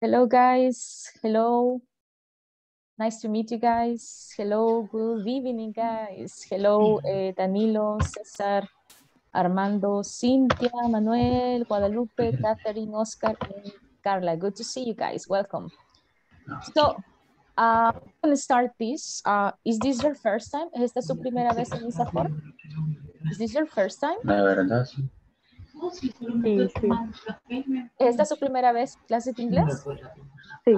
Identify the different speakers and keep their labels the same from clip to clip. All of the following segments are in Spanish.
Speaker 1: Hello, guys. Hello. Nice to meet you guys. Hello, good evening, guys. Hello, eh, Danilo, César, Armando, Cintia, Manuel, Guadalupe, Catherine, Oscar, and Carla. Good to see you guys. Welcome. So, uh, I'm going to start this. Uh, is this your first time? ¿Es esta su primera vez en ISAFOR? Is this your first time?
Speaker 2: La verdad, sí.
Speaker 3: Sí, sí,
Speaker 1: ¿Es esta su primera vez en clase de inglés?
Speaker 3: sí.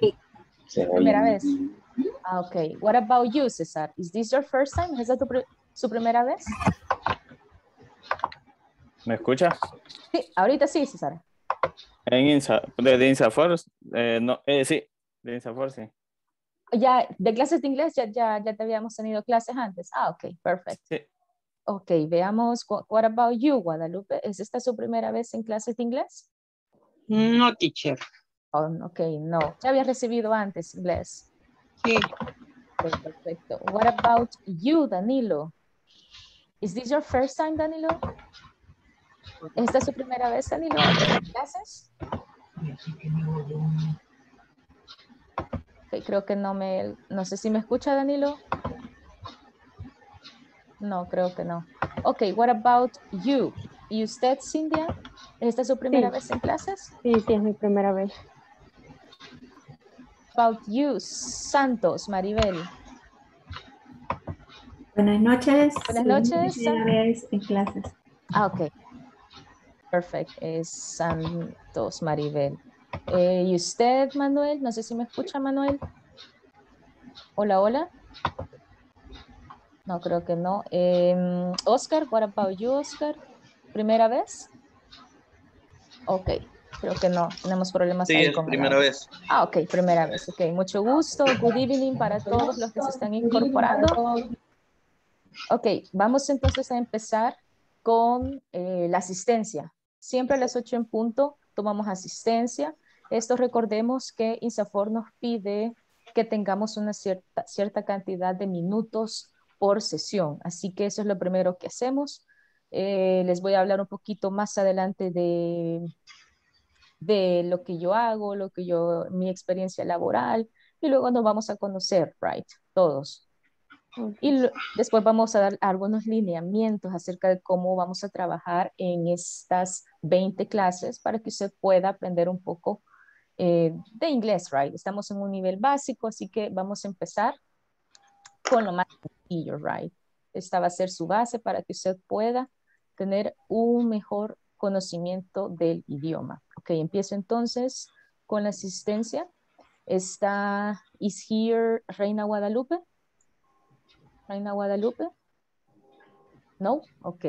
Speaker 2: Oye.
Speaker 1: Primera vez. Ah, ok. What about you, César? Is this your first time? ¿Es esta tu pri- su primera vez?
Speaker 4: ¿Me escucha?
Speaker 1: Sí, ahorita sí, César.
Speaker 4: En Insa, de, de Insafor, eh, no, eh, sí, de Insafor, sí.
Speaker 1: Ya, de clases de inglés ya, ya, ya te habíamos tenido clases antes. Ah, ok, perfect.
Speaker 4: Sí.
Speaker 1: Ok, veamos. wha- What about you, Guadalupe? ¿Es esta su primera vez en clases de inglés?
Speaker 5: No, teacher.
Speaker 1: Oh, ok, no. Ya había recibido antes inglés.
Speaker 5: Sí.
Speaker 1: Perfecto. What about you, Danilo? Is this your first time, Danilo? ¿Esta es su primera vez, Danilo, en clases? Ok, creo que no me, no sé si me escucha, Danilo. No, creo que no. Ok, what about you? ¿Y usted, Cintia? ¿Esta es su primera
Speaker 3: Sí.
Speaker 1: vez en clases?
Speaker 3: Sí, sí, es mi primera vez.
Speaker 1: About you, Santos, Maribel.
Speaker 6: Buenas noches.
Speaker 1: Buenas
Speaker 6: Sí,
Speaker 1: noches.
Speaker 6: Primera vez en clases.
Speaker 1: Ah, ok. Perfecto. Es Santos Maribel. Eh, ¿Y usted, Manuel? No sé si me escucha, Manuel. Hola, hola. No, creo que no. Em, Oscar, what about you, Oscar? ¿Primera vez? Ok, creo que no. Tenemos problemas
Speaker 7: Sí,
Speaker 1: ahí
Speaker 7: es
Speaker 1: con
Speaker 7: primera vez.
Speaker 1: Ah, ok, primera vez. Ok, mucho gusto. Good evening para todos los que se están incorporando. Ok, vamos entonces a empezar con eh, la asistencia. Siempre a las 8 en punto tomamos asistencia. Esto recordemos que INSAFOR nos pide que tengamos una cierta, cierta cantidad de minutos por sesión. Así que eso es lo primero que hacemos. Eh, les voy a hablar un poquito más adelante de, de lo que yo hago, lo que yo, mi experiencia laboral, y luego nos vamos a conocer, right, todos. Y después vamos a dar algunos lineamientos acerca de cómo vamos a trabajar en estas 20 clases para que usted pueda aprender un poco eh, de inglés, right? Estamos en un nivel básico, así que vamos a empezar con lo más sencillo, right? Esta va a ser su base para que usted pueda tener un mejor conocimiento del idioma. Ok, empiezo entonces con la asistencia. Está, is here Reina Guadalupe? Reina Guadalupe? No, ok.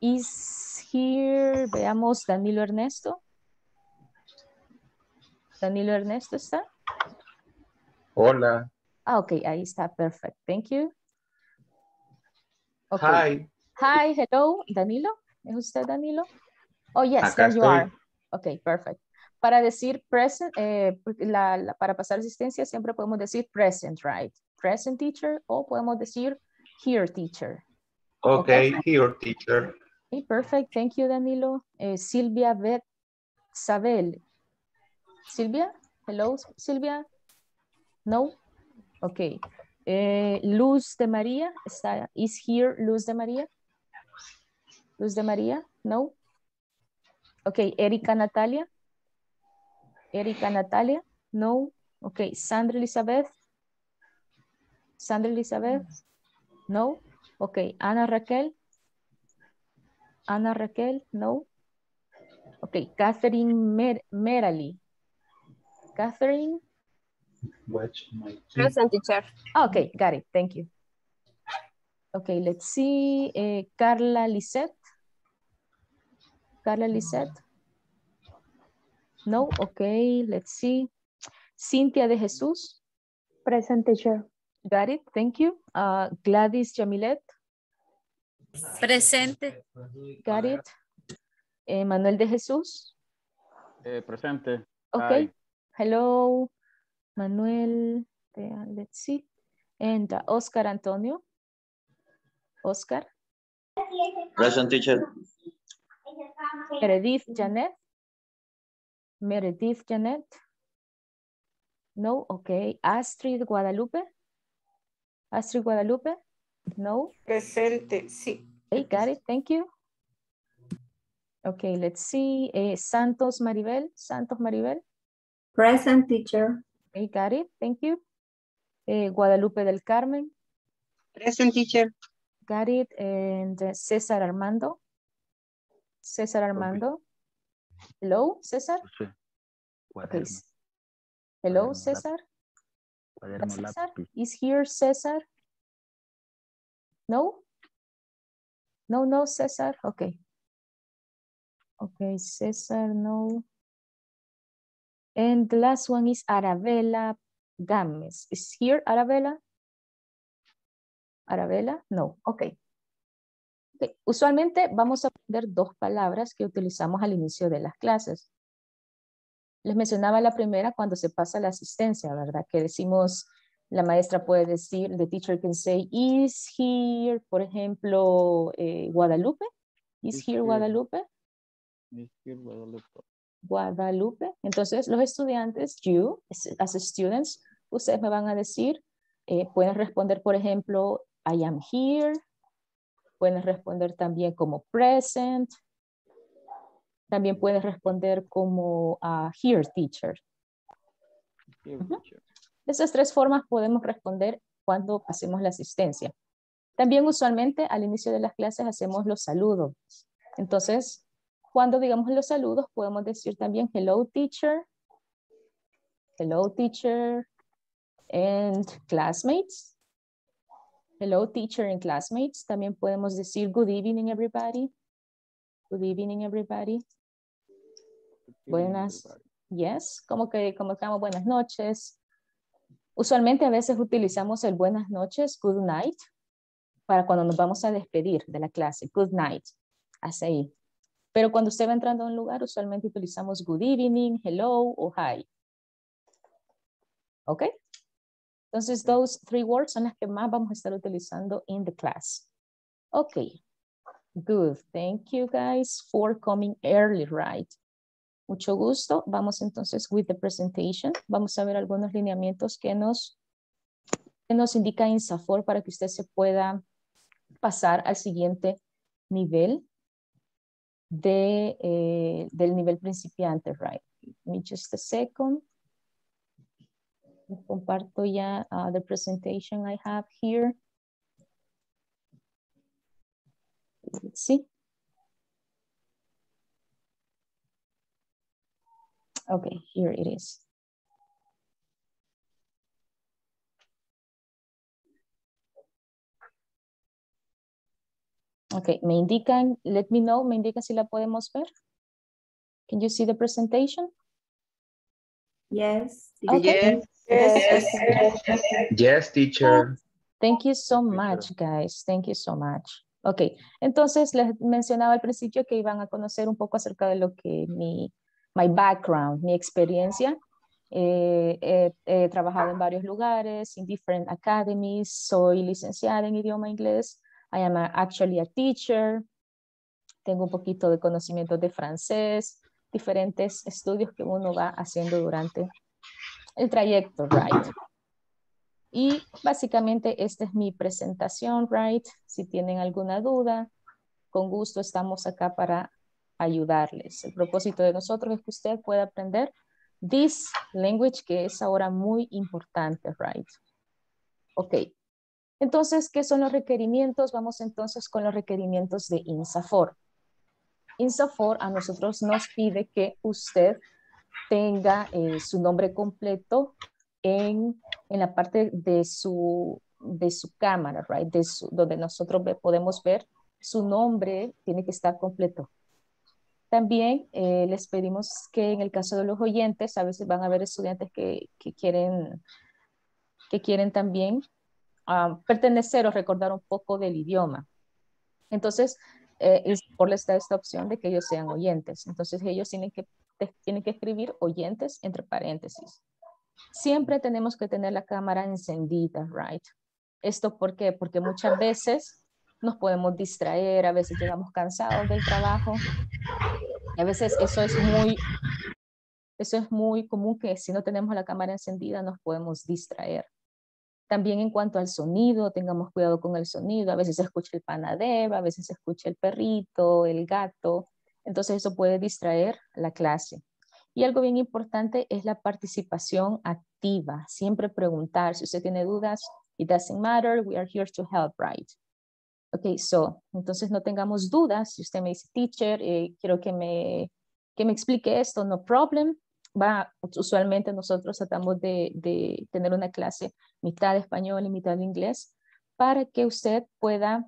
Speaker 1: Is here, veamos, Danilo Ernesto. Danilo Ernesto está.
Speaker 2: Hola.
Speaker 1: Ah, ok, ahí está, perfect. Thank you. Ok.
Speaker 2: Hi.
Speaker 1: Hi, hello, Danilo. ¿Es usted Danilo? Oh, yes,
Speaker 2: Acá
Speaker 1: there you
Speaker 2: estoy.
Speaker 1: are. Ok, perfect. Para decir present, eh, la- la- para pasar asistencia siempre podemos decir present, right? Present teacher o podemos decir here teacher.
Speaker 2: Okay, here, teacher.
Speaker 1: Okay, perfect. Thank you, Danilo. Eh, Silvia Beth Sabel. Silvia? Hello, Silvia? No? Ok. Eh, Luz de María. Está, is here Luz de María? Luz de María? No? Ok. Erika Natalia? Erika Natalia? No? Ok. Sandra Elizabeth? Sandra Elizabeth? No? Ok. Ana Raquel? Ana Raquel, no. Ok, Catherine Mer Merali. Catherine.
Speaker 2: Watch my.
Speaker 3: Present, teacher.
Speaker 1: Ah, ok, got it. Thank you. Okay, let's see. eh, Carla Lisette. Carla Lisette. No, okay, let's see. Cintia de Jesús.
Speaker 3: Present, teacher.
Speaker 1: Got it, thank you. Uh, Gladys Jamilet.
Speaker 8: Presente.
Speaker 1: Got it. Eh, Manuel de Jesús.
Speaker 4: Eh, presente.
Speaker 1: Okay.
Speaker 4: Hi.
Speaker 1: Hello, Manuel. let's see. And uh, Oscar Antonio. Oscar.
Speaker 7: Present teacher.
Speaker 1: Meredith Janet. Meredith Janet. No, okay. Astrid Guadalupe. Astrid Guadalupe. No.
Speaker 5: Presente, sí.
Speaker 1: Okay, got it. Thank you. Okay, let's see. Eh, Santos Maribel. Santos Maribel.
Speaker 6: Present teacher.
Speaker 1: Okay, got it. Thank you. Eh, Guadalupe del Carmen.
Speaker 5: Present, teacher.
Speaker 1: Got it. And uh, César Armando. César Armando. Hello, César.
Speaker 2: Sí.
Speaker 1: Okay.
Speaker 2: Cuaderno,
Speaker 1: Hello, César. César. Is here César? No? No, no, César. Okay. Okay, César, no. And the last one is Arabella Gámez. Is here Arabella? Arabella? No. Okay. Ok, Usualmente vamos a aprender dos palabras que utilizamos al inicio de las clases. Les mencionaba la primera cuando se pasa la asistencia, ¿verdad? Que decimos, la maestra puede decir, the teacher can say, is here, por ejemplo, eh, Guadalupe. Is
Speaker 4: Is
Speaker 1: here
Speaker 4: here.
Speaker 1: Guadalupe.
Speaker 4: Is here Guadalupe.
Speaker 1: Guadalupe. Entonces, los estudiantes, you, as students, ustedes me van a decir, eh, pueden responder, por ejemplo, I am here. Pueden responder también como present. También pueden responder como ah, here, teacher.
Speaker 4: Here, teacher.
Speaker 1: De esas tres formas podemos responder cuando hacemos la asistencia. También usualmente al inicio de las clases hacemos los saludos. Entonces, cuando digamos los saludos, podemos decir también hello teacher, hello teacher and classmates. Hello teacher and classmates. También podemos decir good evening everybody. Good evening everybody.
Speaker 4: Good evening,
Speaker 1: Buenas.
Speaker 4: everybody.
Speaker 1: Yes, como que como buenas noches. Usualmente a veces utilizamos el buenas noches, good night, para cuando nos vamos a despedir de la clase. Good night, hasta ahí. Pero cuando usted va entrando a un lugar, usualmente utilizamos good evening, hello o hi. ¿Ok? Entonces, those three words son las que más vamos a estar utilizando in the class. Ok. Good. Thank you guys for coming early, right? Mucho gusto. Vamos entonces with the presentation. Vamos a ver algunos lineamientos que nos, que nos indica INSAFOR para que usted se pueda pasar al siguiente nivel de, eh, del nivel principiante, right? Me just a second. Comparto ya uh, the presentation I have here. Let's see. Okay, here it is. Okay, me indican, let me know, me indican si la podemos ver. Can you see the presentation?
Speaker 6: Yes.
Speaker 1: Okay.
Speaker 5: Yes.
Speaker 2: Yes, teacher.
Speaker 1: Thank you so much, guys. Thank you so much. Ok, entonces les mencionaba al principio que iban a conocer un poco acerca de lo que mi, my background, mi experiencia. Eh, he, he trabajado en varios lugares, in different academies, soy licenciada en idioma inglés. I am a- actually a teacher. Tengo un poquito de conocimiento de francés, diferentes estudios que uno va haciendo durante el trayecto, right? Y básicamente esta es mi presentación, right? Si tienen alguna duda, con gusto estamos acá para ayudarles. El propósito de nosotros es que usted pueda aprender this language que es ahora muy importante, right? Ok. Entonces, ¿qué son los requerimientos? Vamos entonces con los requerimientos de INSAFOR. INSAFOR a nosotros nos pide que usted tenga eh, su nombre completo en, en la parte de su, de su cámara, right? De su- donde nosotros podemos ver su nombre, tiene que estar completo. También eh, les pedimos que en el caso de los oyentes, a veces van a haber estudiantes que, que quieren, que quieren también ah, pertenecer o recordar un poco del idioma. Entonces, eh, por esta opción de que ellos sean oyentes. Entonces, ellos tienen que, tienen que escribir oyentes entre paréntesis. Siempre tenemos que tener la cámara encendida, right? ¿Esto por qué? Porque muchas veces nos podemos distraer, a veces llegamos cansados del trabajo. A veces eso es muy Eso es muy común que si no tenemos la cámara encendida nos podemos distraer. También en cuanto al sonido, tengamos cuidado con el sonido. A veces se escucha el panadero, a veces se escucha el perrito, el gato. Entonces eso puede distraer la clase. Y algo bien importante es la participación activa. Siempre preguntar. Si usted tiene dudas, it doesn't matter, we are here to help, right? Ok, so, entonces no tengamos dudas. Si usted me dice, teacher, eh, quiero que me, que me explique esto, no problem. Usualmente nosotros tratamos de, tener una clase mitad español y mitad inglés para que usted pueda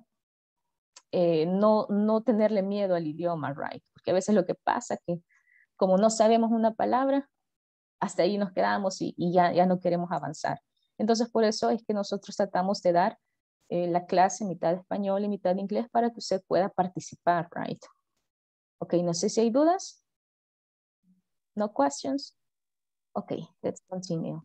Speaker 1: eh, no, no tenerle miedo al idioma, right? Porque a veces lo que pasa que como no sabemos una palabra, hasta ahí nos quedamos y, ya, ya no queremos avanzar. Entonces, por eso es que nosotros tratamos de dar eh, la clase mitad español y mitad inglés para que usted pueda participar, right? Ok, no sé si hay dudas. No questions. Ok, let's continue.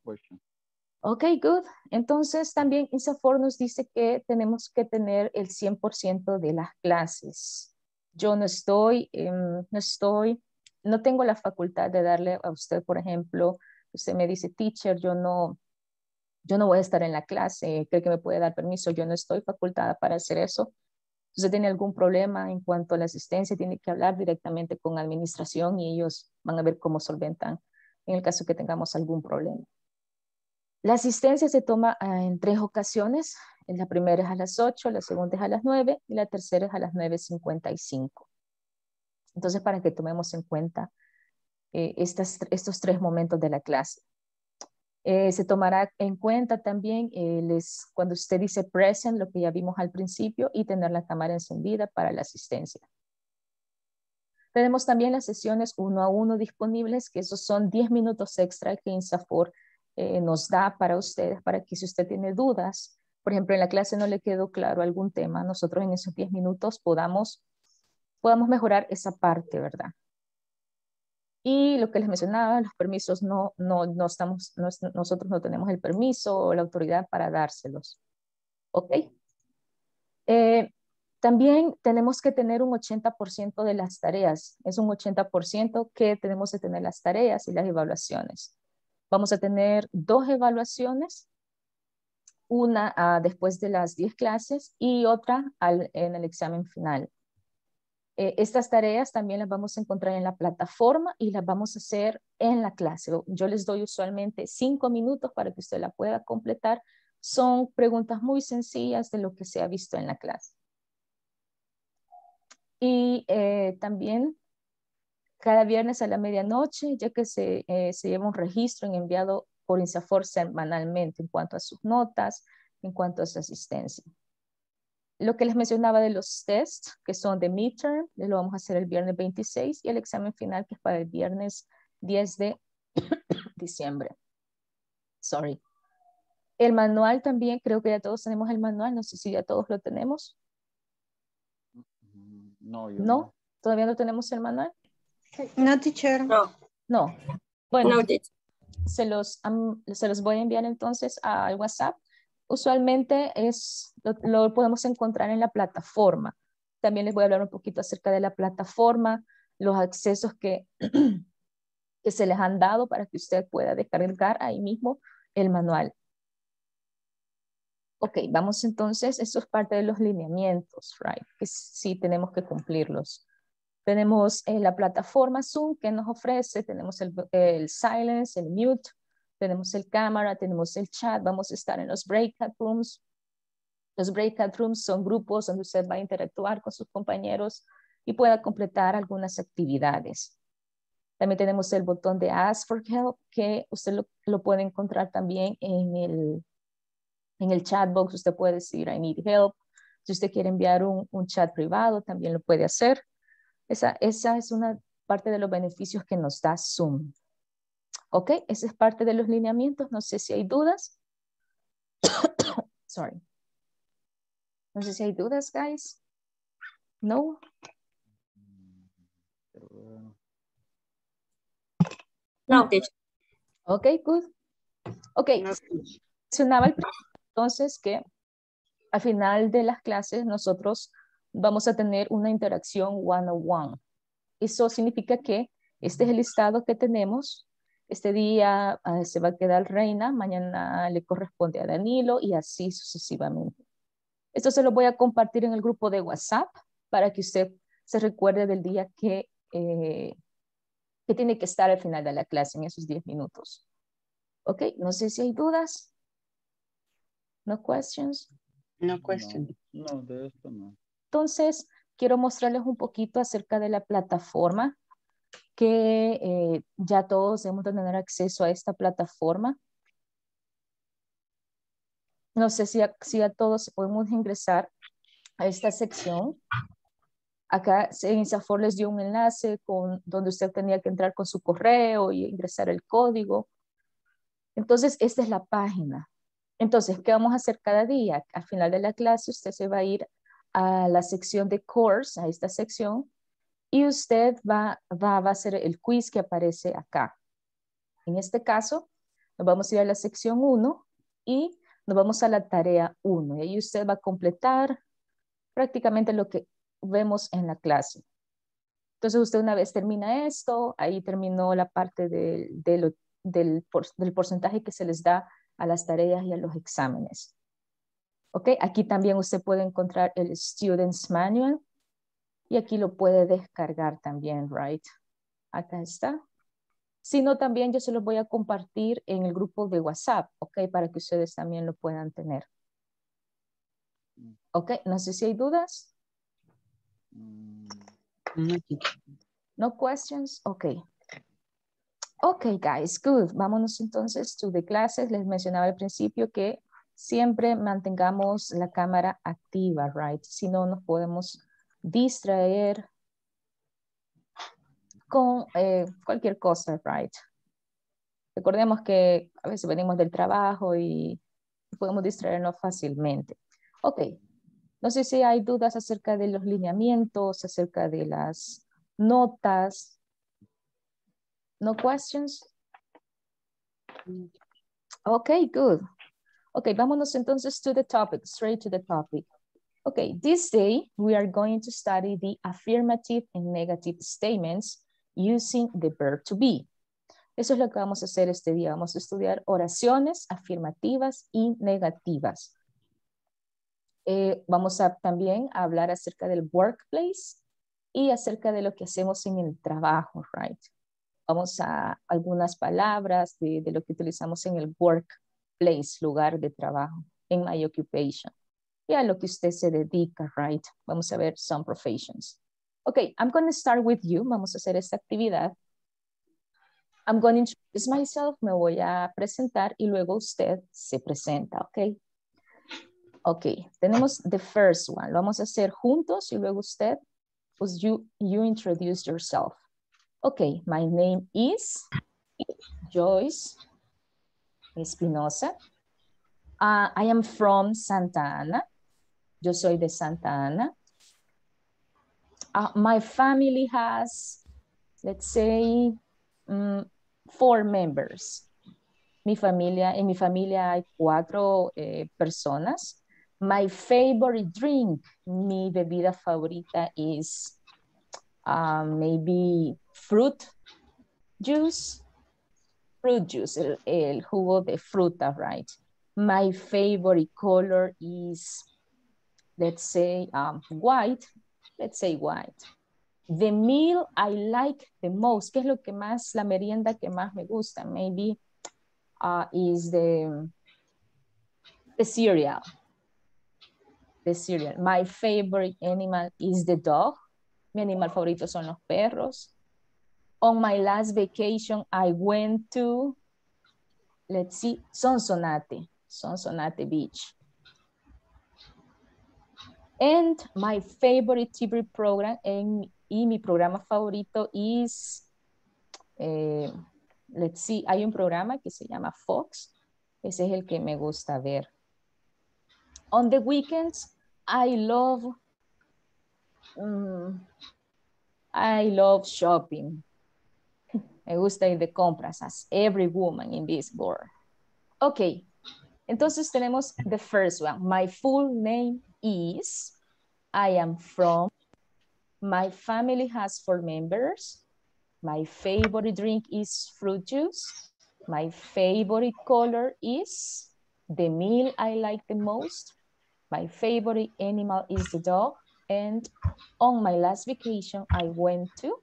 Speaker 1: Ok, good. Entonces también INSAFOR nos dice que tenemos que tener el 100% de las clases. Yo no estoy, em, no estoy, no tengo la facultad de darle a usted, por ejemplo, usted me dice, teacher, yo no, yo no voy a estar en la clase, cree que me puede dar permiso, yo no estoy facultada para hacer eso. Usted tiene algún problema en cuanto a la asistencia, tiene que hablar directamente con administración y ellos van a ver cómo solventan en el caso que tengamos algún problema. La asistencia se toma ah, en tres ocasiones. La primera es a las 8, la segunda es a las 9 y la tercera es a las 9.55. Entonces, para que tomemos en cuenta eh, estos tres momentos de la clase. Eh, se tomará en cuenta también eh, les, cuando usted dice present, lo que ya vimos al principio, y tener la cámara encendida para la asistencia. Tenemos también las sesiones uno a uno disponibles, que esos son 10 minutos extra que INSAFOR eh, nos da para ustedes, para que si usted tiene dudas, por ejemplo, en la clase no le quedó claro algún tema, nosotros en esos 10 minutos podamos, podamos mejorar esa parte, ¿verdad? Y lo que les mencionaba, los permisos no, no, no estamos, nosotros no tenemos el permiso o la autoridad para dárselos. ¿Ok? Eh, también tenemos que tener un 80% de las tareas. Es un 80% que tenemos que tener las tareas y las evaluaciones. Vamos a tener dos evaluaciones, una ah, después de las 10 clases y otra en el examen final. Eh, estas tareas también las vamos a encontrar en la plataforma y las vamos a hacer en la clase. Yo les doy usualmente cinco minutos para que usted la pueda completar. Son preguntas muy sencillas de lo que se ha visto en la clase. Y eh, también cada viernes a la medianoche, ya que se, eh, se lleva un registro enviado por INSAFOR semanalmente en cuanto a sus notas, en cuanto a su asistencia. Lo que les mencionaba de los tests, que son de midterm, lo vamos a hacer el viernes 26 y el examen final que es para el viernes 10 de diciembre. Sorry. El manual también, creo que ya todos tenemos el manual, no sé si ya todos lo tenemos.
Speaker 7: No, yo
Speaker 1: ¿No?
Speaker 7: no.
Speaker 1: ¿Todavía no tenemos el manual?
Speaker 5: No, teacher.
Speaker 6: No,
Speaker 1: No. Bueno,
Speaker 6: no, teacher.
Speaker 1: se los, se los voy a enviar entonces al WhatsApp. Usualmente es, lo, podemos encontrar en la plataforma. También les voy a hablar un poquito acerca de la plataforma, los accesos que, que se les han dado para que usted pueda descargar ahí mismo el manual. Ok, vamos entonces, esto es parte de los lineamientos, right? Que sí tenemos que cumplirlos. Tenemos eh, la plataforma Zoom que nos ofrece, tenemos el silence, el mute, tenemos el cámara, tenemos el chat, vamos a estar en los breakout rooms. Los breakout rooms son grupos donde usted va a interactuar con sus compañeros y pueda completar algunas actividades. También tenemos el botón de Ask for Help que usted lo, puede encontrar también en el, en el chat box. Usted puede decir I need help. Si usted quiere enviar un, un chat privado, también lo puede hacer. Esa, esa es una parte de los beneficios que nos da Zoom. Ok, esa es parte de los lineamientos. No sé si hay dudas. Sorry. No sé si hay dudas, guys. No.
Speaker 6: No, teacher.
Speaker 1: Ok, good. Ok,
Speaker 5: No,
Speaker 1: mencionaba al principio, entonces que al final de las clases nosotros vamos a tener una interacción one-on-one. Eso significa que este es el listado que tenemos Este día ah, se va a quedar Reina, mañana le corresponde a Danilo y así sucesivamente. Esto se lo voy a compartir en el grupo de WhatsApp para que usted se recuerde del día que, eh, que tiene que estar al final de la clase en esos 10 minutos. Ok, no sé si hay dudas. No questions.
Speaker 7: No question.
Speaker 8: No, de esto no.
Speaker 1: Entonces, quiero mostrarles un poquito acerca de la plataforma, que eh, ya todos debemos tener acceso a esta plataforma. No sé si a, si a todos podemos ingresar a esta sección. Acá en les dio un enlace con, donde usted tenía que entrar con su correo y ingresar el código. Entonces, esta es la página. Entonces, ¿qué vamos a hacer cada día? Al final de la clase, usted se va a ir a la sección de course, a esta sección, y usted va, a hacer el quiz que aparece acá. En este caso, nos vamos a ir a la sección 1 y nos vamos a la tarea 1. Y ahí usted va a completar prácticamente lo que vemos en la clase. Entonces usted una vez termina esto, ahí terminó la parte de, del, del porcentaje que se les da a las tareas y a los exámenes. Ok, aquí también usted puede encontrar el Student's Manual y aquí lo puede descargar también, right? Acá está. Si no, también yo se los voy a compartir en el grupo de WhatsApp, ok, para que ustedes también lo puedan tener. Ok, no sé si hay dudas. No questions? Ok. Ok, guys, good. Vámonos entonces to the classes. Les mencionaba al principio que siempre mantengamos la cámara activa, right? Si no, nos podemos distraer con eh, cualquier cosa, right? Recordemos que a veces venimos del trabajo y podemos distraernos fácilmente. Ok, no sé si hay dudas acerca de los lineamientos, acerca de las notas. No questions? Okay, good. Okay, vámonos entonces to the topic, straight to the topic. Okay, this day we are going to study the affirmative and negative statements using the verb to be. Eso es lo que vamos a hacer este día. Vamos a estudiar oraciones afirmativas y negativas. Eh, vamos a también hablar acerca del workplace y acerca de lo que hacemos en el trabajo, right? Vamos a algunas palabras de, de lo que utilizamos en el workplace, lugar de trabajo, en my occupation. Y a lo que usted se dedica, right? Vamos a ver some professions. Okay, I'm going to start with you. Vamos a hacer esta actividad. I'm going to introduce myself. Me voy a presentar y luego usted se presenta, okay? Ok, tenemos the first one. Lo vamos a hacer juntos y luego usted, pues you, you introduce yourself. Ok, my name is Joyce Espinosa. Uh, I am from Santa Ana. Yo soy de Santa Ana. Uh, my family has, let's say, um, four members. Mi familia, en mi familia hay cuatro eh, personas. My favorite drink, mi bebida favorita is um, maybe fruit juice. Fruit juice, el, el jugo de fruta, right? My favorite color is, let's say, um, white. Let's say white. The meal I like the most, ¿qué es lo que más, la merienda que más me gusta? Maybe uh, is the, the cereal the cereal. My favorite animal is the dog. Mi animal favorito son los perros. On my last vacation, I went to, let's see, Sonsonate, Sonsonate Beach. And my favorite TV program en, y mi programa favorito is, eh, let's see, hay un programa que se llama Fox. Ese es el que me gusta ver. On the weekends, I love, um, I love shopping. Me gusta ir de compras, as every woman in this world. Ok, entonces tenemos the first one. My full name is, I am from, my family has four members, My favorite drink is fruit juice. My favorite color is the meal I like the most. My favorite animal is the dog. And on my last vacation, I went to.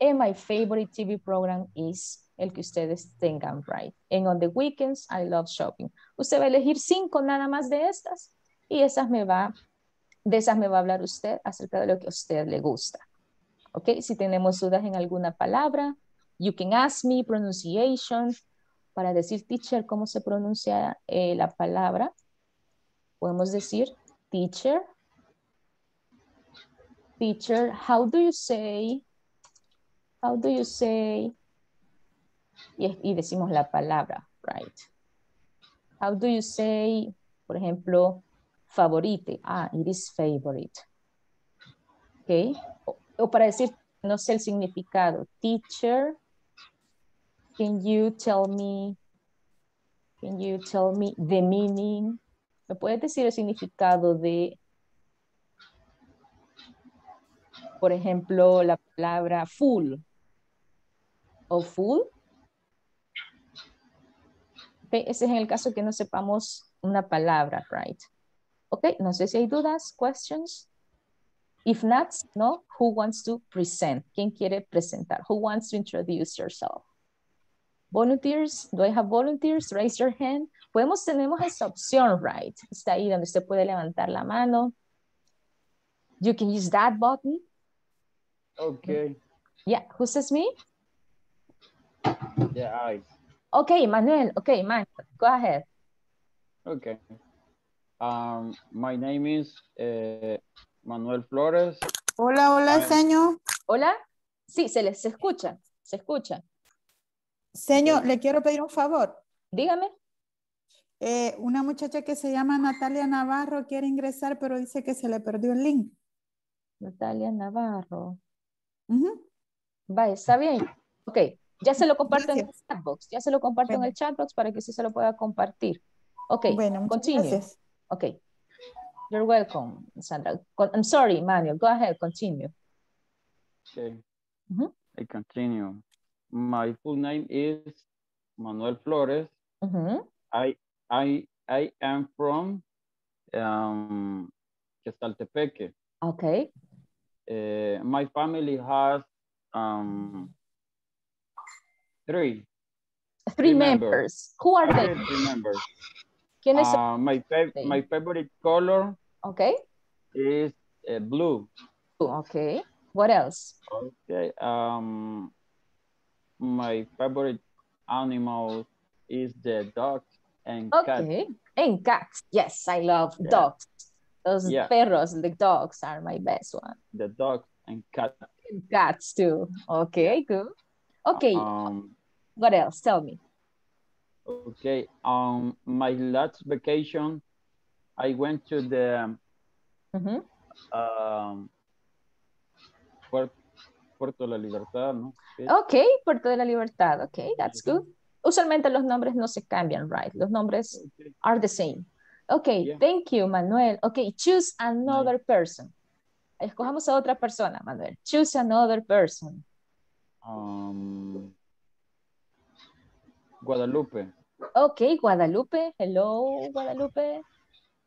Speaker 1: And my favorite TV program is el que ustedes tengan, right? And on the weekends, I love shopping. Usted va a elegir cinco nada más de estas y esas me va, de esas me va a hablar usted acerca de lo que a usted le gusta. ¿Ok? Si tenemos dudas en alguna palabra, you can ask me pronunciation. Para decir teacher, ¿cómo se pronuncia eh, la palabra? Podemos decir teacher. Teacher, how do you say? How do you say? Y, decimos la palabra, right? How do you say, por ejemplo, favorite? Ah, it is favorite. ¿Ok? O, o para decir, no sé el significado, teacher, can you tell me, can you tell me the meaning? ¿Me puedes decir el significado de, por ejemplo, la palabra full? ¿O full? Okay, ese es en el caso que no sepamos una palabra, right? Ok, no sé si hay dudas, questions. If not, no, who wants to present? ¿Quién quiere presentar? Who wants to introduce yourself? Volunteers, do I have volunteers? Raise your hand. Podemos, tenemos esa opción, right? Está ahí donde usted puede levantar la mano. You can use that button.
Speaker 4: Okay.
Speaker 1: Yeah, who says me?
Speaker 4: Yeah, I.
Speaker 1: Okay, Manuel. Okay, Manuel, go ahead.
Speaker 4: Okay. Um, my name is uh, Manuel Flores.
Speaker 5: Hola, hola, señor.
Speaker 1: Hola. Sí, se les escucha, se escucha.
Speaker 5: Señor, le quiero pedir un favor.
Speaker 1: Dígame.
Speaker 5: Eh, una muchacha que se llama Natalia Navarro quiere ingresar, pero dice que se le perdió el link.
Speaker 1: Natalia Navarro. Vaya, está bien. Ok, ya se lo comparto en el
Speaker 5: Gracias.
Speaker 1: chat box. Ya se lo comparto en el chat box para que sí se lo pueda compartir. Ok,
Speaker 5: bueno,
Speaker 1: continue.
Speaker 5: gracias.
Speaker 1: ok. You're welcome, Sandra. I'm sorry, Manuel. Go ahead, continue.
Speaker 4: Okay. I continue. My full name is Manuel Flores. I I I am from um, Quesaltepeque.
Speaker 1: Ok,
Speaker 4: Uh, my family has um, three,
Speaker 1: three
Speaker 4: Three members.
Speaker 1: members. Who are they?
Speaker 4: three members. Uh, my, fav my favorite color
Speaker 1: Ok,
Speaker 4: is uh, blue.
Speaker 1: ok. What else?
Speaker 4: Okay. Um, my favorite animal is the dog and cat.
Speaker 1: Okay. And cats. Yes, I love
Speaker 4: Yeah.
Speaker 1: dogs. Those
Speaker 4: Yeah.
Speaker 1: perros, the dogs are my best one.
Speaker 4: The dog and cat.
Speaker 1: And cats too. Okay, good. Okay,
Speaker 4: Um,
Speaker 1: what else? Tell me.
Speaker 4: okay. Um, my last vacation, I went to the um, Puerto, Puerto La Libertad, ¿no? Sí.
Speaker 1: Ok, Puerto de la Libertad. Ok, that's good. Usualmente los nombres no se cambian, right? Los nombres
Speaker 4: Okay.
Speaker 1: are the same. Okay,
Speaker 4: Yeah.
Speaker 1: thank you, Manuel. Okay, choose another person. Escojamos a otra persona, Manuel. Choose another person.
Speaker 4: Um, Guadalupe.
Speaker 1: Okay, Guadalupe. Hello, Guadalupe.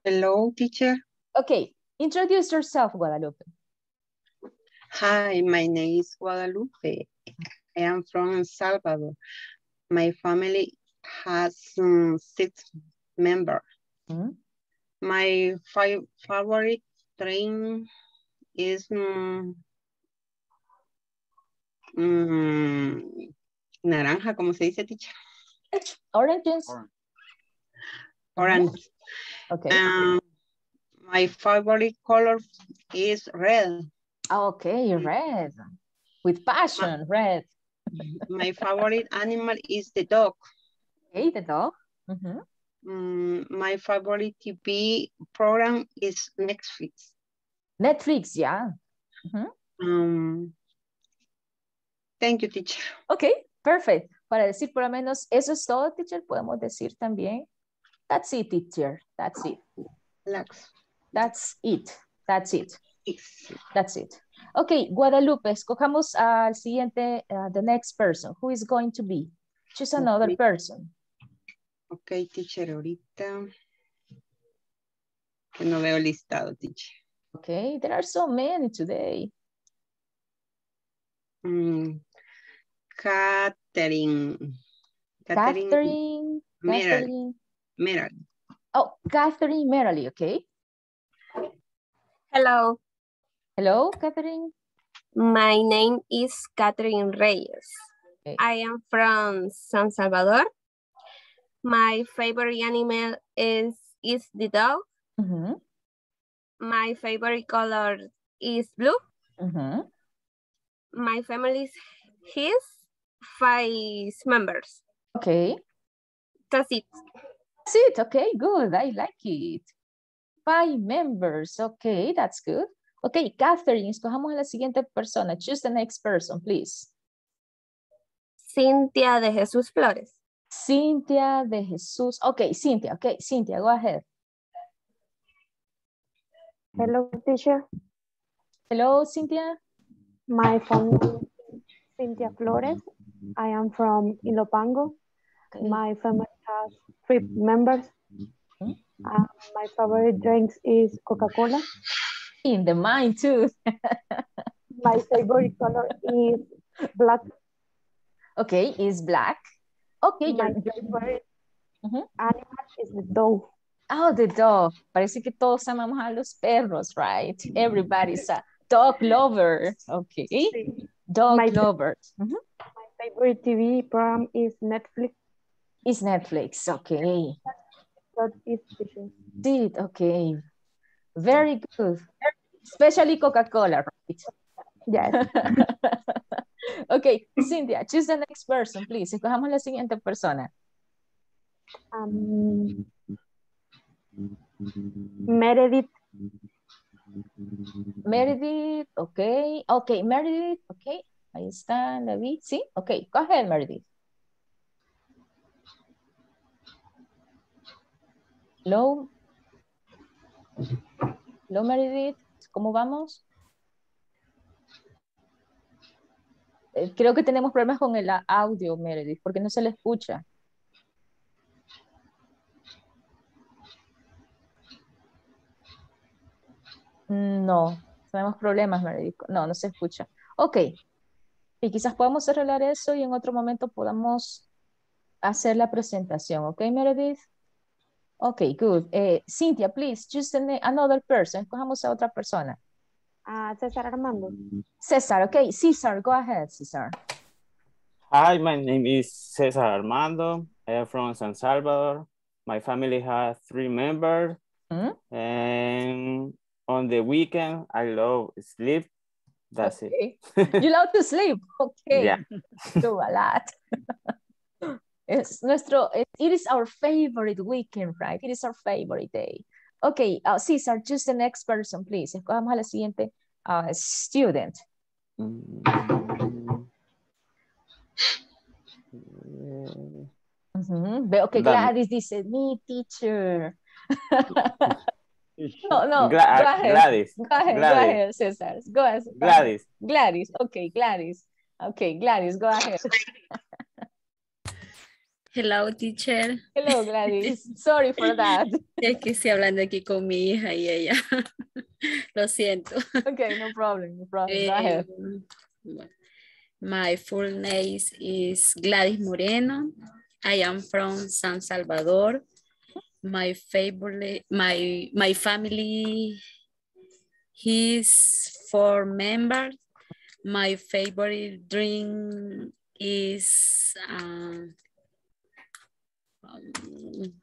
Speaker 9: Hello, teacher.
Speaker 1: Okay, introduce yourself, Guadalupe.
Speaker 9: Hi, my name is Guadalupe. I am from El Salvador. My family has um, six members.
Speaker 1: Mhm.
Speaker 9: My fi favorite drink is um, mm, naranja, como se dice, teacher?
Speaker 1: Oranges.
Speaker 4: Orange.
Speaker 9: Orange.
Speaker 1: Okay.
Speaker 9: Um, my favorite color is red.
Speaker 1: Okay, red. With passion, red.
Speaker 9: My favorite animal is the dog.
Speaker 1: Okay, the dog. Mhm.
Speaker 9: Mm, my favorite TV program is Netflix.
Speaker 1: Netflix, yeah.
Speaker 9: Um, thank you, teacher.
Speaker 1: Ok, perfect. Para decir por lo menos eso es todo, teacher, podemos decir también, that's it, teacher. That's it.
Speaker 9: Relax.
Speaker 1: That's it. That's it. That's it. Ok, Guadalupe, escojamos al siguiente, uh, the next person. Who is going to be? Choose another person.
Speaker 6: Ok, teacher, ahorita. Que no veo listado, teacher.
Speaker 1: Okay, there are so many today.
Speaker 6: Mm, Catherine. Catherine
Speaker 1: Catherine,
Speaker 6: Merrill.
Speaker 1: Catherine.
Speaker 6: Merrill.
Speaker 1: Oh, Catherine Merrily, okay.
Speaker 8: Hello,
Speaker 1: Hello, Catherine.
Speaker 8: my name is Catherine Reyes.
Speaker 1: Okay.
Speaker 8: I am from San Salvador. My favorite animal is is the dog.
Speaker 1: Mhm,
Speaker 8: My favorite color is blue.
Speaker 1: mhm.
Speaker 8: My family is his five members.
Speaker 1: Okay,
Speaker 8: That's it.
Speaker 1: that's it. Okay, good. I like it. Five members. Okay, that's good. Okay, Catherine, escojamos a la siguiente persona. Choose the next person, please.
Speaker 8: Cintia de Jesús Flores.
Speaker 1: Cynthia de Jesús. Okay, Cynthia. Okay, Cynthia, go ahead.
Speaker 3: Hello, teacher.
Speaker 1: Hello, Cynthia.
Speaker 3: My family is Cynthia Flores. I am from Ilopango.
Speaker 1: Okay.
Speaker 3: My family has three members.
Speaker 1: Mhm.
Speaker 3: Uh, my favorite drinks is Coca-Cola.
Speaker 1: In the mind too.
Speaker 3: My favorite color is black.
Speaker 1: Okay, is black. Okay,
Speaker 3: My
Speaker 1: you're-
Speaker 3: favorite animal is the dog.
Speaker 1: Oh, the dog. Parece que todos amamos a los perros, right? Everybody's a dog lover. Okay. Dog
Speaker 3: My-
Speaker 1: lover.
Speaker 3: My favorite TV program is Netflix.
Speaker 1: Is Netflix. Okay.
Speaker 3: Is teacher?
Speaker 1: Did. Okay. Very good. Especially Coca-Cola, right?
Speaker 3: Yes.
Speaker 1: okay, Cynthia, choose the next person, please. Escojamos la siguiente persona.
Speaker 3: Um, Meredith.
Speaker 1: Meredith, okay. Okay, Meredith. Ahí está, la vi. Sí, okay. Go ahead, Meredith. Hello. Hello, Meredith. ¿Cómo vamos? Eh, Creo que tenemos problemas con el audio, Meredith, porque no se le escucha. Mm, No, tenemos problemas, Meredith. No, no se escucha. Ok. Y quizás podamos arreglar eso y en otro momento podamos hacer la presentación. ¿Ok, Meredith? Ok, good. Eh, Cynthia, please, choose another person. Escojamos a otra persona.
Speaker 3: Ah, César Armando.
Speaker 1: César, ok. César, go ahead, César.
Speaker 4: Hi, my name is Cesar Armando. I am from San Salvador. My family has three members.
Speaker 1: Hmm?
Speaker 4: And on the weekend, I love sleep. That's it.
Speaker 1: You love to sleep. Okay.
Speaker 4: Yeah.
Speaker 1: Do a lot. it's nuestro, it it is our favorite weekend, right? It is our favorite day. Okay, uh, Cesar, choose the next person, please. Escojamos a la siguiente uh, student.
Speaker 4: Mm.
Speaker 1: Ujú, Veo que. Gladys dice, mi teacher. No, no,
Speaker 4: Gla-
Speaker 1: go ahead.
Speaker 4: Gladys.
Speaker 1: Go ahead, go
Speaker 4: Gladys.
Speaker 1: Go ahead. go ahead.
Speaker 4: Gladys.
Speaker 1: Gladys, okay, Gladys. Okay, Gladys, go ahead.
Speaker 10: Hello, teacher.
Speaker 1: Hello, Gladys. Sorry for that.
Speaker 10: Es que estoy hablando aquí con mi hija y ella. Lo siento.
Speaker 1: Okay, no problem, no problem. Go ahead.
Speaker 10: Bueno. My full name is Gladys Moreno. I am from San Salvador. My favorite, my my family, is four members. My favorite drink is um, um,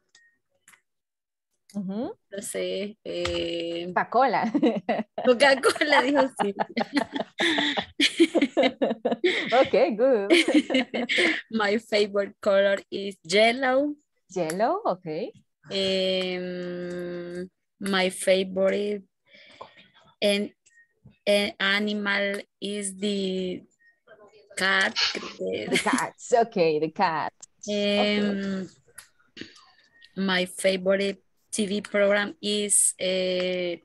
Speaker 1: Ujú.
Speaker 10: no sé, eh,
Speaker 1: Coca-Cola.
Speaker 10: Coca-Cola, dijo sí.
Speaker 1: okay, good.
Speaker 10: My favorite color is yellow.
Speaker 1: Yellow, okay.
Speaker 10: Um, my favorite and, and animal is the cat.
Speaker 1: The cats, okay, the. Okay.
Speaker 10: Um, my favorite TV program is uh,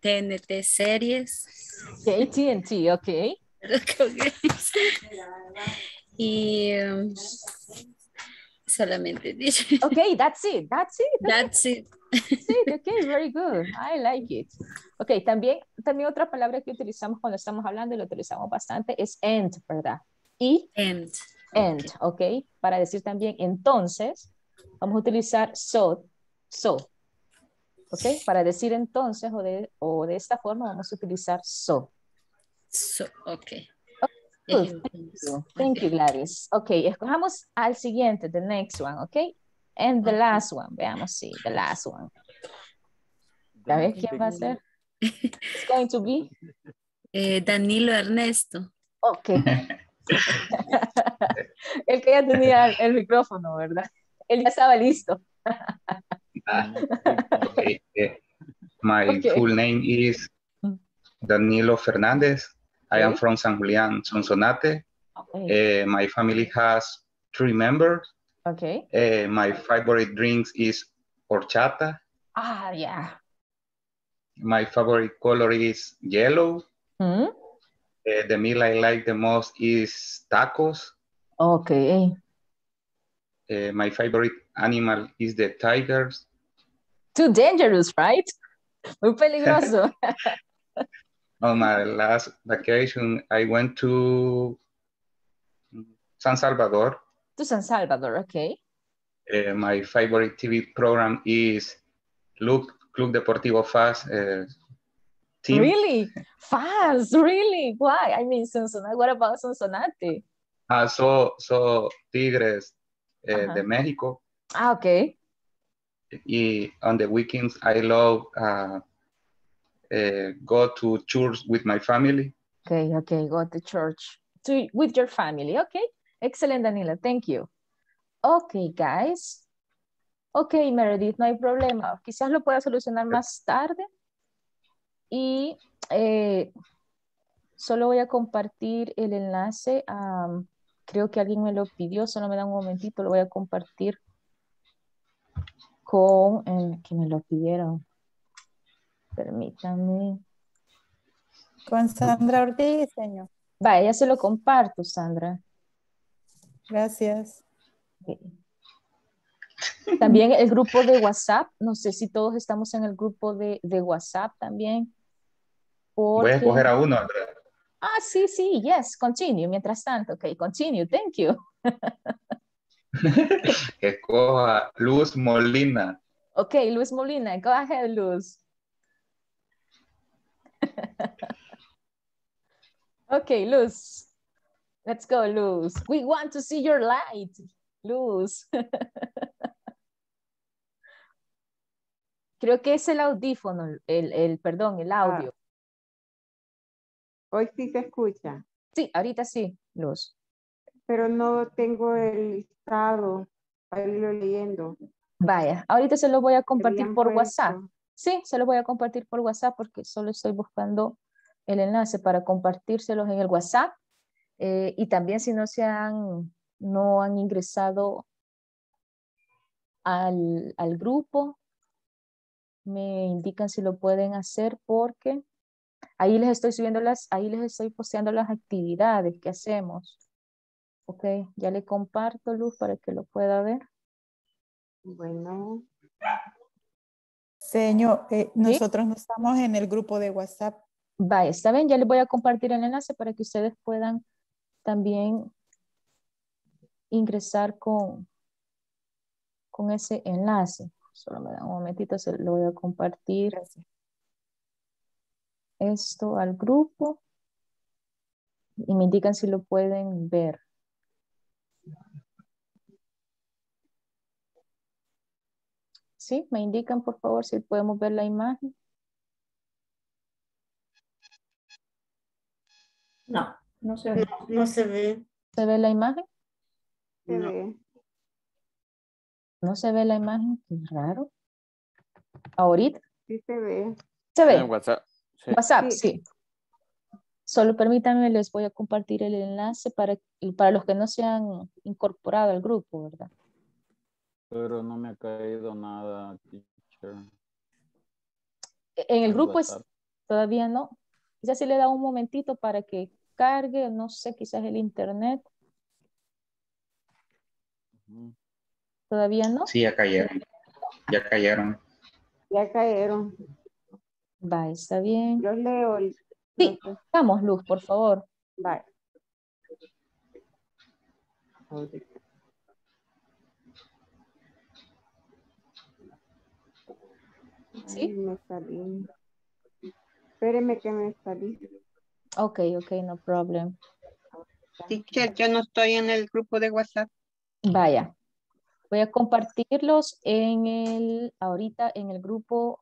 Speaker 10: TNT series.
Speaker 1: Okay, TNT, okay.
Speaker 10: y um, solamente dice.
Speaker 1: Okay, that's it, that's it.
Speaker 10: That's it.
Speaker 1: That's it, okay, very good. I like it. Ok, también, también otra palabra que utilizamos cuando estamos hablando y lo utilizamos bastante es end, ¿verdad? Y
Speaker 10: end.
Speaker 1: End, ok. Para decir también entonces, vamos a utilizar so, so. Ok, para decir entonces o de, o de esta forma vamos a utilizar so.
Speaker 10: So, ok.
Speaker 1: Good. Thank you. Thank you, Gladys. Ok, escojamos al siguiente, the next one, ok. And the last one, veamos, sí, the last one. ¿Sabes quién va a ser? It's going to be?
Speaker 10: Eh, Danilo Ernesto.
Speaker 1: Ok. el que ya tenía el micrófono, ¿verdad? Él ya estaba listo.
Speaker 2: Ah, okay. My
Speaker 1: Okay.
Speaker 2: full name is Danilo Fernandez. I am from San Julián, Sonsonate.
Speaker 1: Okay.
Speaker 2: Eh, my family has three members.
Speaker 1: okay.
Speaker 2: Eh, my favorite drinks is horchata.
Speaker 1: Ah, yeah.
Speaker 2: My favorite color is yellow.
Speaker 1: Hmm?
Speaker 2: Eh, the meal I like the most is tacos.
Speaker 1: Okay.
Speaker 2: My favorite animal is the tigers.
Speaker 1: Too dangerous, right? Muy peligroso.
Speaker 2: On my last vacation, I went to San Salvador.
Speaker 1: to San Salvador, okay.
Speaker 2: Uh, my favorite TV program is Club, Club Deportivo FAS uh, team.
Speaker 1: Really? Fast, really? Why? I mean, Sonsonate. What about Sonsonate?
Speaker 2: Ah, so, so Tigres uh,
Speaker 1: Ajá.
Speaker 2: de México.
Speaker 1: Ah, okay.
Speaker 2: Y on the weekends, I love uh, uh, go to church with my family.
Speaker 1: Okay, okay. Go to church to, with your family. Okay. Excellent, Danila. Thank you. Okay, guys. Okay, Meredith, no hay problema. Quizás lo pueda solucionar más tarde. Y eh, solo voy a compartir el enlace. creo que alguien me lo pidió, solo me da un momentito, lo voy a compartir con el que me lo pidieron. Permítanme.
Speaker 5: Con Sandra Ortiz, señor.
Speaker 1: Vaya, ya se lo comparto, Sandra.
Speaker 5: Gracias.
Speaker 1: También el grupo de WhatsApp, no sé si todos estamos en el grupo de, de WhatsApp también.
Speaker 2: Voy a
Speaker 1: porque-
Speaker 2: escoger a uno, Andrea.
Speaker 1: Ah, sí, sí, yes, continue. Mientras tanto, ok, continue, thank you.
Speaker 2: Escojo a Luz Molina.
Speaker 1: Ok, Luis Molina, go ahead, Luz. ok, Luz. Let's go, Luz. We want to see your light, Luz. Creo que es el audífono, el, el perdón, el audio.
Speaker 11: Hoy sí se escucha,
Speaker 1: Sí, ahorita sí, Luz.
Speaker 11: pero no tengo el listado para irlo leyendo.
Speaker 1: Vaya, ahorita se lo voy a compartir por WhatsApp. Sí, se lo voy a compartir por WhatsApp porque solo estoy buscando el enlace para compartírselos en el WhatsApp. Eh, y también si no se han, no han ingresado al, al grupo, me indican si lo pueden hacer porque ahí les estoy subiendo las, ahí les estoy posteando las actividades que hacemos. Ok, ya le comparto, Luz, para que lo pueda ver.
Speaker 11: Bueno,
Speaker 5: Señor, eh, nosotros no estamos en el grupo de WhatsApp.
Speaker 1: Vaya, está bien, ya les voy a compartir el enlace para que ustedes puedan también ingresar con, con ese enlace. Solo me da un momentito, se lo voy a compartir
Speaker 5: Gracias.
Speaker 1: esto al grupo y me indican si lo pueden ver. Sí, me indican por favor si podemos ver la imagen.
Speaker 12: No, no se ve. No, se ve.
Speaker 1: ¿Se ve la imagen?
Speaker 11: se
Speaker 12: No.
Speaker 11: ve.
Speaker 1: No se ve la imagen, qué raro. Ahorita
Speaker 11: Sí se ve.
Speaker 1: se ve.
Speaker 4: En WhatsApp. Sí.
Speaker 1: WhatsApp,
Speaker 11: Sí.
Speaker 1: sí. Solo permítanme, les voy a compartir el enlace para, para los que no se han incorporado al grupo, ¿verdad?
Speaker 7: Pero no me ha caído nada, teacher.
Speaker 1: En el grupo es, todavía no. Ya se le da un momentito para que cargue, no sé, quizás el internet. Todavía no.
Speaker 2: Sí, ya cayeron. Ya cayeron.
Speaker 9: Ya cayeron.
Speaker 1: Va, está bien.
Speaker 9: Yo leo el...
Speaker 1: Sí, vamos, Luz, por favor.
Speaker 9: Bye.
Speaker 1: ¿Sí?
Speaker 9: Ay, me salí. Espéreme que me salí.
Speaker 1: Ok, ok, no problem.
Speaker 13: Teacher, yo no estoy en el grupo de WhatsApp.
Speaker 1: Vaya. Voy a compartirlos en el, ahorita en el grupo,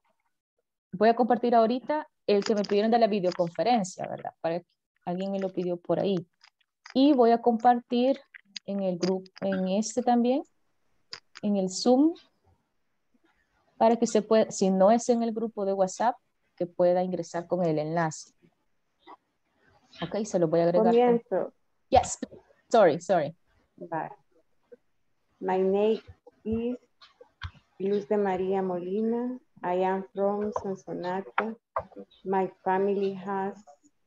Speaker 1: voy a compartir ahorita el que me pidieron de la videoconferencia, ¿verdad? Para que alguien me lo pidió por ahí. Y voy a compartir en el grupo, en este también, en el Zoom, para que se pueda, si no es en el grupo de WhatsApp, que pueda ingresar con el enlace. Ok, se lo voy a agregar.
Speaker 9: Comienzo.
Speaker 1: Yes, sorry, sorry.
Speaker 9: Bye. My name is Luz de María Molina. I am from Sonsonate. My family has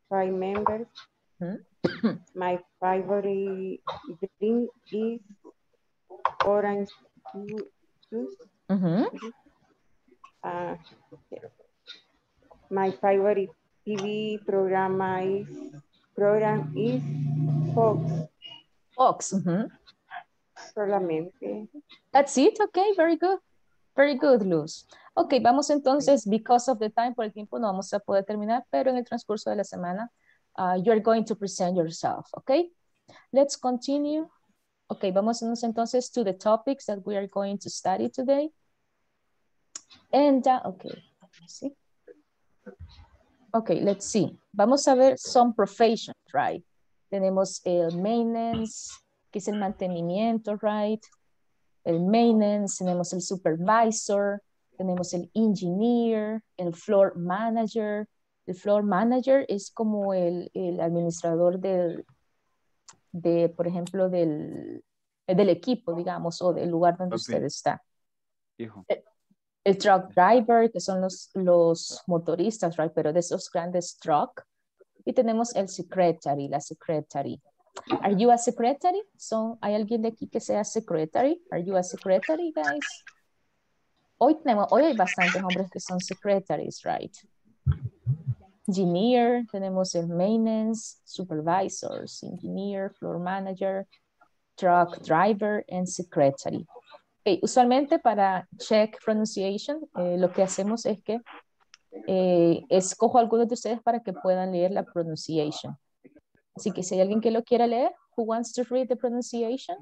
Speaker 9: five members. My favorite drink is orange ju- juice.
Speaker 1: Ujú.
Speaker 9: Uh, my favorite TV program is program is Fox.
Speaker 1: Fox. ujú.
Speaker 9: Solamente.
Speaker 1: That's it, okay, very good. Very good, Luz. Ok, vamos entonces, because of the time, por el tiempo no vamos a poder terminar, pero en el transcurso de la semana, uh, you're going to present yourself, okay? Let's continue. Ok, vamos entonces to the topics that we are going to study today. And, uh, okay, see. Okay, let's see. Vamos a ver some professions, right? Tenemos el maintenance, que es el mantenimiento, right? El maintenance, tenemos el supervisor, tenemos el engineer, el floor manager. El floor manager es como el, el administrador del, de, por ejemplo, del, del equipo, digamos, o del lugar donde usted está.
Speaker 4: Hijo.
Speaker 1: El truck driver, que son los, los motoristas, right? Pero de esos grandes truck. Y tenemos el secretary, la secretary. Are you a secretary? Son, ¿Hay alguien de aquí que sea secretary? Are you a secretary, guys? Hoy, tenemos, hoy hay bastantes hombres que son secretaries, right? Engineer, tenemos el maintenance, supervisors, engineer, floor manager, truck driver, and secretary. Usualmente para check pronunciation, eh, lo que hacemos es que eh, escojo a algunos de ustedes para que puedan leer la pronunciation. Así que si hay alguien que lo quiera leer, who wants to read the pronunciation?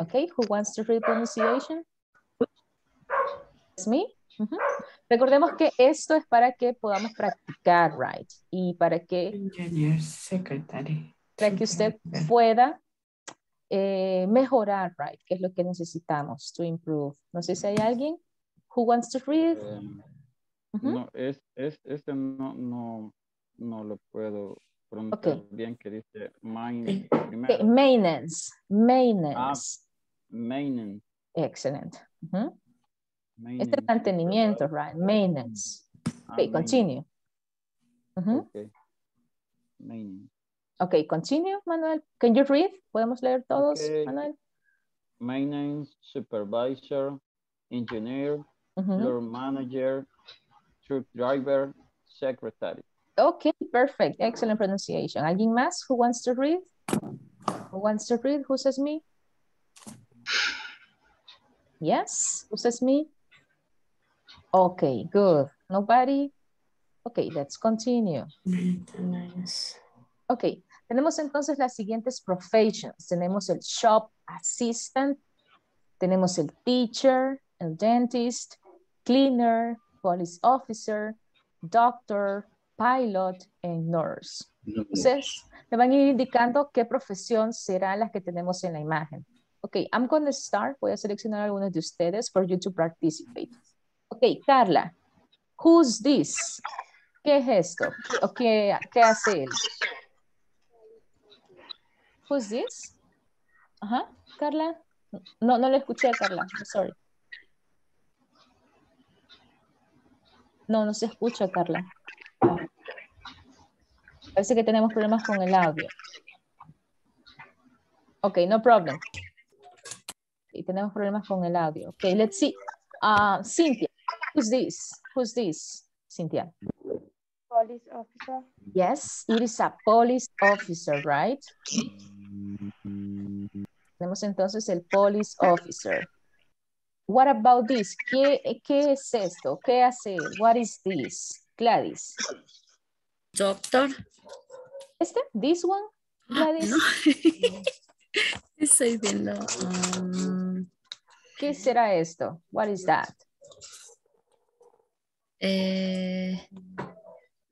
Speaker 1: Okay, who wants to read pronunciation? It's me. Recordemos que esto es para que podamos practicar, right? Y para que,
Speaker 12: Engineer secretary.
Speaker 1: para que usted pueda eh, mejorar, right? Que es lo que necesitamos to improve. No sé si hay alguien who wants to read.
Speaker 4: Em. No, es, es, este no, no, no lo puedo pronunciar bien, que dice mine
Speaker 1: Okay, maintenance, maintenance.
Speaker 4: Maintenance.
Speaker 1: Excellent. Este es mantenimiento, right? Maintenance.
Speaker 4: Ah,
Speaker 1: Okay, continue. Ujú.
Speaker 4: Okay. Maintenance.
Speaker 1: Okay, continue, Manuel. Can you read? ¿Podemos leer todos,
Speaker 4: Okay.
Speaker 1: Manuel?
Speaker 4: Maintenance supervisor, engineer,
Speaker 1: Ujú.
Speaker 4: floor manager, truck driver, secretary.
Speaker 1: Okay, perfect. Excellent pronunciation. ¿Alguien más who wants to read? Who wants to read? Who says me? Yes, who says me? Okay, good. Nobody? Okay, let's continue.
Speaker 12: Maintenance.
Speaker 1: Ok, tenemos entonces las siguientes professions. Tenemos el shop assistant, tenemos el teacher, el dentist, cleaner, police officer, doctor, pilot, and nurse. Entonces, me van a ir indicando qué profesión serán las que tenemos en la imagen. Ok, I'm going to start. Voy a seleccionar algunos de ustedes for you to participate. Ok, Carla, who's this? ¿Qué es esto? ¿O qué, qué hace él? Who's this? Ajá, Carla. No, no le escuché, Carla. I'm sorry. No, no se escucha, Carla. Parece que tenemos problemas con el audio. Ok, no problem. Y tenemos problemas con el audio. Ok, let's see. Uh, Cynthia, who's this? Who's this, Cynthia?
Speaker 3: Police officer.
Speaker 1: Yes, it is a police officer, right? Tenemos entonces el police officer. What about this? ¿Qué, qué es esto? ¿Qué hace? What is this? Gladys.
Speaker 10: Doctor.
Speaker 1: ¿Este? This one? Gladys.
Speaker 10: No. Estoy viendo. um,
Speaker 1: ¿Qué será esto? What is that?
Speaker 10: eh,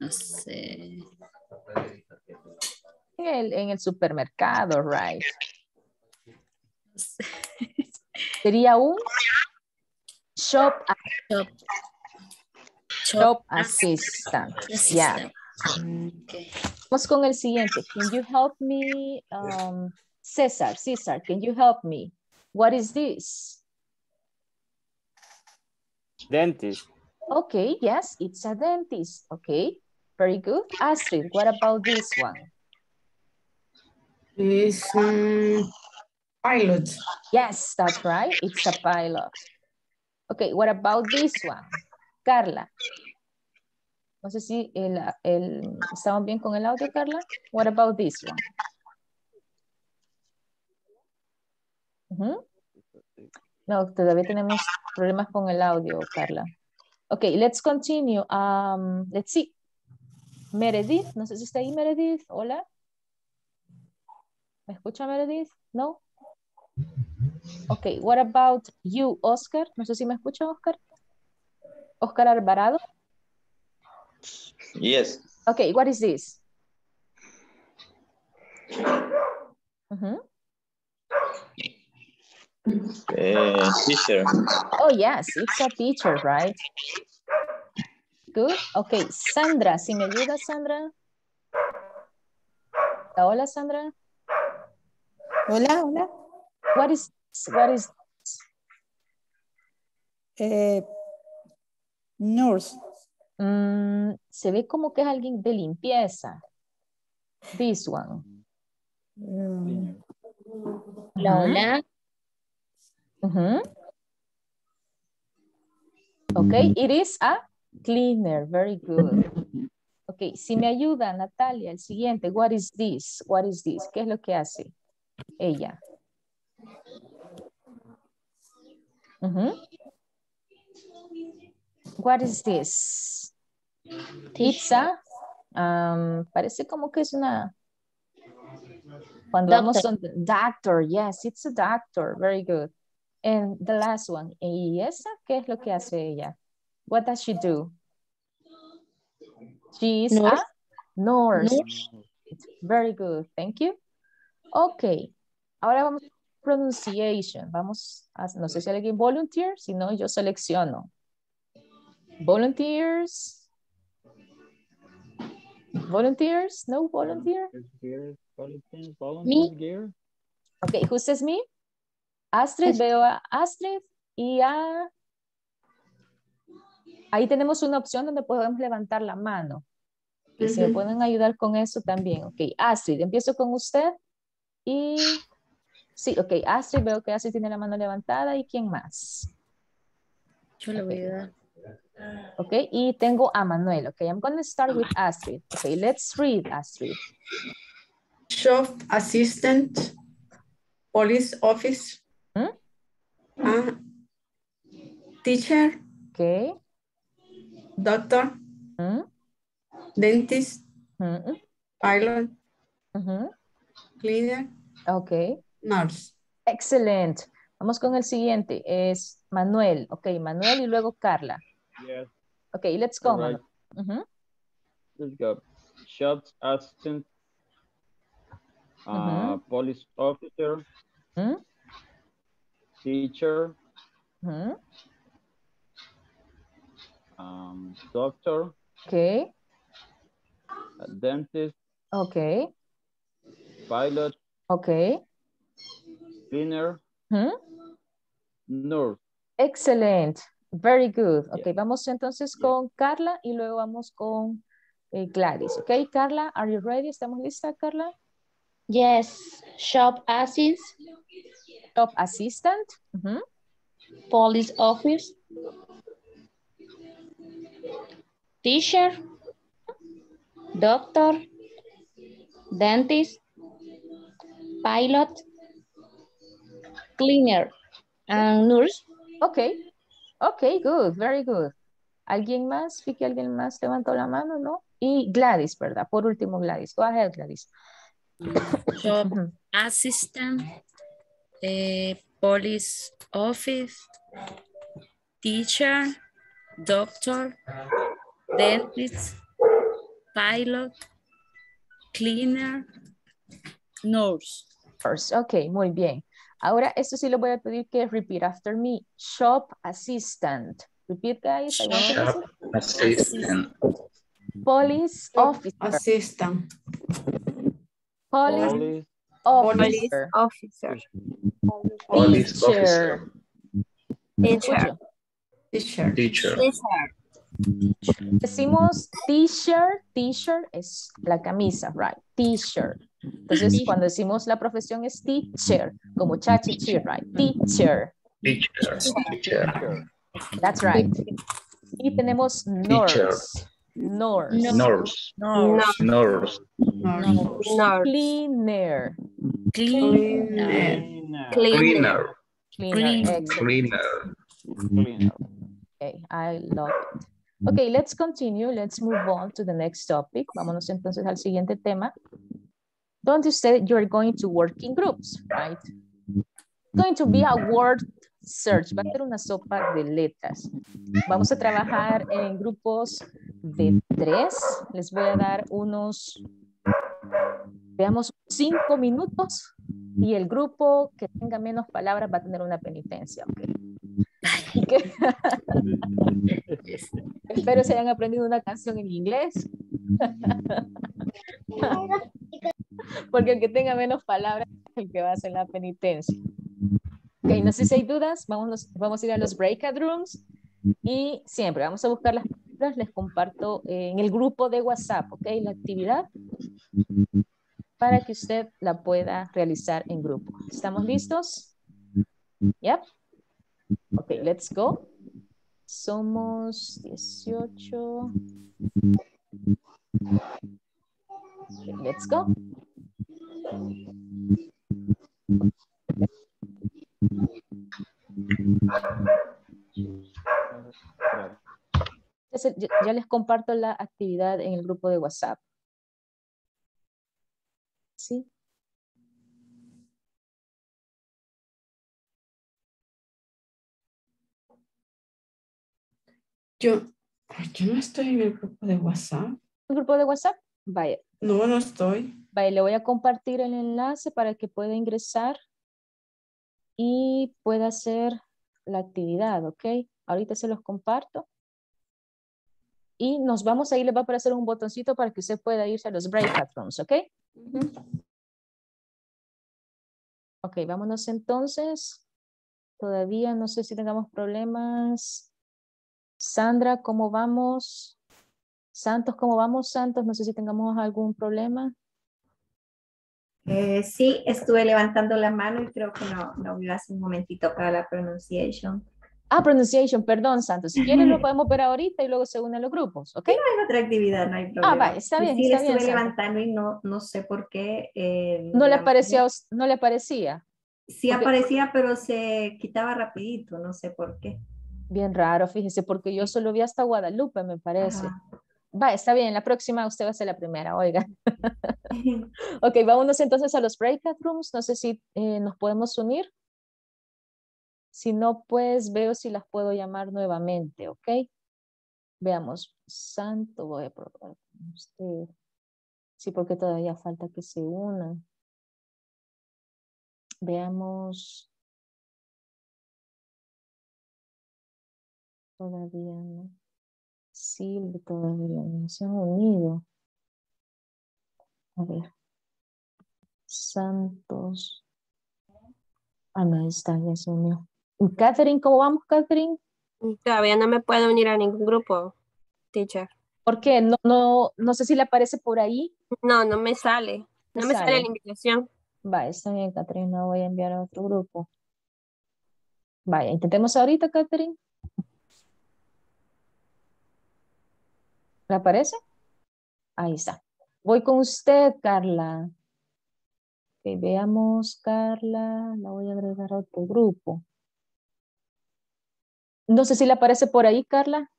Speaker 10: no sé.
Speaker 1: En el, en el supermercado, right?
Speaker 10: No sé.
Speaker 1: Sería un shop,
Speaker 10: Shop.
Speaker 1: shop assistant. Yeah.
Speaker 10: assistant. Okay.
Speaker 1: Vamos con el siguiente. Can you help me? Um, Cesar, Cesar, can you help me? What is this?
Speaker 4: Dentist.
Speaker 1: Okay, yes, it's a dentist. Okay, very good. Astrid, what about this one?
Speaker 12: Is um, pilot.
Speaker 1: Yes, that's right. It's a pilot. Okay, what about this one? Carla. No sé si el, estamos bien con el audio, Carla. What about this one? No, todavía tenemos problemas con el audio, Carla. Okay, let's continue. Um, let's see. Meredith, no sé si está ahí Meredith. Hola. ¿Me escucha Meredith? No. Okay, what about you, Oscar? No sé si me escucha, Oscar. Oscar Alvarado.
Speaker 14: Yes.
Speaker 1: Okay, what is this?
Speaker 14: Uh, teacher.
Speaker 1: Oh, yes, it's a teacher, right? Good. Okay, Sandra, si me ayuda, Sandra. Hola, Sandra.
Speaker 5: Hola, hola.
Speaker 1: What is, what is,
Speaker 5: Eh, nurse.
Speaker 1: mm, se ve como que es alguien de limpieza. This one.
Speaker 5: Mm,
Speaker 10: Hola, hola.
Speaker 1: Ujú. Okay, it is a cleaner. Very good. Okay, si me ayuda, Natalia, el siguiente. What is this? What is this? ¿Qué es lo que hace ella? Ujú. What is this? Pizza. Um, parece como que es una... Cuando vamos
Speaker 10: Doctor.
Speaker 1: on doctor, yes, it's a doctor. Very good. And the last one, ¿y esa qué es lo que hace ella? What does she do? She is
Speaker 10: Nurse.
Speaker 1: a nurse. Very good, thank you. Ok, ahora vamos pronunciation. Vamos a, no sé si alguien volunteer, si no yo selecciono. Volunteers. Volunteers? No volunteer?
Speaker 7: Me.
Speaker 1: Ok, who says me? Astrid, veo a Astrid y a... Ahí tenemos una opción donde podemos levantar la mano. Y si me pueden ayudar con eso también. Ok, Astrid, empiezo con usted. Y... Sí, ok, Astrid, veo que Astrid tiene la mano levantada. ¿Y quién más?
Speaker 10: Yo le voy a dar.
Speaker 1: Ok, y tengo a Manuel. Ok, I'm going to start with Astrid. Ok, let's read, Astrid.
Speaker 12: Shop assistant. Police office.
Speaker 1: ¿Mm?
Speaker 12: ah, teacher.
Speaker 1: Ok.
Speaker 12: Doctor.
Speaker 1: ¿Mm?
Speaker 12: Dentist.
Speaker 1: ¿Mm?
Speaker 12: Pilot. Cleaner.
Speaker 1: Ok.
Speaker 12: Nurse.
Speaker 1: Excelente. Vamos con el siguiente. Es Manuel. Ok, Manuel y luego Carla.
Speaker 7: Yes.
Speaker 1: Ok, let's go.
Speaker 7: Right.
Speaker 1: Manuel. Ujú.
Speaker 7: Let's go. Shop assistant. Uh, Police officer.
Speaker 1: ¿Mm?
Speaker 7: Teacher. Um, doctor.
Speaker 1: Ok,
Speaker 7: Dentist.
Speaker 1: ok,
Speaker 7: Pilot.
Speaker 1: ok.
Speaker 7: Cleaner.
Speaker 1: ¿Mm?
Speaker 7: Nurse.
Speaker 1: Excelente. Very good. Ok, vamos entonces con Carla y luego vamos con eh, Gladys. Ok, Carla, are you ready? ¿Estamos lista, Carla?
Speaker 15: Yes, shop assist,
Speaker 1: Top assistant.
Speaker 15: Police office, teacher, doctor, dentist, pilot, cleaner, and nurse.
Speaker 1: Ok, ok, good, very good. ¿Alguien más? Vi que alguien más levantó la mano, ¿no? Y Gladys, ¿verdad? Por último, Gladys. Go ahead, Gladys.
Speaker 10: Shop
Speaker 1: Ujú.
Speaker 10: assistant, eh, police office, teacher, doctor, dentist, pilot, cleaner, nurse.
Speaker 1: First, ok, muy bien. Ahora, esto sí lo voy a pedir que repeat after me. Shop assistant. Repeat, guys.
Speaker 2: Shop assistant.
Speaker 1: Police officer.
Speaker 12: Assistant.
Speaker 1: Police
Speaker 4: Police,
Speaker 1: officer.
Speaker 8: Officer.
Speaker 2: Police
Speaker 1: Teacher.
Speaker 2: officer.
Speaker 8: Teacher.
Speaker 12: Teacher.
Speaker 2: Teacher.
Speaker 1: Decimos t-shirt, t-shirt es la camisa, right? T-shirt. Entonces, cuando decimos la profesión es teacher, como chachi chi, right? Teacher.
Speaker 2: Teacher. Teacher.
Speaker 1: That's right. Y tenemos nurse. Nurse.
Speaker 2: Nurse.
Speaker 8: Nurse.
Speaker 1: Cleaner.
Speaker 12: Cleaner.
Speaker 8: Cleaner.
Speaker 2: Cleaner.
Speaker 1: Cleaner. Excellent.
Speaker 2: Cleaner.
Speaker 4: cleaner.
Speaker 1: Okay, I love it. Okay, let's continue. Let's move on to the next topic. Vámonos entonces al siguiente tema. Donde usted, you're going to work in groups, right? Going to be a word search. Va a ser una sopa de letras. Vamos a trabajar en grupos de tres. Les voy a dar unos, veamos, cinco minutos. Y el grupo que tenga menos palabras va a tener una penitencia, ¿ok? Y que- se hayan aprendido una canción en inglés. Porque el que tenga menos palabras es el que va a hacer la penitencia. Ok, no sé si hay dudas, vamos, vamos a ir a los breakout rooms y siempre vamos a buscar las palabras, les comparto eh, en el grupo de WhatsApp, ok, la actividad para que usted la pueda realizar en grupo. ¿Estamos listos? Yep. Ok, let's go. Somos 18. Okay, let's go. Ya, les comparto la actividad en el grupo de WhatsApp. Sí.
Speaker 12: Yo, yo no estoy en el grupo de WhatsApp.
Speaker 1: ¿El grupo de WhatsApp? Vaya.
Speaker 12: No, no estoy.
Speaker 1: Vaya, le voy a compartir el enlace para que pueda ingresar y pueda hacer la actividad, ¿ok? Ahorita se los comparto. Y nos vamos a ir, les va a aparecer un botoncito para que usted pueda irse a los breakout rooms, ¿ok? Ok, vámonos entonces. Todavía no sé si tengamos problemas. Sandra, ¿cómo vamos? Santos, ¿cómo vamos, Santos? No sé si tengamos algún problema.
Speaker 16: Eh, sí, estuve levantando la mano y creo que no, no vio hace un momentito para la pronunciation.
Speaker 1: Ah, pronunciation, perdón, Santos. Si quieren lo podemos ver ahorita y luego se unen los grupos, ¿ok?
Speaker 16: No hay otra actividad, no hay problema.
Speaker 1: Ah, va, está bien,
Speaker 16: sí,
Speaker 1: está bien,
Speaker 16: estuve levantando y no, no sé por qué. eh,
Speaker 1: No le aparecía, no le aparecía.
Speaker 16: Sí aparecía, pero se quitaba rapidito, no sé por qué.
Speaker 1: Bien raro, fíjese, porque yo solo vi hasta Guadalupe, me parece.
Speaker 16: Ajá.
Speaker 1: Va, está bien, la próxima usted va a ser la primera, oiga. ok, vámonos entonces a los breakout rooms. No sé si eh, nos podemos unir. Si no, pues veo si las puedo llamar nuevamente, ¿ok? Veamos, Santo, voy a probar con usted. Sí, porque todavía falta que se unan. Veamos. Todavía no. Silvia todavía no se han unido. A ver. Santos. Ah, no, está, ya se unió. ¿Y Catherine, cómo vamos, Catherine?
Speaker 8: Todavía no me puedo unir a ningún grupo, teacher.
Speaker 1: ¿Por qué? No, no, no sé si le aparece por ahí.
Speaker 8: No, no me sale. No,
Speaker 1: No
Speaker 8: me sale
Speaker 1: sale.
Speaker 8: la invitación.
Speaker 1: Va, está bien, Catherine, no voy a enviar a otro grupo. Vaya, intentemos ahorita, Catherine. ¿Le aparece? Ahí está. Voy con usted, Carla. Ok, veamos, Carla. La voy a agregar a otro grupo. No sé si le aparece por ahí, Carla.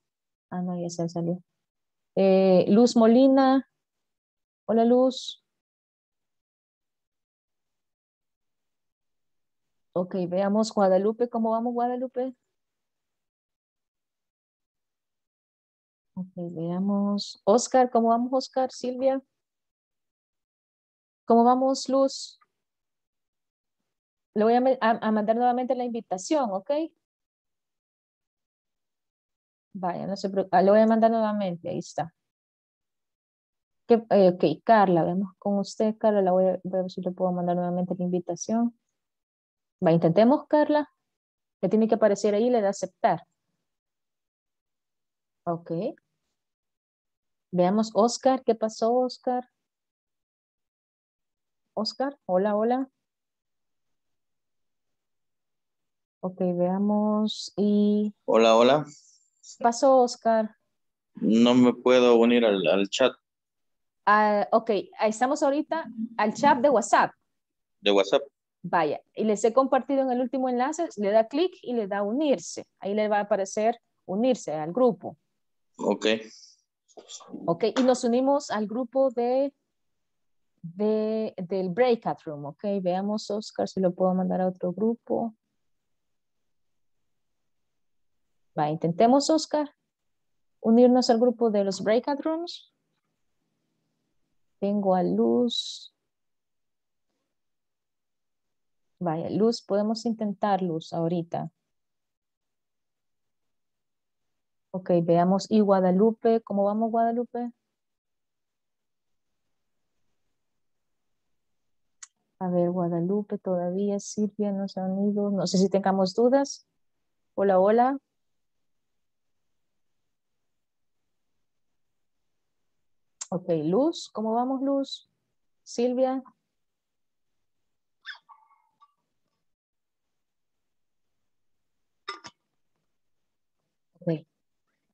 Speaker 1: Ah, no, ya se salió. Eh, Luz Molina. Hola, Luz. Ok, veamos Guadalupe. ¿Cómo vamos, Guadalupe? Ok, veamos. Oscar, ¿cómo vamos, Oscar? Silvia. ¿Cómo vamos, Luz? Le voy a, a- mandar nuevamente la invitación, ¿ok? Vaya, no se preocupe. Le voy a mandar nuevamente, ahí está. ¿Qué- eh, ok, Carla, vemos con usted, Carla. La voy a, voy a ver si le puedo mandar nuevamente la invitación. Va, intentemos, Carla. Le tiene que aparecer ahí, le da aceptar. Ok. Veamos, Oscar, ¿qué pasó, Oscar? Oscar, hola, hola. Ok, veamos. ¿Y
Speaker 14: Hola, hola.
Speaker 1: qué pasó, Oscar?
Speaker 14: No me puedo unir al, al chat
Speaker 1: Ah, ok, estamos ahorita al chat de WhatsApp.
Speaker 14: de WhatsApp.
Speaker 1: Vaya, y les he compartido en el último enlace, le da clic y le da unirse. Ahí le va a aparecer unirse al grupo.
Speaker 14: Ok.
Speaker 1: Ok, y nos unimos al grupo de, de, del breakout room. Ok, veamos, Oscar, si lo puedo mandar a otro grupo. Va, intentemos, Oscar, unirnos al grupo de los breakout rooms. Tengo a Luz. Vaya, Luz, podemos intentar Luz ahorita. Ok, veamos. Y Guadalupe, ¿cómo vamos, Guadalupe? A ver, Guadalupe, todavía Silvia no se ha unido. No sé si tengamos dudas. Hola, hola. Ok, Luz, ¿cómo vamos, Luz? Silvia. Ok,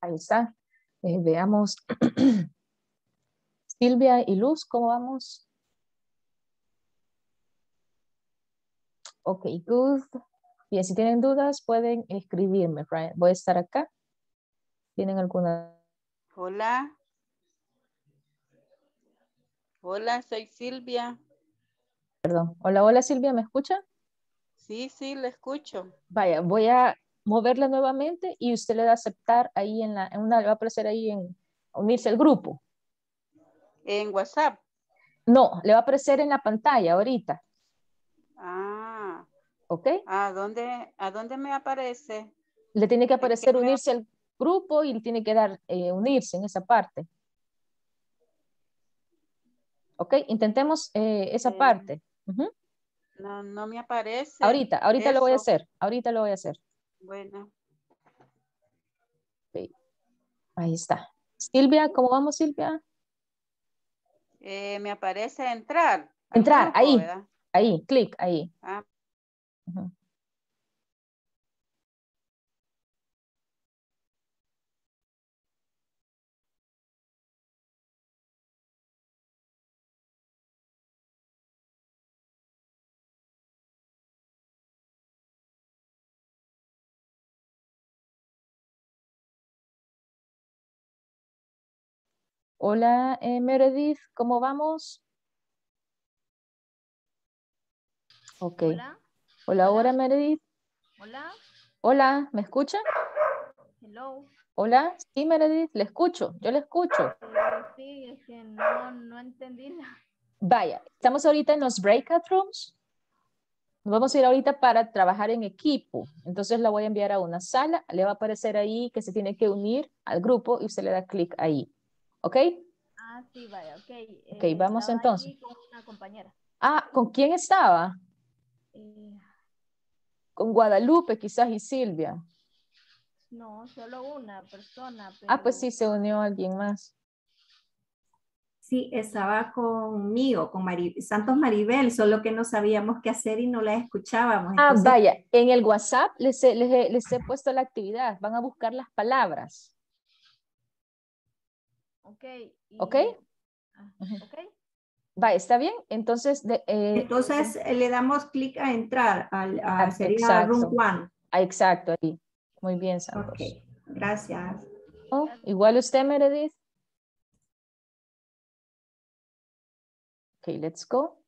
Speaker 1: ahí está. Eh, veamos. Silvia y Luz, ¿cómo vamos? Ok, good. Bien, si tienen dudas, pueden escribirme. right? Voy a estar acá. ¿Tienen alguna?
Speaker 17: Hola. Hola, soy Silvia.
Speaker 1: Perdón. Hola, hola Silvia, ¿me escucha?
Speaker 17: Sí, sí, le escucho.
Speaker 1: Vaya, voy a moverla nuevamente y usted le da a aceptar ahí en la, en una, va a aparecer ahí en unirse al grupo.
Speaker 17: En WhatsApp.
Speaker 1: No, le va a aparecer en la pantalla ahorita,
Speaker 17: Ah,
Speaker 1: ¿ok?
Speaker 17: ¿a dónde, a dónde me aparece?
Speaker 1: Le tiene que aparecer
Speaker 17: me-
Speaker 1: unirse al grupo y le tiene que dar eh, unirse en esa parte. ¿Ok? Intentemos eh, esa
Speaker 17: Eh,
Speaker 1: parte.
Speaker 17: No, no me aparece.
Speaker 1: Ahorita, ahorita lo voy a hacer. Ahorita lo voy a hacer.
Speaker 17: Bueno,
Speaker 1: Ahí está. Silvia, ¿cómo vamos, Silvia?
Speaker 17: eh, me aparece entrar.
Speaker 1: Entrar,
Speaker 17: grupo,
Speaker 1: ahí,
Speaker 17: ¿verdad?
Speaker 1: ahí, clic, ahí.
Speaker 17: Ah.
Speaker 1: Hola, eh, Meredith, ¿cómo vamos? Ok.
Speaker 18: Hola.
Speaker 1: Hola, hola, Meredith.
Speaker 18: Hola.
Speaker 1: Hola, ¿me escucha?
Speaker 18: Hello.
Speaker 1: Hola, sí, Meredith, le escucho, yo le escucho.
Speaker 18: Sí, es que no, no entendí la.
Speaker 1: Vaya, estamos ahorita en los breakout rooms. Nos vamos a ir ahorita para trabajar en equipo. Entonces la voy a enviar a una sala. Le va a aparecer ahí que se tiene que unir al grupo y usted le da clic ahí. ¿Ok?
Speaker 18: Ah, sí, vaya, ok.
Speaker 1: Ok,
Speaker 18: Eh,
Speaker 1: vamos entonces.
Speaker 18: con una compañera.
Speaker 1: Ah, ¿con quién estaba?
Speaker 18: Eh,
Speaker 1: Con Guadalupe quizás y Silvia.
Speaker 18: No, solo una persona.
Speaker 1: Ah, pues sí, se unió alguien más.
Speaker 16: Sí, estaba conmigo, con Mari- Santos Maribel, solo que no sabíamos qué hacer y no la escuchábamos.
Speaker 1: Ah,
Speaker 16: Entonces,
Speaker 1: vaya, en el WhatsApp les he, les he- les he puesto la actividad. Van a buscar las palabras.
Speaker 18: Ok. y-
Speaker 1: ¿Ok?
Speaker 18: ah, ok.
Speaker 1: Va, ¿está bien? Entonces, de, eh,
Speaker 16: Entonces eh, le damos clic a entrar al a,
Speaker 1: Ah,
Speaker 16: sería
Speaker 1: exacto.
Speaker 16: Room One.
Speaker 1: ah, exacto, ahí. Muy bien, Santos.
Speaker 16: Ok, gracias.
Speaker 1: Oh, Igual usted, Meredith. Ok, let's go.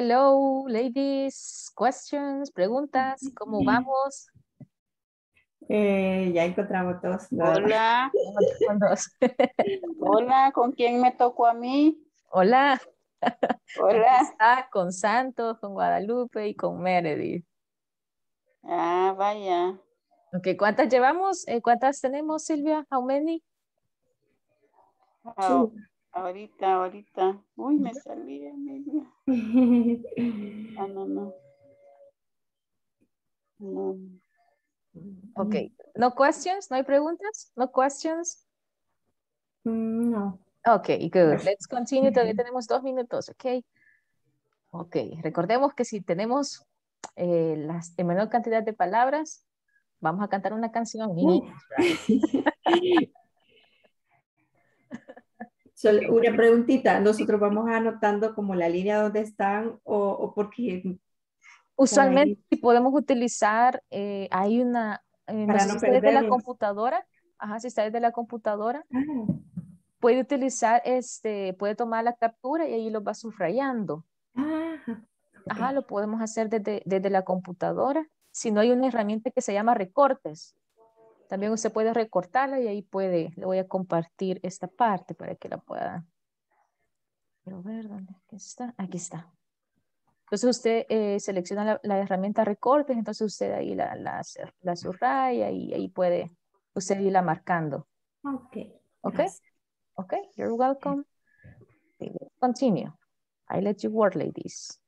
Speaker 1: Hello, ladies. Questions, preguntas, ¿cómo vamos?
Speaker 16: Eh, ya encontramos todos.
Speaker 17: Hola.
Speaker 1: Con dos.
Speaker 17: Hola, ¿con quién me tocó a mí?
Speaker 1: Hola.
Speaker 17: Hola.
Speaker 1: Está con Santos, con Guadalupe y con Meredith.
Speaker 17: Ah, vaya.
Speaker 1: Ok, ¿cuántas llevamos? Eh, ¿Cuántas tenemos, Silvia? How many?
Speaker 17: Ahorita, ahorita. Uy, me salí. amiga. Ah, no, no. No.
Speaker 1: Ok, no questions, no hay preguntas, no questions.
Speaker 16: Mm, No.
Speaker 1: Ok, good. Let's continue. Todavía tenemos dos minutos, ok. Ok, recordemos que si tenemos eh, las, en menor cantidad de palabras, vamos a cantar una canción.
Speaker 16: Uh.
Speaker 1: Right?
Speaker 16: Solo una preguntita, nosotros vamos anotando como la línea donde están o, o porque
Speaker 1: Usualmente si podemos utilizar, eh, hay una, eh, no
Speaker 16: Para
Speaker 1: sé
Speaker 16: no
Speaker 1: si está desde la computadora, ajá, si está desde la computadora,
Speaker 16: Ah,
Speaker 1: puede utilizar, este, puede tomar la captura y ahí lo va subrayando.
Speaker 16: ah,
Speaker 1: Ajá, lo podemos hacer desde, desde la computadora. Si no hay una herramienta que se llama recortes, también usted puede recortarla y ahí puede, le voy a compartir esta parte para que la pueda. Quiero ver dónde está. Aquí está. Entonces usted eh, selecciona la, la herramienta recortes, entonces usted ahí la, la, la subraya y ahí puede usted irla marcando.
Speaker 16: Ok.
Speaker 1: Okay? Okay, you're welcome. Continue. I let you work, ladies.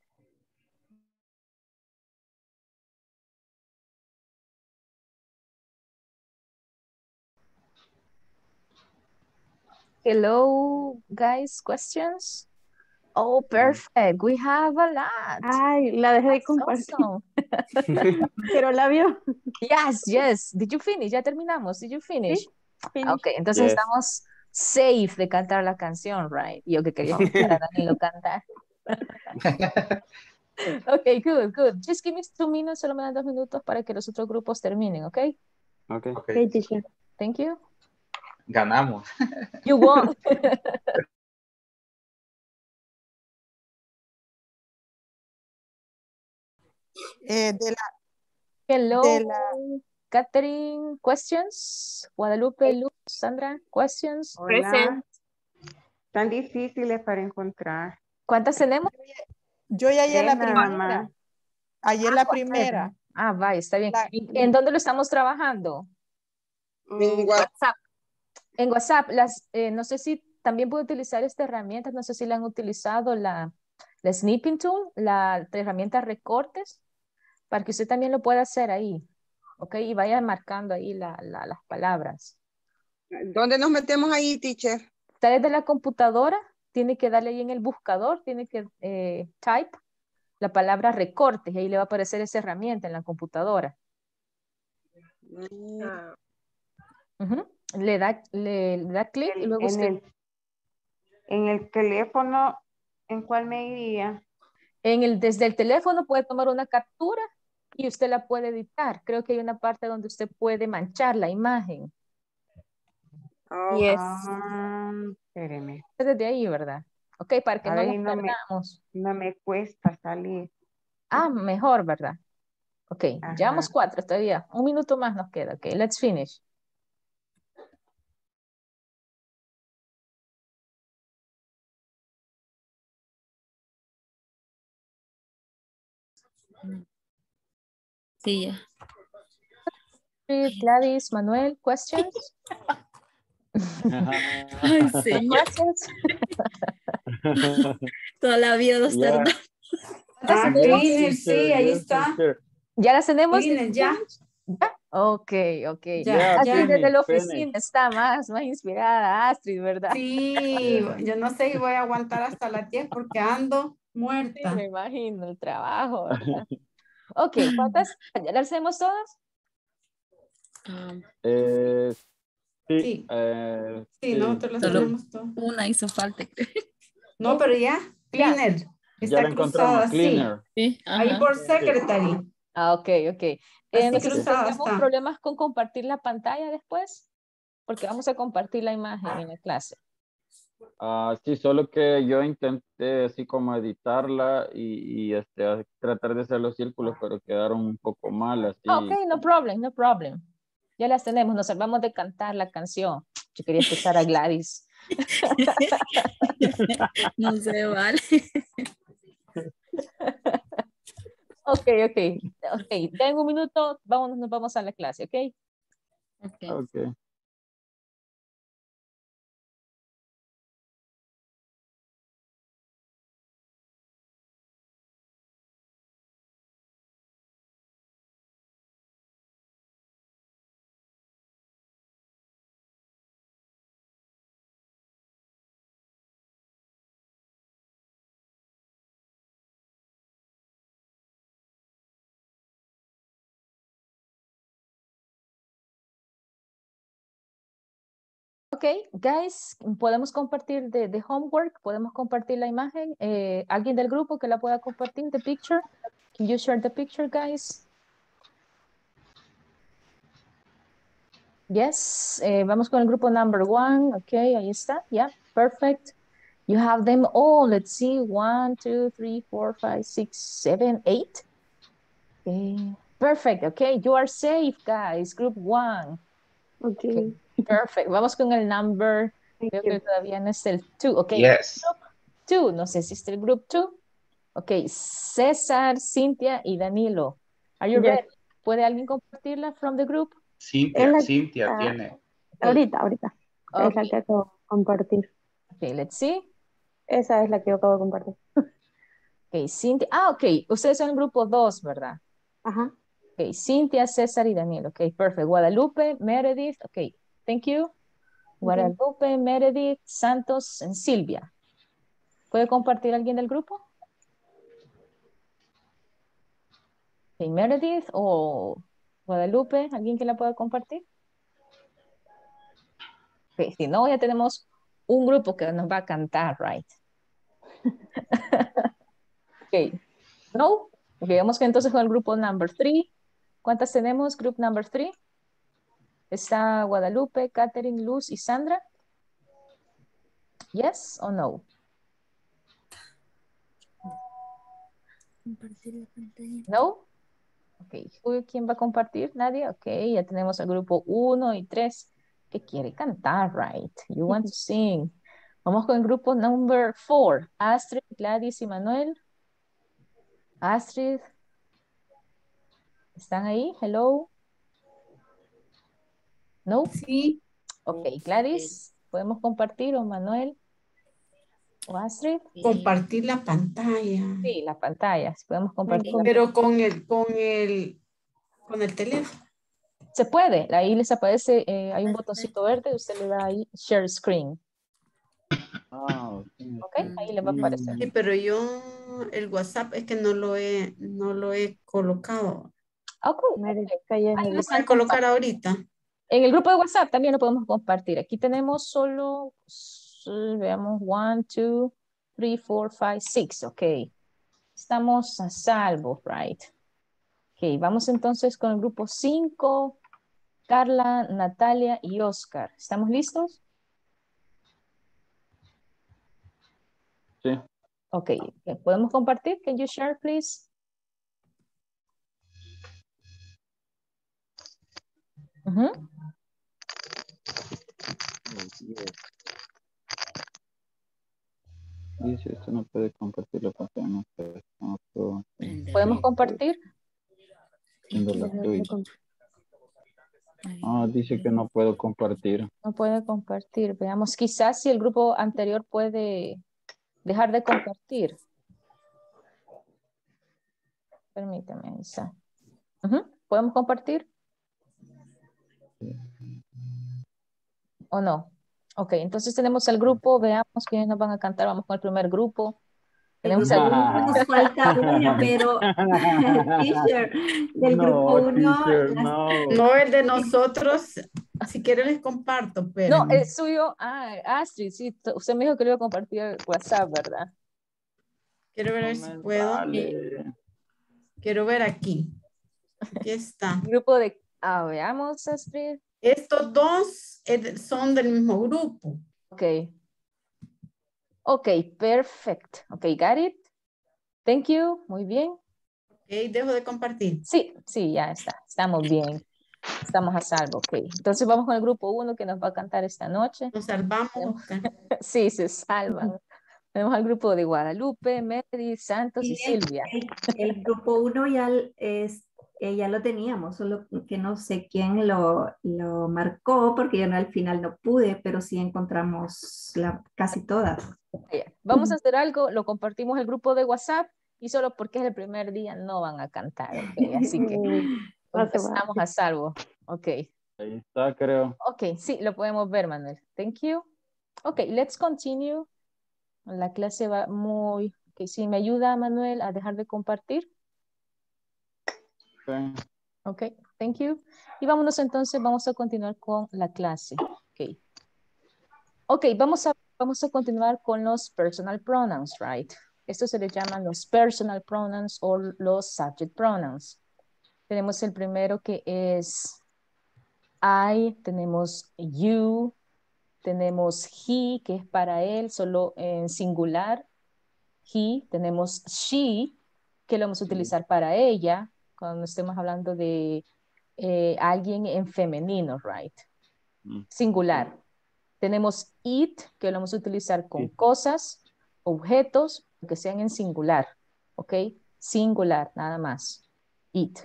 Speaker 1: Hello, guys, questions? Oh, perfect. We have a lot.
Speaker 11: Ay, la dejé de compartir.
Speaker 1: awesome.
Speaker 11: Pero la vio.
Speaker 1: Yes, yes. Did you finish? Ya terminamos. Did you finish?
Speaker 11: finish.
Speaker 1: Ok, entonces
Speaker 4: Yes.
Speaker 1: estamos safe de cantar la canción, right? Yo que quería escuchar a Danilo cantar. ok, good, good. Just give me two minutes, solo me dan dos minutos para que los otros grupos terminen, ¿ok?
Speaker 4: Okay.
Speaker 11: Okay.
Speaker 1: Thank you.
Speaker 2: Ganamos.
Speaker 1: You won.
Speaker 5: Eh, de la,
Speaker 1: Hello,
Speaker 5: de la,
Speaker 1: Catherine, questions? Guadalupe, Luz, Sandra, questions?
Speaker 11: Hola. Tan difíciles para encontrar.
Speaker 1: ¿Cuántas tenemos?
Speaker 5: yo ya hallé la primera.
Speaker 11: más.
Speaker 5: Hallé la primera.
Speaker 1: Ah, vaya, está bien.
Speaker 5: La-
Speaker 1: ¿En en dónde lo estamos trabajando?
Speaker 8: Mm, WhatsApp.
Speaker 1: En WhatsApp, las, eh, no sé si también puede utilizar esta herramienta, no sé si la han utilizado, la, la Snipping Tool, la herramienta recortes, para que usted también lo pueda hacer ahí, ¿ok? Y vaya marcando ahí la- la- las palabras.
Speaker 9: ¿Dónde nos metemos ahí, teacher?
Speaker 1: Está desde la computadora, tiene que darle ahí en el buscador, tiene que eh, type la palabra recortes y ahí le va a aparecer esa herramienta en la computadora. Ujú. Le da, le, le da clic y luego
Speaker 11: En
Speaker 1: usted-
Speaker 11: el, en el teléfono, ¿en cuál me iría?
Speaker 1: En el, desde el teléfono puede tomar una captura y usted la puede editar. Creo que hay una parte donde usted puede manchar la imagen.
Speaker 8: Yes.
Speaker 11: Ah, espéreme.
Speaker 1: Es desde ahí, ¿verdad? Ok, para que
Speaker 11: A
Speaker 1: no
Speaker 11: ver,
Speaker 1: nos
Speaker 11: no me-. No me cuesta salir.
Speaker 1: Ah, mejor, ¿verdad? Ok, llevamos
Speaker 11: Ajá.
Speaker 1: cuatro todavía. Un minuto más nos queda. Ok, let's finish.
Speaker 10: Sí, ya.
Speaker 1: Sí, Gladys, Manuel, questions?
Speaker 10: Ay, señor. Toda la vida nos
Speaker 4: Yeah.
Speaker 10: tardó.
Speaker 5: Ah, sí,
Speaker 4: teacher,
Speaker 5: ahí está.
Speaker 1: ¿Ya las tenemos?
Speaker 5: Cleaner, ya.
Speaker 1: ¿Ya? Ok, ok.
Speaker 5: Ya,
Speaker 1: Así
Speaker 5: ya.
Speaker 1: desde la oficina está más, más inspirada Astrid, ¿verdad?
Speaker 5: Sí, yo no sé si voy a aguantar hasta las 10 porque ando
Speaker 1: Sí,
Speaker 5: muerta.
Speaker 1: me imagino el trabajo, ¿verdad? Ok, ¿cuántas? ¿Ya las hacemos todas?
Speaker 10: Ah,
Speaker 4: Eh, sí,
Speaker 5: Sí.
Speaker 4: eh,
Speaker 5: Sí,
Speaker 4: sí,
Speaker 5: nosotros las
Speaker 10: Solo-
Speaker 5: tenemos todo.
Speaker 10: una hizo falta.
Speaker 5: No, pero ya, Cleaner.
Speaker 4: ya
Speaker 5: Está
Speaker 4: la encontramos,
Speaker 5: cruzada, sí.
Speaker 4: cleaner.
Speaker 10: Sí,
Speaker 5: Ahí por Secretary.
Speaker 1: Ah, ok, ok. Eh,
Speaker 5: Así cruzada
Speaker 1: tengamos
Speaker 5: está.
Speaker 1: problemas con compartir la pantalla después, porque vamos a compartir la imagen en la clase.
Speaker 4: Ah, sí, solo que yo intenté así como editarla y, y, este, a- tratar de hacer los círculos, pero quedaron un poco mal así.
Speaker 1: Ah, Ok, no problem, no problem. Ya las tenemos, nos salvamos de cantar la canción. Yo quería escuchar a Gladys.
Speaker 10: No se vale.
Speaker 1: Ok, ok, ok. Den un minuto, vamos, nos vamos a la clase, ok?
Speaker 10: Ok.
Speaker 4: Ok.
Speaker 1: Ok, guys, podemos compartir de, de homework, podemos compartir la imagen. Eh, ¿Alguien del grupo que la pueda compartir, the picture? Can you share the picture, guys? Yes, eh, vamos con el grupo number one. Ok, ahí está. Yeah, perfect. You have them all. Let's see. One, two, three, four, five, six, seven, eight. Okay. Perfect. Okay, you are safe, guys. Group one.
Speaker 11: Okay.
Speaker 1: Perfect. Vamos con el number.
Speaker 11: Thank
Speaker 1: Creo
Speaker 11: you.
Speaker 1: que todavía no es el two. Ok.
Speaker 2: Yes.
Speaker 1: Group two. No sé si es el group two. Ok, César, Cintia y Danilo. Are you
Speaker 3: Yes.
Speaker 1: ready? ¿Puede alguien compartirla from the group?
Speaker 2: Cintia, Cintia tiene.
Speaker 3: Ahorita, ahorita. Es la que acabo de compartir.
Speaker 1: Ok, let's see.
Speaker 3: Esa es la que yo acabo de compartir.
Speaker 1: Ok, Cintia. Ah, ok. Ustedes son el grupo 2, ¿verdad?
Speaker 3: Ajá.
Speaker 1: Ok, Cintia, César y Daniel. Ok, perfect. Guadalupe, Meredith. Ok, thank you. Guadalupe, Meredith, Santos y Silvia. ¿Puede compartir alguien del grupo? Meredith o Guadalupe, ¿alguien que la pueda compartir? Si no, ya tenemos un grupo que nos va a cantar, right? ok, no. Ok, vamos que entonces con el grupo number three. ¿Cuántas tenemos? Group number three. Está Guadalupe, Catherine, Luz y Sandra. Yes or no?
Speaker 10: Compartir la pantalla.
Speaker 1: No. Ok, ¿quién va a compartir? Nadie. Ok, ya tenemos el grupo 1 y 3 que quiere cantar, right? You want to sing. Vamos con el grupo number 4. Astrid, Gladys y Manuel. Astrid. ¿Están ahí? Hello. No.
Speaker 12: Sí.
Speaker 1: Ok, Gladys, ¿podemos compartir o Manuel? ¿O Astrid?
Speaker 12: Compartir la pantalla.
Speaker 1: Sí, la pantalla. si Podemos compartir.
Speaker 12: Pero con el, con el, con el teléfono.
Speaker 1: Se puede, ahí les aparece, eh, hay un botoncito verde, usted le da ahí Share Screen.
Speaker 4: Ah, ok.
Speaker 1: ¿Ok? Ahí le va a aparecer.
Speaker 12: Sí, pero yo el WhatsApp es que no lo he, no lo he colocado.
Speaker 1: Ok.
Speaker 3: Ahí
Speaker 1: lo
Speaker 12: ¿Lo pueden colocar ahorita?
Speaker 1: En el grupo de WhatsApp también lo podemos compartir. Aquí tenemos solo, s- veamos, one, two, three, four, five, six. Ok. Estamos a salvo, right? Ok, vamos entonces con el grupo 5. Carla, Natalia y Oscar. ¿Estamos listos?
Speaker 4: Sí.
Speaker 1: Ok, ¿podemos compartir? Can you share, please? Ujú.
Speaker 4: Dice, esto no puede compartir la pantalla. No puede. No puedo.
Speaker 1: ¿Podemos compartir?
Speaker 4: Ah, dice que no puedo compartir.
Speaker 1: No puede compartir. Veamos, quizás si el grupo anterior puede dejar de compartir. Permítame. Ujú, ¿Podemos compartir? ¿O no? Ok, entonces tenemos el grupo, veamos quiénes nos van a cantar. Vamos con el primer grupo. Tenemos el
Speaker 16: Nos falta una, pero teacher, del
Speaker 12: No,
Speaker 16: grupo uno,
Speaker 12: teacher,
Speaker 16: las-
Speaker 4: no.
Speaker 12: No, el de nosotros, si quieren les comparto, pero.
Speaker 1: No, el suyo, ah, Astrid, sí, usted me dijo que le iba a compartir el WhatsApp, ¿verdad?
Speaker 12: Quiero ver si puedo. Quiero ver aquí. Aquí está.
Speaker 1: Grupo de, ah, veamos, Astrid.
Speaker 12: Estos dos eh, son del mismo grupo.
Speaker 1: Ok. Ok, perfect. Ok, got it. Thank you. Muy bien.
Speaker 12: Ok, dejo de compartir.
Speaker 1: Sí, sí, ya está. Estamos bien. Estamos a salvo. Ok. Entonces vamos con el grupo 1 que nos va a cantar esta noche.
Speaker 12: Nos salvamos.
Speaker 1: Sí, se salvan. Tenemos al grupo de Guadalupe, Mary, Santos y Silvia.
Speaker 16: el grupo uno ya, es, eh, ya lo teníamos, solo que no sé quién lo, lo marcó, porque yo no, al final no pude, pero sí encontramos la, casi todas.
Speaker 1: Vamos a hacer algo, lo compartimos el grupo de WhatsApp y solo porque es el primer día no van a cantar, ok, así que estamos a salvo, ok.
Speaker 4: Ahí está, creo.
Speaker 1: Ok, sí, lo podemos ver, Manuel. Thank you. Ok, let's continue. La clase va muy... Ok, sí, me ayuda, Manuel, a dejar de compartir.
Speaker 4: Ok.
Speaker 1: Ok, thank you. Y vámonos entonces, vamos a continuar con la clase. Ok. Ok, vamos a, vamos a continuar con los personal pronouns, right? Estos se les llaman los personal pronouns o los subject pronouns. Tenemos el primero que es I, tenemos you, tenemos he, que es para él, solo en singular. He, tenemos she, que lo vamos a utilizar para ella, cuando estemos hablando de eh, alguien en femenino, right? Singular. Tenemos it, que lo vamos a utilizar con cosas, objetos, que sean en singular. ¿ok? Singular, nada más. It.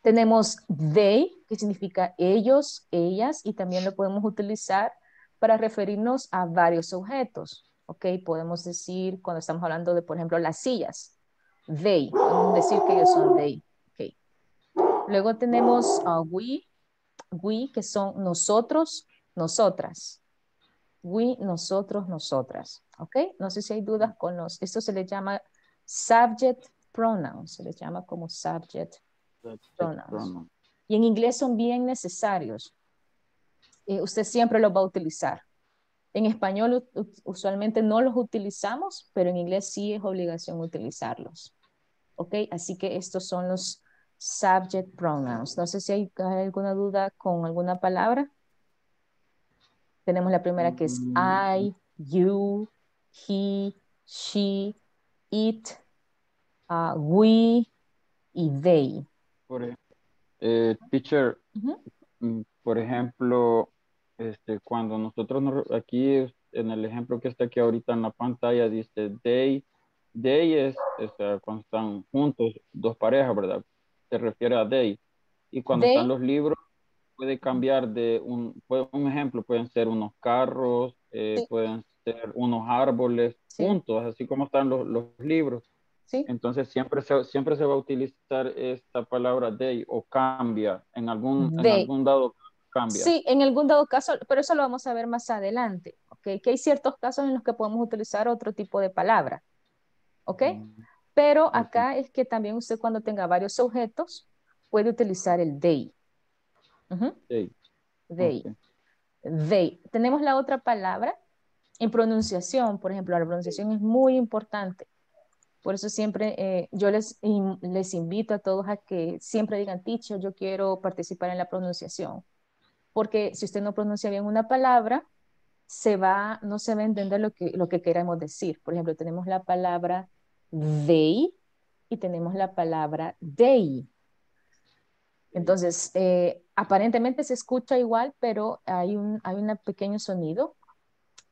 Speaker 1: Tenemos they, que significa ellos, ellas, y también lo podemos utilizar para referirnos a varios objetos, ¿ok? Podemos decir, cuando estamos hablando de, por ejemplo, las sillas, they, podemos decir que ellos son they, ¿ok? Luego tenemos uh, we, we, que son nosotros, nosotras. We, nosotros, nosotras, ¿ok? No sé si hay dudas con los, esto se le llama subject pronoun, se les llama como subject pronouns. Y en inglés son bien necesarios. Eh, usted siempre los va a utilizar. En español usualmente no los utilizamos, pero en inglés sí es obligación utilizarlos. ¿Ok? Así que estos son los subject pronouns. No sé si hay, hay alguna duda con alguna palabra. Tenemos la primera que es I, you, he, she, it, uh, we y they.
Speaker 4: Por, eh, teacher, mm, por ejemplo, este, cuando nosotros nos- aquí en el ejemplo que está aquí ahorita en la pantalla dice they, es, eh, cuando están juntos, dos parejas, ¿verdad? Se refiere a they. Y cuando
Speaker 1: They.
Speaker 4: están los libros, puede cambiar de un, puede- un ejemplo, pueden ser unos carros, eh, pueden ser unos árboles juntos, así como están los, los libros. Entonces siempre se, siempre se va a utilizar esta palabra they o cambia en algún, en algún dado cambia.
Speaker 1: Sí, en algún dado caso, pero eso lo vamos a ver más adelante, ¿ok? Que hay ciertos casos en los que podemos utilizar otro tipo de palabra, ¿ok? Pero acá es que también usted cuando tenga varios objetos puede utilizar el they. Ujú.
Speaker 4: They.
Speaker 1: They. They. Tenemos la otra palabra en pronunciación, por ejemplo, la pronunciación es muy importante. Por eso siempre eh, yo les, in- les invito a todos a que siempre digan, teacher, yo quiero participar en la pronunciación. Porque si usted no pronuncia bien una palabra, se va, no se va a entender lo que, lo que queremos decir. Por ejemplo, tenemos la palabra they y tenemos la palabra they. Entonces, eh, aparentemente se escucha igual, pero hay un, hay un pequeño sonido.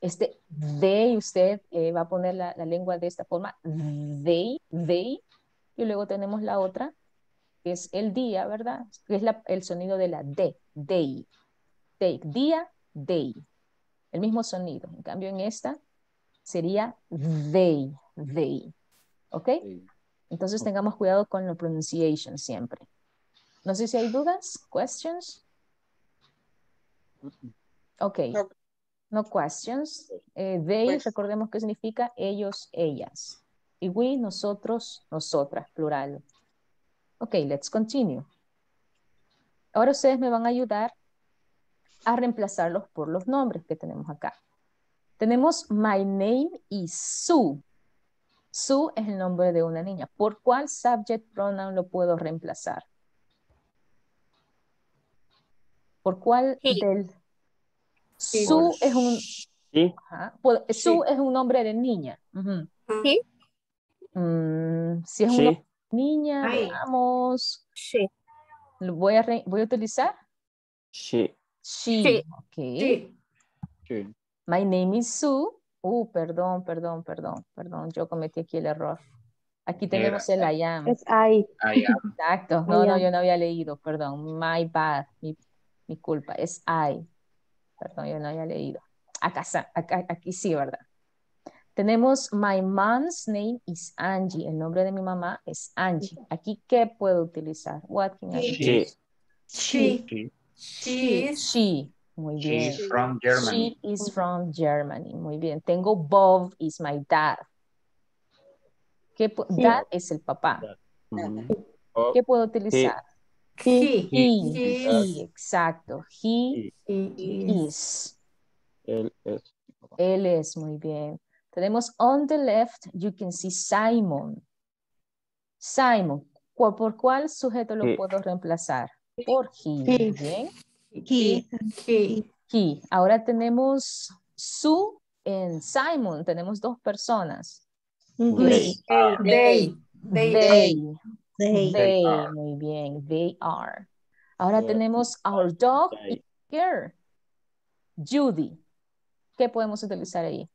Speaker 1: Este they, usted eh, va a poner la, la lengua de esta forma, they, they, y luego tenemos la otra, que es el día, ¿verdad? Que es la- el sonido de la D, day, day, día, day, el mismo sonido. En cambio, en esta sería they, they, ¿ok? Entonces tengamos cuidado con la pronunciation siempre. No sé si hay dudas, questions. Ok. No questions. Eh, they,
Speaker 9: Pues-
Speaker 1: recordemos que significa ellos, ellas. Y we, nosotros, nosotras, plural. Ok, let's continue. Ahora ustedes me van a ayudar a reemplazarlos por los nombres que tenemos acá. Tenemos my name is Sue. Sue es el nombre de una niña. ¿Por cuál subject pronoun lo puedo reemplazar? ¿Por cuál del... Sue es un...
Speaker 19: Sí.
Speaker 1: Ajá. Puedo- Sue es un nombre de niña.
Speaker 8: Sí.
Speaker 1: Mm, si es
Speaker 19: Sí.
Speaker 1: una niña,
Speaker 8: Ay.
Speaker 1: veamos.
Speaker 8: Sí.
Speaker 1: Lo voy a, re- voy a utilizar
Speaker 19: She.
Speaker 1: She.
Speaker 8: Sí.
Speaker 1: ok.
Speaker 4: Sí.
Speaker 1: My name is Sue. Uh, perdón, perdón, perdón, perdón. Yo cometí aquí el error. Aquí tenemos el I am.
Speaker 3: Es I.
Speaker 2: I am.
Speaker 1: Exacto. No,
Speaker 3: I
Speaker 1: no,
Speaker 3: am.
Speaker 1: yo no había leído, perdón. My bad. Mi, mi culpa. Es I. Perdón, yo no había leído. Acá, aquí sí, ¿verdad? Tenemos my mom's name is Angie. El nombre de mi mamá es Angie. Aquí, ¿qué puedo utilizar? What can I use?
Speaker 12: She.
Speaker 2: She,
Speaker 12: She is.
Speaker 1: She. Muy bien.
Speaker 2: she's from Germany.
Speaker 1: She is from Germany. Muy bien. Tengo Bob is my dad. ¿Qué pu- dad es el papá. ¿Qué puedo utilizar?
Speaker 12: He.
Speaker 1: He,
Speaker 12: He
Speaker 1: he, exacto. He
Speaker 12: He is.
Speaker 1: is.
Speaker 4: él es.
Speaker 1: Él es muy bien. Tenemos on the left, you can see Simon. Simon, ¿cu- ¿por cuál sujeto lo
Speaker 19: He.
Speaker 1: puedo reemplazar? Por he. Muy bien.
Speaker 12: He. He.
Speaker 1: He. Ahora tenemos Sue en Simon. Tenemos dos personas.
Speaker 19: They.
Speaker 12: They. They.
Speaker 1: They.
Speaker 15: They.
Speaker 1: They,
Speaker 2: are.
Speaker 1: muy bien, they are. Ahora
Speaker 4: Yeah.
Speaker 1: tenemos our dog
Speaker 4: They.
Speaker 1: is here. Judy. ¿Qué podemos utilizar ahí?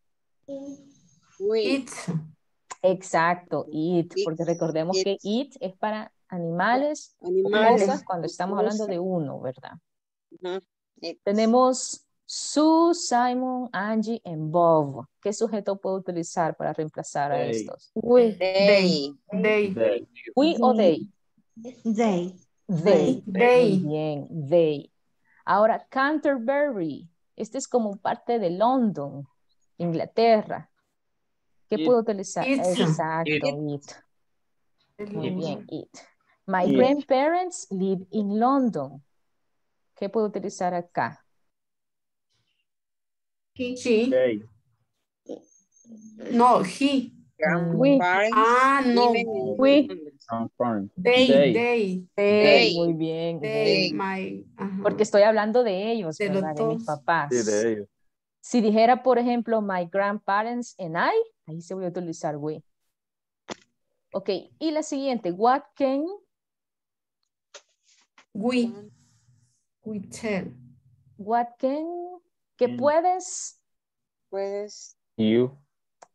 Speaker 12: It.
Speaker 1: Exacto, eat, porque recordemos que eat es para animales,
Speaker 6: Animales.
Speaker 1: cosas cuando estamos hablando de uno, ¿verdad? Tenemos Sue, Simon, Angie y Bob. ¿Qué sujeto puedo utilizar para reemplazar a estos?
Speaker 3: We.
Speaker 6: They.
Speaker 12: They.
Speaker 4: They.
Speaker 1: We o they?
Speaker 16: They.
Speaker 1: They.
Speaker 12: They.
Speaker 1: Muy bien, they. Ahora, Canterbury. Este es como parte de London, Inglaterra. ¿Qué
Speaker 4: It.
Speaker 1: puedo utilizar?
Speaker 12: It's.
Speaker 1: Exacto,
Speaker 2: It.
Speaker 1: it. Muy bien, it. My grandparents live in London. ¿Qué puedo utilizar acá?
Speaker 12: She.
Speaker 4: They.
Speaker 12: No, he.
Speaker 1: We.
Speaker 6: Grandparents
Speaker 12: Ah, no.
Speaker 3: We.
Speaker 12: They.
Speaker 4: They.
Speaker 12: They.
Speaker 1: They,
Speaker 6: They.
Speaker 1: muy bien.
Speaker 12: They.
Speaker 1: they.
Speaker 12: My.
Speaker 1: Porque estoy hablando de ellos,
Speaker 12: De los
Speaker 1: ¿verdad? De mis papás.
Speaker 4: Sí, de ellos.
Speaker 1: Si dijera, por ejemplo, my grandparents and I, ahí se voy a utilizar we. Ok, y la siguiente, what can,
Speaker 12: We. We tell.
Speaker 1: what can, que
Speaker 4: Can.
Speaker 1: puedes,
Speaker 6: Puedes.
Speaker 4: You.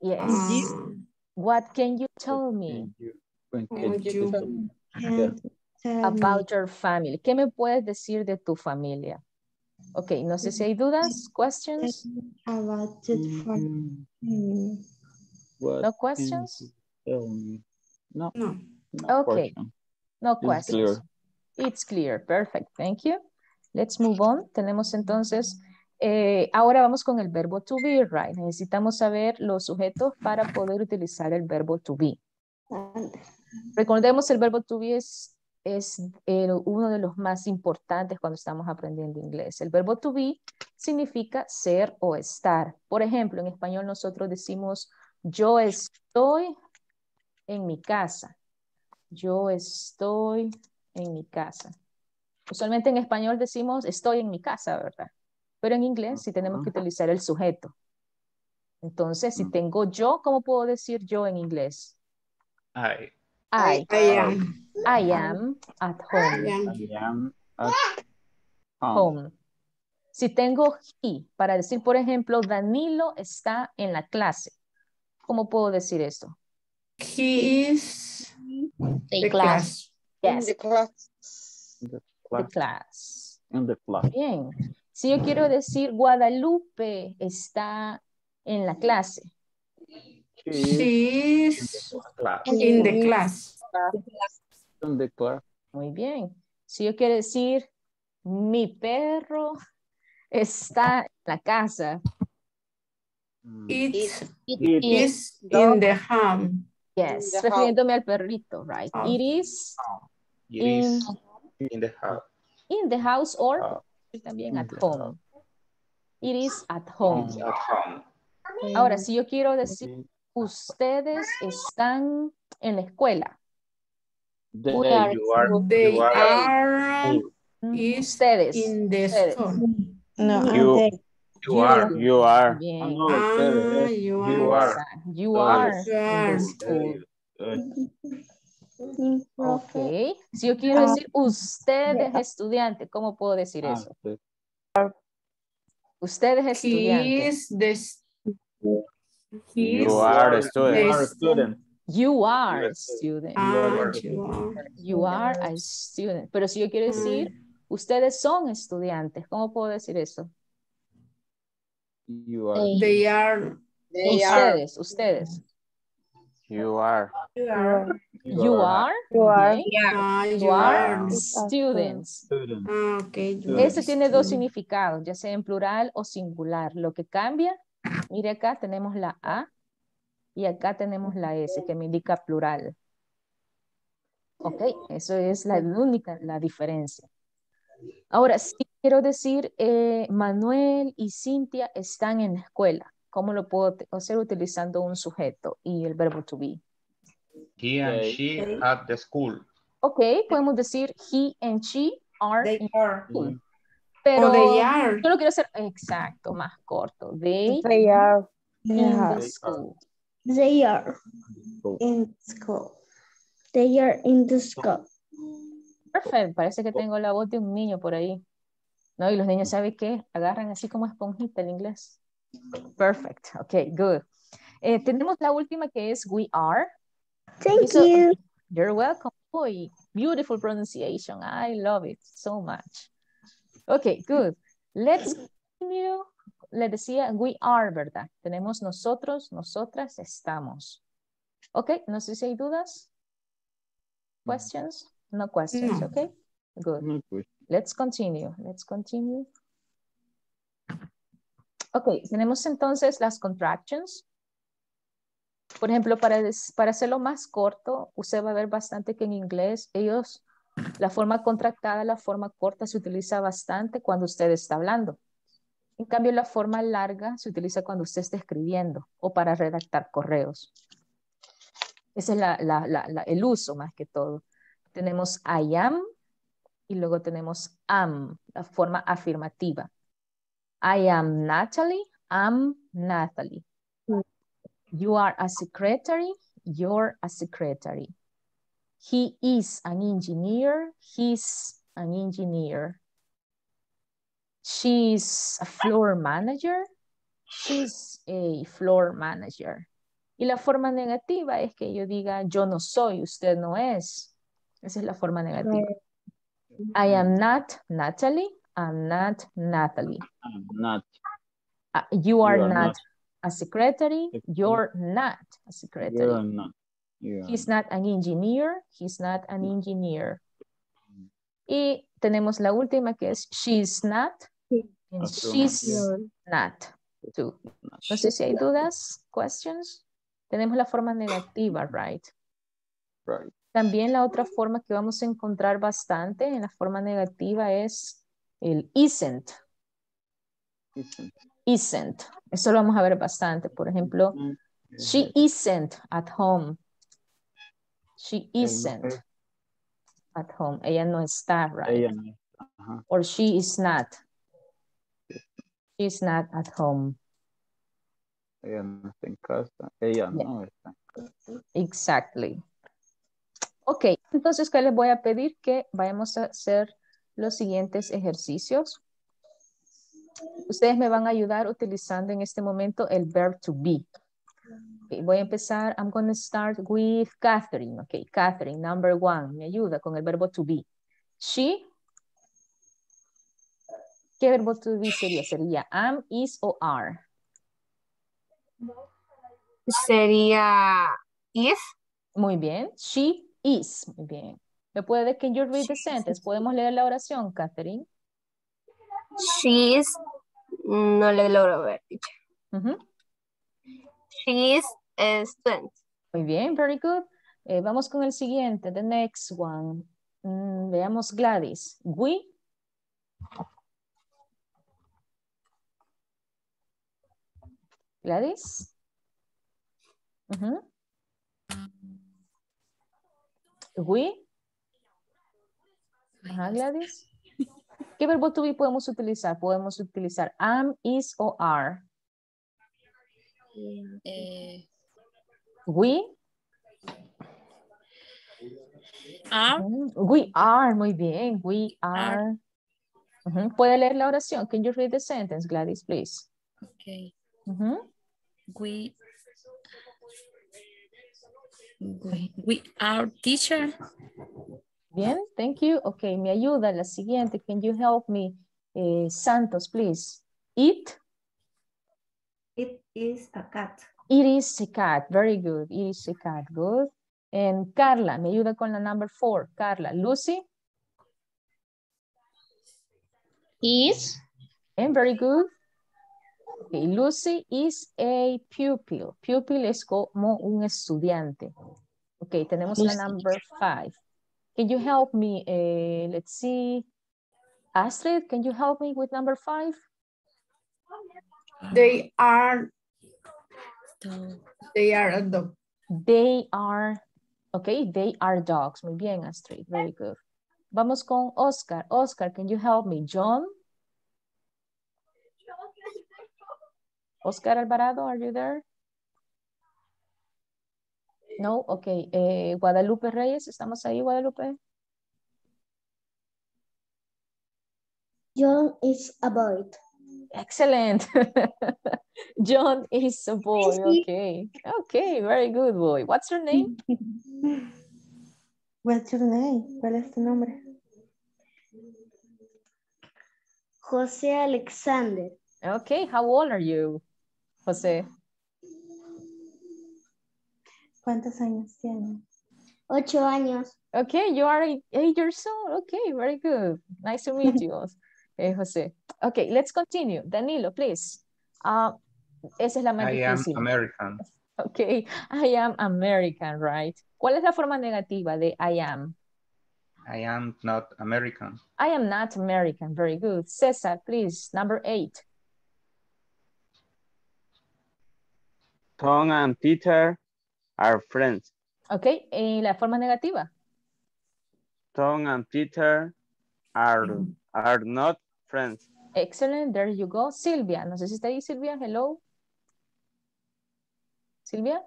Speaker 1: yes,
Speaker 12: Ah,
Speaker 1: what can you tell me
Speaker 4: You. When can
Speaker 12: you.
Speaker 4: Yeah.
Speaker 1: about your family? ¿Qué me puedes decir de tu familia? Ok, no sé si hay dudas, questions,
Speaker 15: About the
Speaker 4: Mm,
Speaker 15: Mm.
Speaker 4: what
Speaker 1: no
Speaker 4: can
Speaker 1: questions,
Speaker 4: you tell me? No.
Speaker 12: No.
Speaker 4: no
Speaker 1: Okay.
Speaker 4: question.
Speaker 1: no questions. It's clear, perfect, thank you. Let's move on. Tenemos entonces, eh, ahora vamos con el verbo to be, right? Necesitamos saber los sujetos para poder utilizar el verbo to be. Recordemos el verbo to be es, uno de los más importantes cuando estamos aprendiendo inglés. El verbo to be significa ser o estar. Por ejemplo, en español nosotros decimos yo estoy en mi casa. Yo estoy en mi casa. Usualmente en español decimos estoy en mi casa, ¿verdad? Pero en inglés sí tenemos que utilizar el sujeto. Entonces, si tengo yo, ¿cómo puedo decir yo en inglés?
Speaker 2: I.
Speaker 1: I.
Speaker 12: I am.
Speaker 1: I am at home.
Speaker 12: I am.
Speaker 4: At home.
Speaker 1: home. Si tengo he, para decir, por ejemplo, Danilo está en la clase. ¿Cómo puedo decir esto?
Speaker 12: He is
Speaker 15: The
Speaker 12: the
Speaker 15: class.
Speaker 12: class.
Speaker 1: Yes,
Speaker 6: The class.
Speaker 4: In the
Speaker 1: the
Speaker 4: class. In the class.
Speaker 1: Bien. Si yo quiero decir Guadalupe está en la clase.
Speaker 4: She is
Speaker 12: in the class.
Speaker 4: in the class.
Speaker 1: Muy bien. Si yo quiero decir mi perro está en la casa.
Speaker 12: It
Speaker 4: It
Speaker 12: is in the home.
Speaker 1: Yes,
Speaker 6: house.
Speaker 1: refiriéndome al perrito, right?
Speaker 12: Ah.
Speaker 1: It is
Speaker 2: It
Speaker 1: in,
Speaker 2: is in the house.
Speaker 1: in the house or
Speaker 2: Ah.
Speaker 1: también at home. It is at home.
Speaker 2: At home.
Speaker 1: Ahora, si yo quiero decir ustedes están en la escuela.
Speaker 4: They,
Speaker 15: are
Speaker 2: You are,
Speaker 12: They
Speaker 2: you are
Speaker 12: are
Speaker 1: Mm,
Speaker 12: is
Speaker 1: Ustedes.
Speaker 12: in the
Speaker 1: ustedes.
Speaker 12: school.
Speaker 3: No,
Speaker 4: You-
Speaker 2: you are
Speaker 4: you are. Ah, no,
Speaker 12: Ah,
Speaker 4: eh.
Speaker 12: you
Speaker 2: You
Speaker 12: are.
Speaker 1: You are school.
Speaker 4: Good.
Speaker 1: Ok. Si yo quiero decir ustedes estudiante, ¿cómo puedo decir
Speaker 4: Ah,
Speaker 1: eso?
Speaker 4: sí.
Speaker 1: Ustedes
Speaker 12: He
Speaker 1: estudiante.
Speaker 12: is the s- he
Speaker 19: You
Speaker 12: is
Speaker 19: are a
Speaker 12: the
Speaker 19: student.
Speaker 4: You are a student.
Speaker 1: You are a student.
Speaker 12: Ah, you are.
Speaker 1: You are a student. Pero si yo quiero decir ustedes son estudiantes, ¿cómo puedo decir eso?
Speaker 4: You are.
Speaker 12: They are.
Speaker 6: They are.
Speaker 1: Ustedes, ustedes.
Speaker 19: You are.
Speaker 1: You are.
Speaker 3: You are.
Speaker 12: Ah,
Speaker 1: You
Speaker 12: you
Speaker 1: are
Speaker 12: are.
Speaker 1: students.
Speaker 4: Student.
Speaker 12: Ah, okay.
Speaker 1: tiene dos significados, ya sea en plural o singular. Lo que cambia, mire acá tenemos la A y acá tenemos la S que me indica plural. Ok, eso es la única, la diferencia. Ahora, si quiero decir eh, Manuel y Cintia están en la escuela, ¿cómo lo puedo hacer utilizando un sujeto y el verbo to be?
Speaker 2: He and
Speaker 4: Okay.
Speaker 2: she at the school.
Speaker 1: Ok, podemos decir he and she are
Speaker 16: They
Speaker 1: in
Speaker 16: are.
Speaker 1: school. Pero
Speaker 12: O they are.
Speaker 1: yo lo quiero hacer exacto, más corto. They
Speaker 3: They are.
Speaker 1: in
Speaker 3: Yeah.
Speaker 1: the school.
Speaker 15: They are
Speaker 3: In school.
Speaker 15: they are in the school.
Speaker 1: Perfecto, parece que tengo la voz de un niño por ahí. No, y los niños, ¿saben qué? Agarran así como esponjita el inglés. Perfect, ok, good. Eh, tenemos la última que es we are.
Speaker 15: Thank
Speaker 1: Eso-
Speaker 15: you.
Speaker 1: You're welcome. Uy, beautiful pronunciation. I love it so much. Okay, good. Let's continue. Le decía we are, ¿verdad? Tenemos nosotros, nosotras, estamos. Ok, no sé si hay dudas. Questions? No questions,
Speaker 12: No.
Speaker 1: okay? Good.
Speaker 4: No,
Speaker 1: Let's continue. Let's continue. Ok, tenemos entonces las contractions. Por ejemplo, para, des- para hacerlo más corto, usted va a ver bastante que en inglés ellos, la forma contractada, la forma corta se utiliza bastante cuando usted está hablando. En cambio, la forma larga se utiliza cuando usted está escribiendo o para redactar correos. Ese es la- la- la- la- el uso más que todo. Tenemos I am y luego tenemos am, la forma afirmativa. I am Natalie, am Natalie. You are a secretary, you're a secretary. He is an engineer, he's an engineer. She's a floor manager, she's a floor manager. Y la forma negativa es que yo diga yo no soy, usted no es. Esa es la forma negativa. I am not Natalie, I'm not Natalie.
Speaker 4: I'm not.
Speaker 1: Uh, you are,
Speaker 4: You are
Speaker 1: not,
Speaker 4: not.
Speaker 1: a secretary. You're not a secretary.
Speaker 4: You're not.
Speaker 1: He's not an engineer. He's not an engineer. Y tenemos la última que es she's not. and she's not too. No sé si hay dudas, questions. Tenemos la forma negativa, right?
Speaker 4: Right.
Speaker 1: También la otra forma que vamos a encontrar bastante en la forma negativa es el isn't.
Speaker 4: Isn't.
Speaker 1: Isn't. Eso lo vamos a ver bastante. Por ejemplo, she isn't at home. She isn't at home. Ella no está, right?
Speaker 4: Ella no. Ajá.
Speaker 1: Or she is not. She's not at home.
Speaker 4: Ella no está en casa. Ella no está.
Speaker 1: Exactly. Ok, entonces, ¿qué les voy a pedir? Que vayamos a hacer los siguientes ejercicios. Ustedes me van a ayudar utilizando en este momento el verb to be. Ok, voy a empezar, I'm going to start with Catherine. Ok, Catherine, number one, me ayuda con el verbo to be. She. ¿Qué verbo to be sería? Sería am, is o are.
Speaker 8: Sería is.
Speaker 1: Muy bien. She is. Muy bien. ¿Me puede can you read the sentence? ¿Podemos leer la oración, Catherine?
Speaker 8: She is. No le logro ver.
Speaker 1: Ujú.
Speaker 8: She is a student.
Speaker 1: Muy bien, very good. Eh, vamos con el siguiente, the next one. Mm, veamos Gladys. We. Gladys. Ujú. We. Ajá, Gladys. ¿Qué verbo to be podemos utilizar? Podemos utilizar am, is o are.
Speaker 10: Eh,
Speaker 1: We.
Speaker 10: are.
Speaker 1: Mm, We are, muy bien. We are. Ujú. ¿Puede leer la oración? Can you read the sentence, Gladys, please?
Speaker 10: Okay. We, we, we are teacher.
Speaker 1: Bien, thank you. Ok, me ayuda la siguiente. Can you help me? Eh, Santos, please. It.
Speaker 16: It is a cat.
Speaker 1: It is a cat. Very good. It is a cat. Good. And Carla, me ayuda con la number four. Carla. Lucy.
Speaker 15: Is.
Speaker 1: And very good. Okay, Lucy is a pupil. Pupil es como un estudiante. Ok, tenemos la number five. Can you help me? eh, let's see. Astrid, can you help me with number five?
Speaker 12: They are, they are a dog.
Speaker 1: They are, okay, they are dogs. Muy bien, Astrid. Very good. Vamos con Oscar. Oscar, can you help me? John? Oscar Alvarado, are you there? No, okay. Eh, Guadalupe Reyes, ¿estamos ahí, Guadalupe?
Speaker 15: John is a boy.
Speaker 1: Excellent. John is a boy. Okay. Okay, very good boy. What's your name?
Speaker 11: What's your name? ¿Cuál es tu nombre?
Speaker 15: José Alexander.
Speaker 1: Okay, how old are you, Jose?
Speaker 11: ¿Cuántos años tienes?
Speaker 15: Ocho años.
Speaker 1: Okay, you are eight, years old. Okay, very good. Nice to meet you, eh, Jose. Okay, let's continue. Danilo, please. Uh, esa es la más
Speaker 2: I am. American.
Speaker 1: Okay, I am American, right? ¿Cuál es la forma negativa de I am?
Speaker 2: I am not American.
Speaker 1: I am not American. Very good. Cesar, please. Number eight.
Speaker 19: Tom and Peter are friends.
Speaker 1: Okay, ¿y la forma negativa?
Speaker 19: Tom and Peter are, are not friends.
Speaker 1: Excellent, there you go. Silvia, no sé si está ahí Silvia, hello. Silvia?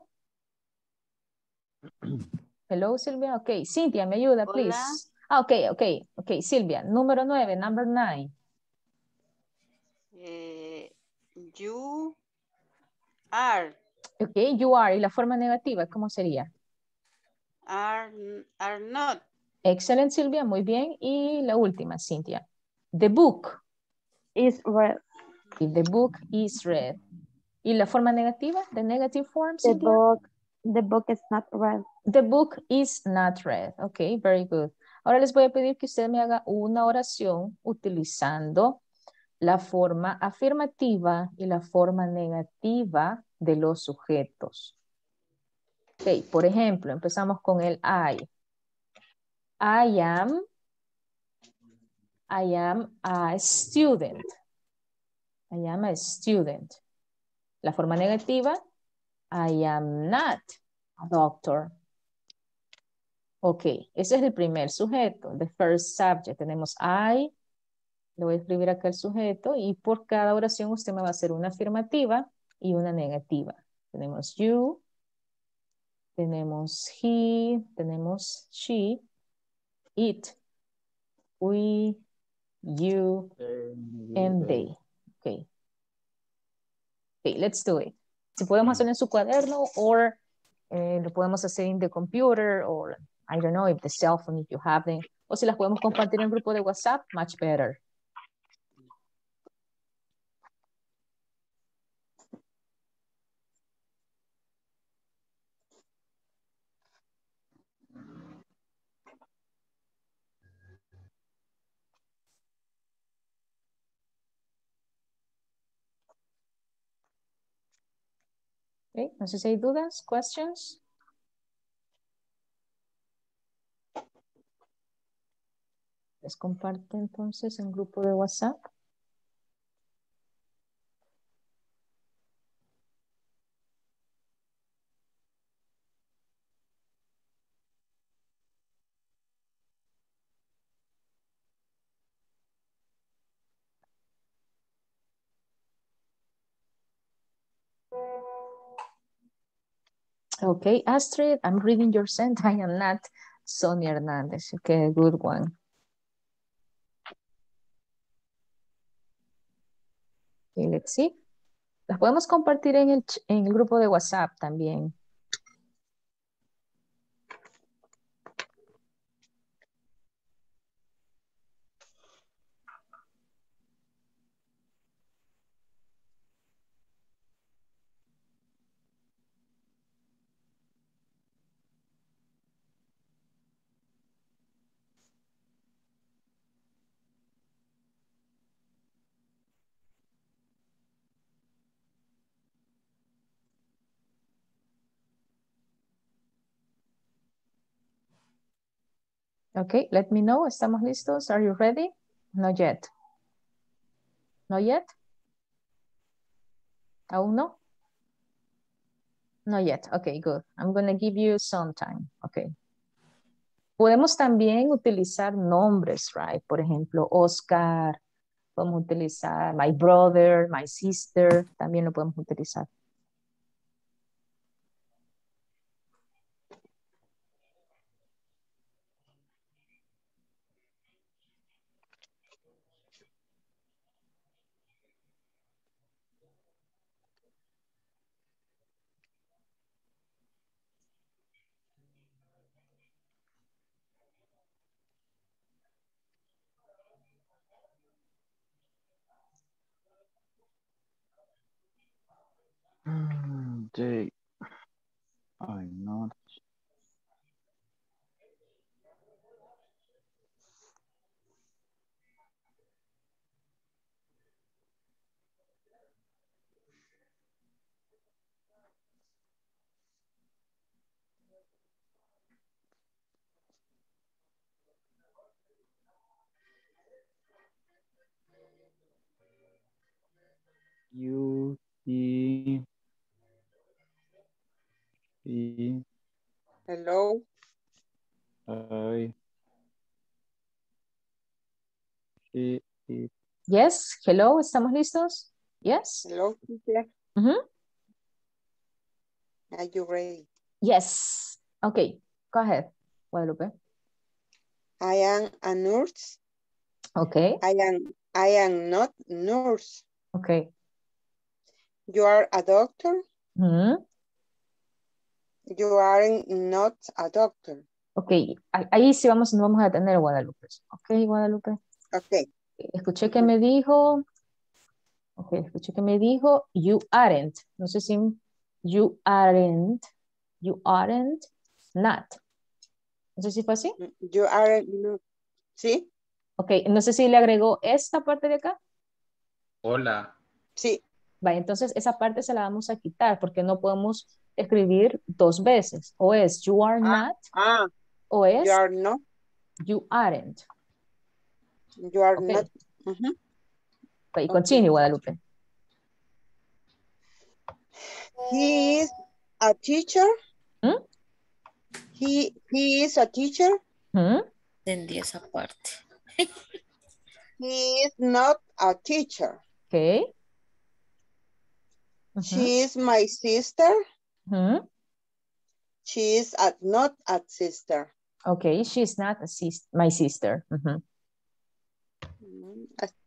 Speaker 1: Hello, Silvia. Ok, Cintia, me ayuda, please. Ah, ok, ok, ok, Silvia. Número nueve, number nine.
Speaker 17: Eh, you are,
Speaker 1: Ok, you are. ¿Y la forma negativa cómo sería?
Speaker 17: are, are not.
Speaker 1: Excellent, Silvia, muy bien. Y la última, Cintia. The book.
Speaker 3: Is red.
Speaker 1: Y The book is red. ¿Y la forma negativa? The negative form,
Speaker 3: The
Speaker 1: Cintia?
Speaker 3: book, the book is not red.
Speaker 1: The book is not read. Ok, very good. Ahora les voy a pedir que usted me haga una oración utilizando la forma afirmativa y la forma negativa de los sujetos. Ok, por ejemplo, empezamos con el I. I am, I am a student. I am a student. La forma negativa, I am not a doctor. Ok, ese es el primer sujeto, the first subject. Tenemos I, le voy a escribir acá el sujeto y por cada oración usted me va a hacer una afirmativa y una negativa. Tenemos you, tenemos he, tenemos she, it, we, you, and they. Ok. Ok, let's do it. Si podemos hacerlo en su cuaderno o lo podemos hacer en the computer or I don't know if the cell phone if you have them. O si las podemos compartir en el grupo de WhatsApp, much better. Okay, no sé si hay dudas, questions. Les comparto entonces en grupo de WhatsApp. Okay, Astrid, I'm reading your sent. I am not Sonia Hernandez. Okay, good one. Okay, let's see. Las podemos compartir en el, en el grupo de WhatsApp también. Okay, let me know. ¿Estamos listos? Are you ready? Not yet. Not yet? ¿Aún no? Not yet. Okay, good. I'm to give you some time. Okay. Podemos también utilizar nombres, right? Por ejemplo, Oscar. Podemos utilizar my brother, my sister. También lo podemos utilizar.
Speaker 4: They are not. You, he, he,
Speaker 9: Hello.
Speaker 4: I, she, it.
Speaker 1: Yes, hello, ¿estamos listos? Yes.
Speaker 9: Hello, teacher.
Speaker 1: Mhm.
Speaker 9: Are you ready?
Speaker 1: Yes. Okay, go ahead, Guadalupe.
Speaker 9: I am a nurse.
Speaker 1: Okay,
Speaker 9: I am I am not nurse.
Speaker 1: okay.
Speaker 9: You are a doctor.
Speaker 1: Mhm.
Speaker 9: You are not a doctor.
Speaker 1: Ok, ahí sí vamos, no vamos a tener Guadalupe. Ok, Guadalupe.
Speaker 9: Okay.
Speaker 1: Escuché que me dijo, ok, escuché que me dijo, you aren't. No sé si you aren't, you aren't, not. No sé si fue así.
Speaker 9: You are not. ¿Sí?
Speaker 1: Ok, no sé si le agregó esta parte de acá.
Speaker 2: Hola.
Speaker 9: Sí.
Speaker 1: Vale, entonces esa parte se la vamos a quitar porque no podemos escribir dos veces. O es you are not,
Speaker 9: Ah,
Speaker 1: o es
Speaker 9: you are not.
Speaker 1: you aren't.
Speaker 9: You are
Speaker 1: Okay.
Speaker 9: not. Mhm.
Speaker 1: Ok, continue, Guadalupe.
Speaker 9: He is a teacher.
Speaker 1: ¿Mm?
Speaker 9: He, he is a teacher.
Speaker 1: ¿Mm?
Speaker 10: Entendí esa parte.
Speaker 9: He is not a teacher.
Speaker 1: Ok.
Speaker 9: She is my sister. She is a, not a sister.
Speaker 1: Ok, she's not a sis- my sister.
Speaker 9: Mm, hasta-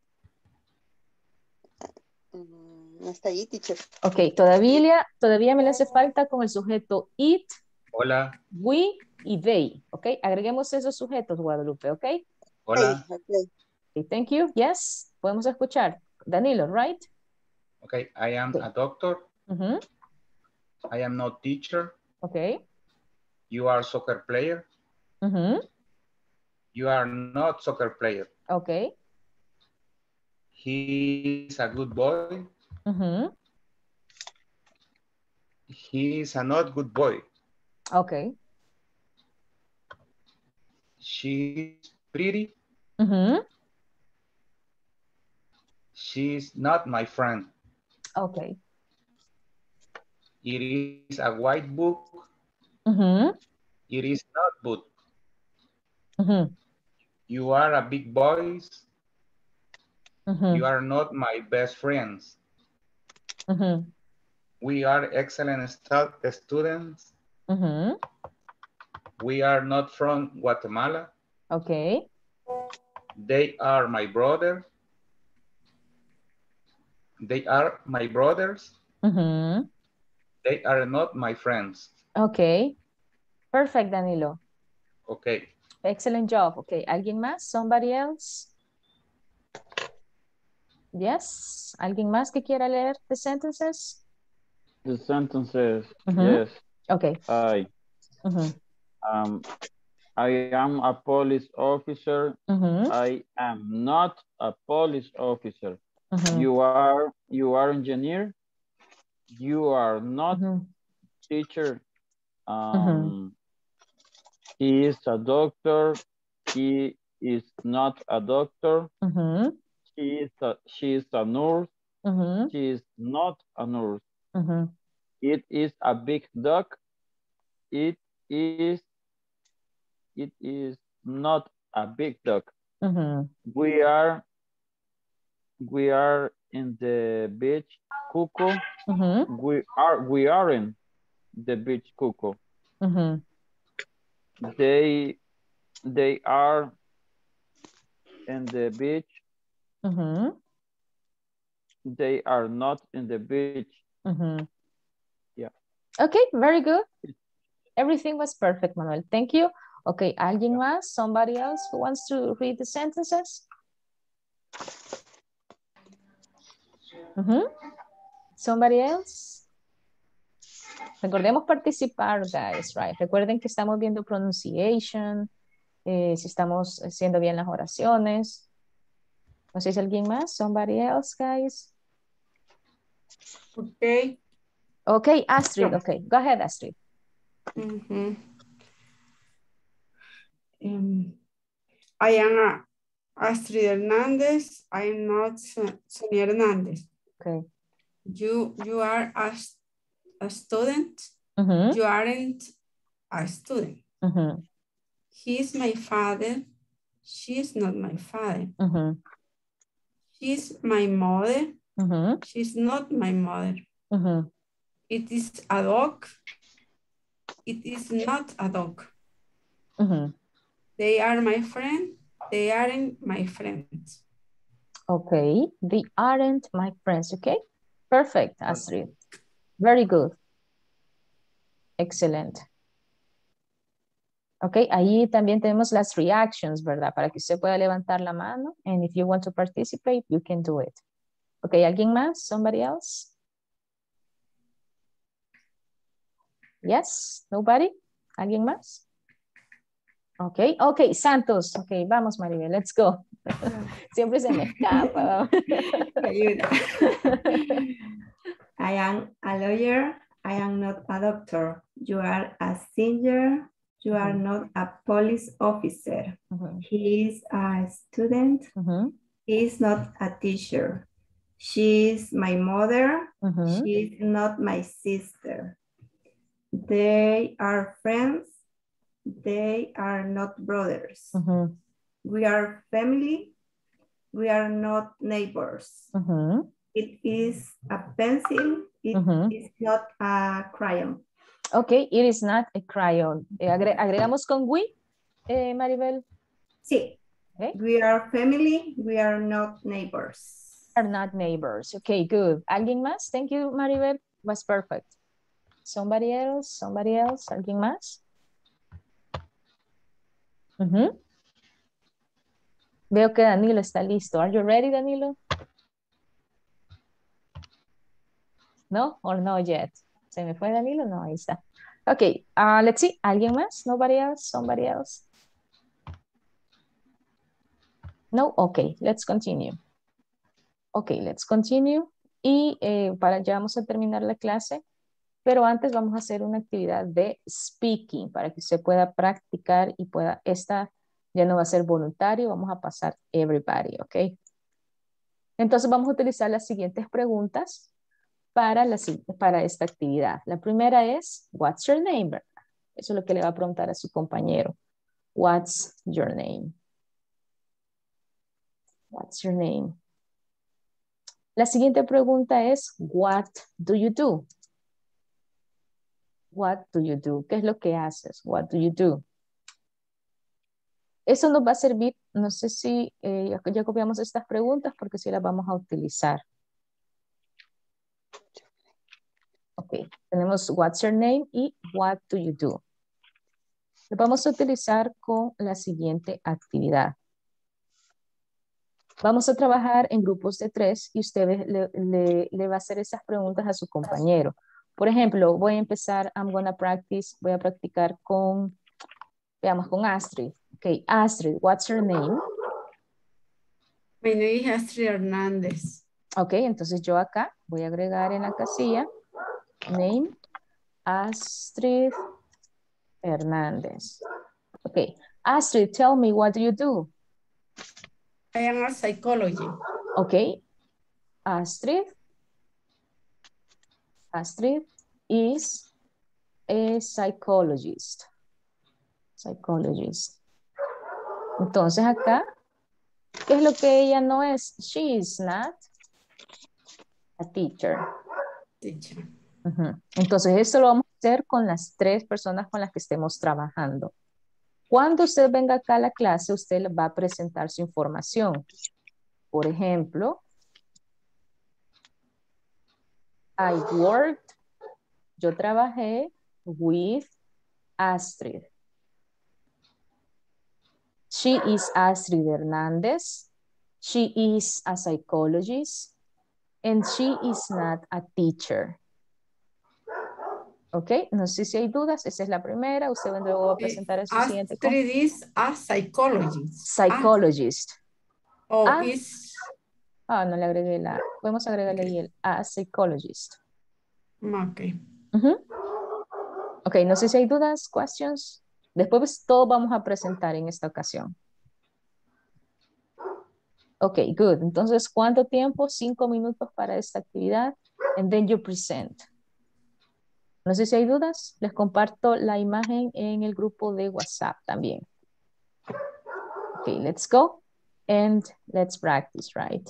Speaker 9: mm, Hasta ahí, teacher.
Speaker 1: Ok, todavía, todavía me le hace falta con el sujeto it,
Speaker 2: Hola.
Speaker 1: we y they. Ok, agreguemos esos sujetos, Guadalupe. Ok,
Speaker 2: Hola.
Speaker 9: Okay.
Speaker 1: Ok, thank you. Yes, podemos escuchar. Danilo, right?
Speaker 2: Okay, I am a doctor.
Speaker 1: Ujú.
Speaker 2: I am not teacher.
Speaker 1: Ok.
Speaker 2: You are soccer player.
Speaker 1: Ujú.
Speaker 2: You are not soccer player.
Speaker 1: Ok.
Speaker 2: He is a good boy.
Speaker 1: Ujú.
Speaker 2: He is a not good boy.
Speaker 1: Ok.
Speaker 2: She is pretty.
Speaker 1: Ujú.
Speaker 2: She is not my friend.
Speaker 1: Ok.
Speaker 2: It is a white book.
Speaker 1: Ujú.
Speaker 2: It is not book.
Speaker 1: Ujú.
Speaker 2: You are a big boys.
Speaker 1: Ujú.
Speaker 2: You are not my best friends.
Speaker 1: Ujú.
Speaker 2: We are excellent stu- students.
Speaker 1: Ujú.
Speaker 2: We are not from Guatemala.
Speaker 1: Ok.
Speaker 2: They are my brother. They are my brothers.
Speaker 1: Ujú.
Speaker 2: They are not my friends.
Speaker 1: Ok. Perfect, Danilo.
Speaker 2: Okay.
Speaker 1: Excellent job. Ok, ¿alguien más? Somebody else? Yes. ¿Alguien más que quiera leer the sentences?
Speaker 4: The sentences,
Speaker 1: Mhm.
Speaker 4: yes.
Speaker 1: Okay.
Speaker 4: I,
Speaker 1: Ujú.
Speaker 4: um, I am a police officer.
Speaker 1: Ujú.
Speaker 4: I am not a police officer.
Speaker 1: Ujú.
Speaker 4: You are, you are engineer. You are not
Speaker 1: Ujú.
Speaker 4: teacher. Mm-hmm. Um, He is a doctor. He is not a doctor. Mm-hmm.
Speaker 1: Ujú.
Speaker 4: She is a, she is a nurse.
Speaker 1: Ujú.
Speaker 4: She is not a nurse. It is a big duck. It is, it is not a big duck.
Speaker 1: Ujú.
Speaker 4: We are, we are in the beach, Cuckoo.
Speaker 1: Ujú.
Speaker 4: We are, we are in the beach, Cuckoo.
Speaker 1: Ujú.
Speaker 4: They, they are in the beach.
Speaker 1: Ujú.
Speaker 4: They are not in the beach.
Speaker 1: Ujú.
Speaker 4: Yeah.
Speaker 1: Okay, very good. Everything was perfect, Manuel. Thank you. Okay, ¿alguien más? Somebody else who wants to read the sentences? Mhm. Somebody else? Recordemos participar, guys, right? Recuerden que estamos viendo pronunciation, eh, si estamos haciendo bien las oraciones. No sé si alguien más, somebody else, guys.
Speaker 12: Okay.
Speaker 1: Okay, Astrid, okay. Go ahead, Astrid.
Speaker 12: Mhm. Um, I am a Astrid Hernandez. I am not Son- Sonia Hernandez.
Speaker 1: Okay.
Speaker 12: You you are a student.
Speaker 1: Mhm.
Speaker 12: You aren't a student.
Speaker 1: Mhm,
Speaker 12: He's my father. She's not my father.
Speaker 1: mhm,
Speaker 12: She's my mother.
Speaker 1: mhm,
Speaker 12: She's not my mother.
Speaker 1: mhm.
Speaker 12: It is a dog. It is not a dog.
Speaker 1: Mhm.
Speaker 12: They are my friend. They aren't my friends.
Speaker 1: Okay, they aren't my friends, okay? Perfect, Astrid. Very good. Excellent. Ok, ahí también tenemos las reactions, ¿verdad? Para que usted pueda levantar la mano. And if you want to participate, you can do it. Ok, ¿alguien más? Somebody else? Yes? Nobody? ¿Alguien más? Ok, ok, Santos. Ok, vamos Maribel, let's go. Siempre se me escapa.
Speaker 16: Ayuda. I am a lawyer. I am not a doctor. You are a singer. You are not a police officer. He is a student. He is not a teacher. She is my mother. She is not my sister. They are friends. They are not brothers. We are family. We are not neighbors.
Speaker 1: ujú.
Speaker 16: It is a pencil. It is
Speaker 1: Ujú.
Speaker 16: not a crayon.
Speaker 1: Ok, it is not a crayon. Eh, agre- agregamos con we, eh, Maribel.
Speaker 16: Sí. We are family. We are not neighbors.
Speaker 1: Are not neighbors. Okay, good. ¿Alguien más? Thank you, Maribel. Was perfect. Somebody else? Somebody else? ¿Alguien más? Ujú. Veo que Danilo está listo. Are you ready, Danilo? No or no yet? ¿Se me fue Danilo? No, ahí está. Okay, uh, let's see. ¿Alguien más? Nobody else? Somebody else? No? Okay, let's continue. Okay, let's continue. Y eh, para ya vamos a terminar la clase, pero antes vamos a hacer una actividad de speaking para que usted pueda practicar y pueda, esta ya no va a ser voluntario, vamos a pasar everybody, ¿ok? Entonces vamos a utilizar las siguientes preguntas para, la, para esta actividad. La primera es, what's your name? Eso es lo que le va a preguntar a su compañero. What's your name? What's your name? La siguiente pregunta es, what do you do? What do you do? ¿Qué es lo que haces? What do you do? Eso nos va a servir, no sé si eh, ya, ya copiamos estas preguntas porque sí las vamos a utilizar. Ok, tenemos what's your name y what do you do. Lo vamos a utilizar con la siguiente actividad. Vamos a trabajar en grupos de tres y usted le, le- le va a hacer esas preguntas a su compañero. Por ejemplo, voy a empezar, I'm gonna practice, voy a practicar con, veamos, con Astrid. Ok, Astrid, what's your name?
Speaker 12: My name is Astrid Hernández.
Speaker 1: Ok, entonces yo acá voy a agregar en la casilla name Astrid Hernández. Ok, Astrid, tell me what do you do?
Speaker 12: I am a psychology.
Speaker 1: Ok, Astrid. Astrid is a psychologist. Psychologist. Entonces acá, ¿qué es lo que ella no es? She is not a teacher.
Speaker 12: Teacher.
Speaker 1: Entonces, esto lo vamos a hacer con las tres personas con las que estemos trabajando. Cuando usted venga acá a la clase, usted le va a presentar su información. Por ejemplo, I worked, yo trabajé with Astrid. She is Astrid Hernández. She is a psychologist. And she is not a teacher. Ok, no sé si hay dudas. Esa es la primera. Usted luego va a presentar a su siguiente. con-
Speaker 12: Astrid is a psychologist.
Speaker 1: Psychologist. Ah.
Speaker 12: is,
Speaker 1: Ah, no le agregué la. Podemos agregarle ahí el a psychologist.
Speaker 12: ok.
Speaker 1: Ujú. Ok, no sé si hay dudas, questions. Después pues, todo vamos a presentar en esta ocasión. Ok, good. Entonces, ¿cuánto tiempo? Cinco minutos para esta actividad. And then you present. No sé si hay dudas. Les comparto la imagen en el grupo de WhatsApp también. Ok, let's go. And let's practice, right?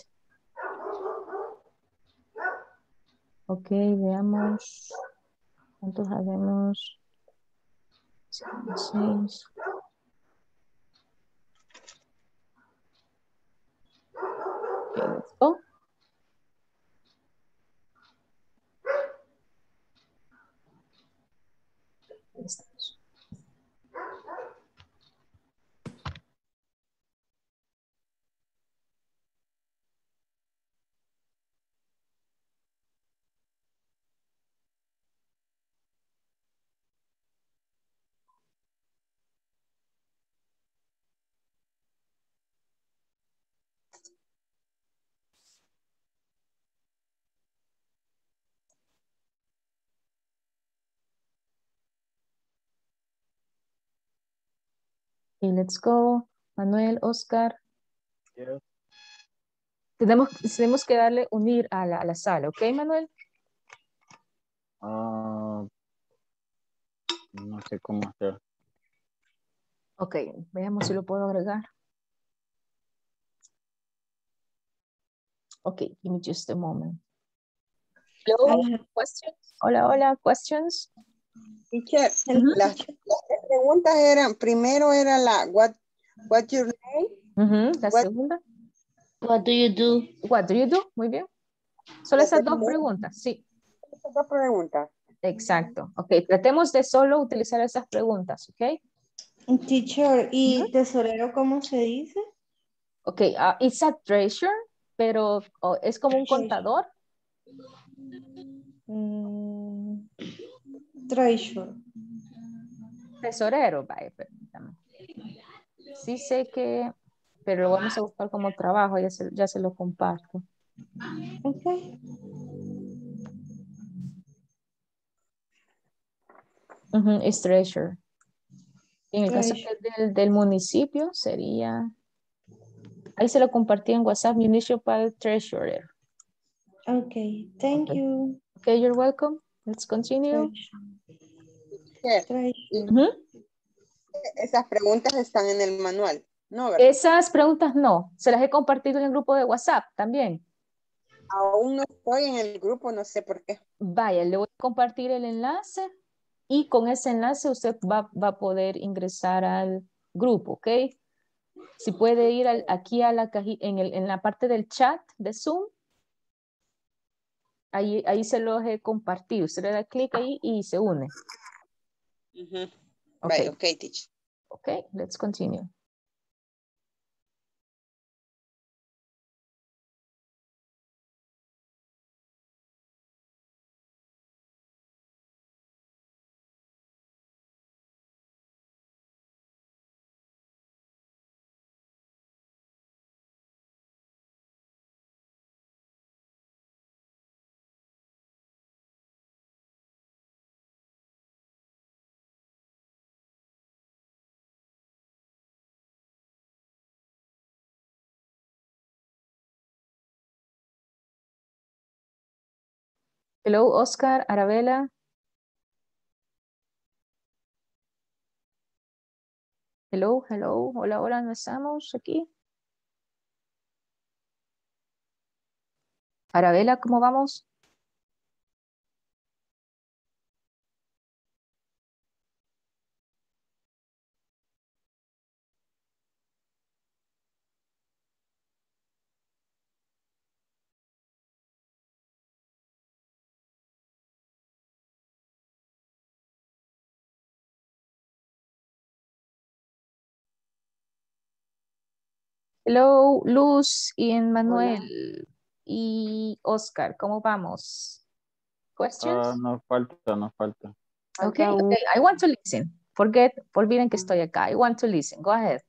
Speaker 1: Ok, veamos. ¿Cuántos habemos? Seis. Ok, let's go. Okay, let's go. Manuel, Oscar. Tenemos, tenemos que darle unir a la, a la sala, ¿ok, Manuel?
Speaker 4: Ah, no sé cómo hacer.
Speaker 1: Ok, veamos si lo puedo agregar. Ok, give me just a moment. Hello, questions? Hola, hola, questions?
Speaker 9: Teacher, las, las preguntas eran, primero era la, what, what your name?
Speaker 1: Ujú, La segunda.
Speaker 15: What do you do?
Speaker 1: What do you do? Muy bien. Solo esas dos preguntas, sí.
Speaker 9: Esas dos preguntas.
Speaker 1: Exacto. Ok, tratemos de solo utilizar esas preguntas, ¿ok?
Speaker 11: Teacher, ¿y tesorero cómo se dice?
Speaker 1: Ok, ah, it's a treasure, pero oh, es como un contador.
Speaker 11: Mm, treasure.
Speaker 1: Tesorero, vaya, permítame. Sí sé que, pero lo vamos a buscar como trabajo, ya se, ya se lo comparto.
Speaker 11: Ok.
Speaker 1: Ujú, es treasure. En el caso
Speaker 11: Treasure.
Speaker 1: del, del municipio sería, ahí se lo compartí en WhatsApp, Municipal Treasurer.
Speaker 11: Ok, thank you.
Speaker 1: Okay, you're welcome. Let's continue.
Speaker 9: Esas preguntas están en el manual, ¿no? ¿verdad?
Speaker 1: Esas preguntas no, se las he compartido en el grupo de WhatsApp también.
Speaker 9: Aún no estoy en el grupo, no sé por qué.
Speaker 1: Vaya, le voy a compartir el enlace y con ese enlace usted va, va a poder ingresar al grupo, ¿ok? Si puede ir al- aquí a la en, el- en la parte del chat de Zoom, ahí, ahí se los he compartido. Usted le da clic ahí y se une.
Speaker 9: Ujú.
Speaker 1: Ok.
Speaker 9: Vale, ok, teacher.
Speaker 1: Ok, let's continue. Hello, Oscar, Arabella. Hello, hello, hola, hola, ¿no estamos aquí? Arabella, ¿cómo vamos? Hello, Luz y Manuel y Oscar, ¿cómo vamos?
Speaker 4: Ah,
Speaker 1: Questions?
Speaker 4: nos falta, nos falta.
Speaker 1: Okay,
Speaker 9: Falta un-
Speaker 1: okay. I want to listen. Forget, olviden que estoy acá. I want to listen. Go ahead.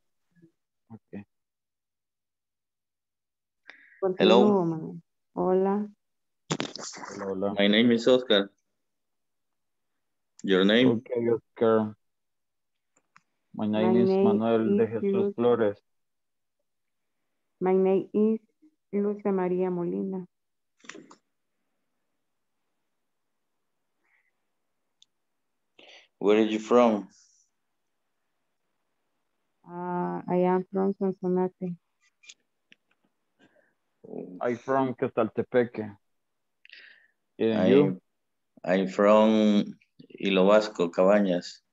Speaker 9: Continúo, Manuel. Hola.
Speaker 14: My name is Oscar. Your name?
Speaker 4: Okay, Oscar. My name
Speaker 9: My
Speaker 4: is
Speaker 9: name
Speaker 4: Manuel de Jesus. Flores.
Speaker 9: My name is Lucia María Molina.
Speaker 14: Where are you from?
Speaker 9: Uh, I am from Sonsonate.
Speaker 4: I'm from Quesaltepeque. And you?
Speaker 14: I'm, I'm from Hilo Vasco, Cabañas.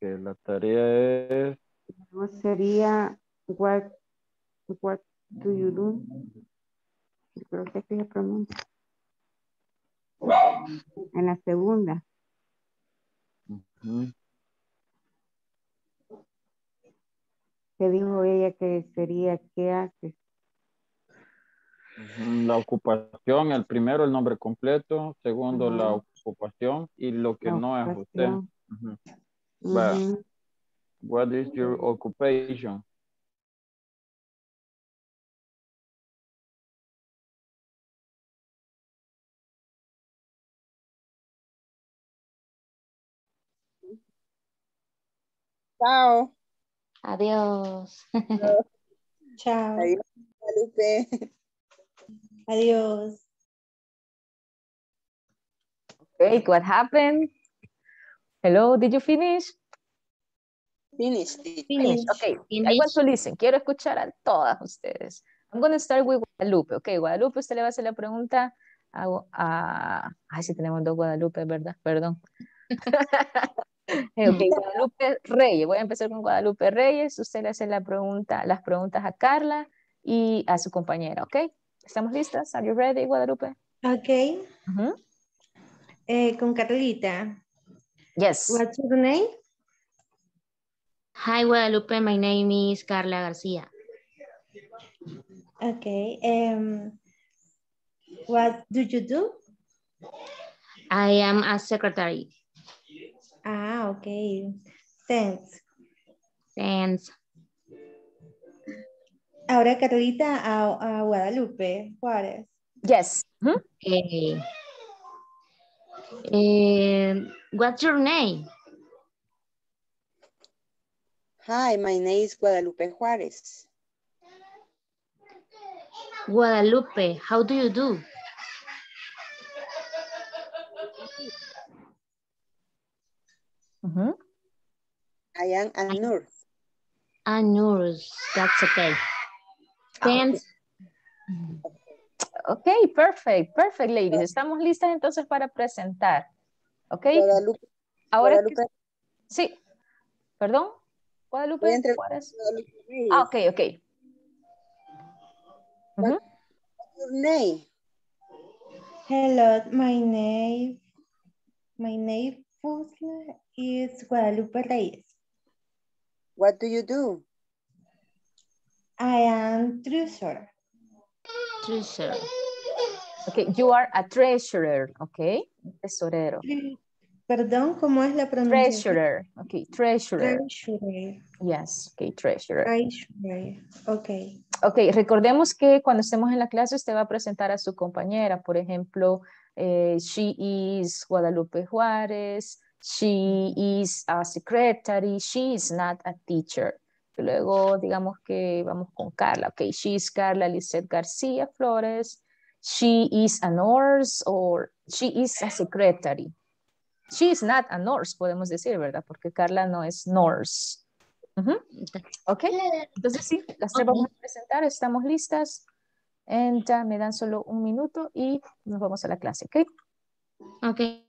Speaker 4: Que la tarea es
Speaker 9: Luego sería what, what do you do? Creo que así se pronuncia. En la segunda. que dijo ella que sería qué haces.
Speaker 4: ujú, la ocupación, el primero el nombre completo, segundo la ocupación y lo que
Speaker 9: La
Speaker 4: no es usted. Ujú. Va,
Speaker 9: Ujú.
Speaker 4: What is your mm-hmm. occupation?
Speaker 20: Chao.
Speaker 21: Adiós.
Speaker 11: Chao.
Speaker 20: Adiós, Guadalupe.
Speaker 11: Adiós.
Speaker 1: Okay, what happened? Hello, did you finish?
Speaker 20: Finish.
Speaker 1: Finish. Okay, I want to listen. Quiero escuchar a todas ustedes. I'm going to start with Guadalupe. Okay, Guadalupe, usted le va a hacer la pregunta a... a... Ay, sí tenemos dos Guadalupe, ¿verdad? Perdón. Eh, ok, Guadalupe Reyes. Voy a empezar con Guadalupe Reyes. Usted le hace la pregunta, las preguntas a Carla y a su compañera, ¿ok? ¿Estamos listas? Are you ready, Guadalupe?
Speaker 11: Ok. Eh, con Carlita.
Speaker 1: Yes.
Speaker 11: What's your name?
Speaker 21: Hi, Guadalupe. My name is Carla Garcia.
Speaker 11: Okay. Um, what do you do?
Speaker 21: I am a secretary.
Speaker 11: Ah, okay. Thanks.
Speaker 21: Thanks.
Speaker 11: Ahora Carlita a, a Guadalupe Juárez.
Speaker 1: Yes.
Speaker 21: Okay. Eh, what's your name?
Speaker 20: Hi, my name is Guadalupe Juárez.
Speaker 21: Guadalupe, how do you do?
Speaker 1: Ujú.
Speaker 20: I am a nurse.
Speaker 21: A nurse. That's okay. Ah, Thanks.
Speaker 1: Ok, perfect, perfect, ladies. Estamos listas entonces para presentar. Ok.
Speaker 20: Guadalupe.
Speaker 1: Ahora que- sí. Perdón. Guadalupe Juárez. Ah, ok, ok. Ujú.
Speaker 20: What's your name?
Speaker 11: Hello, my name, my name is Guadalupe Reyes.
Speaker 20: What do you do?
Speaker 11: I am treasurer.
Speaker 21: Treasure.
Speaker 1: Ok, you are a treasurer, ok. Tesorero.
Speaker 11: Perdón, ¿cómo es la pronunciación?
Speaker 1: Treasurer, ok, treasurer.
Speaker 11: Treasurer.
Speaker 1: Yes, ok, treasurer.
Speaker 11: Treasurer. Ok.
Speaker 1: Ok, recordemos que cuando estemos en la clase usted va a presentar a su compañera, por ejemplo, eh, she is Guadalupe Juárez, she is a secretary, she is not a teacher. Luego digamos que vamos con Carla, ok, she is Carla Lizette García Flores, she is a nurse or she is a secretary. She is not a nurse, podemos decir, ¿verdad? Porque Carla no es nurse. Ujú. Ok, entonces sí, las tres vamos a presentar, estamos listas. And, uh, me dan solo un minuto y nos vamos a la clase, ¿ok?
Speaker 21: Okay.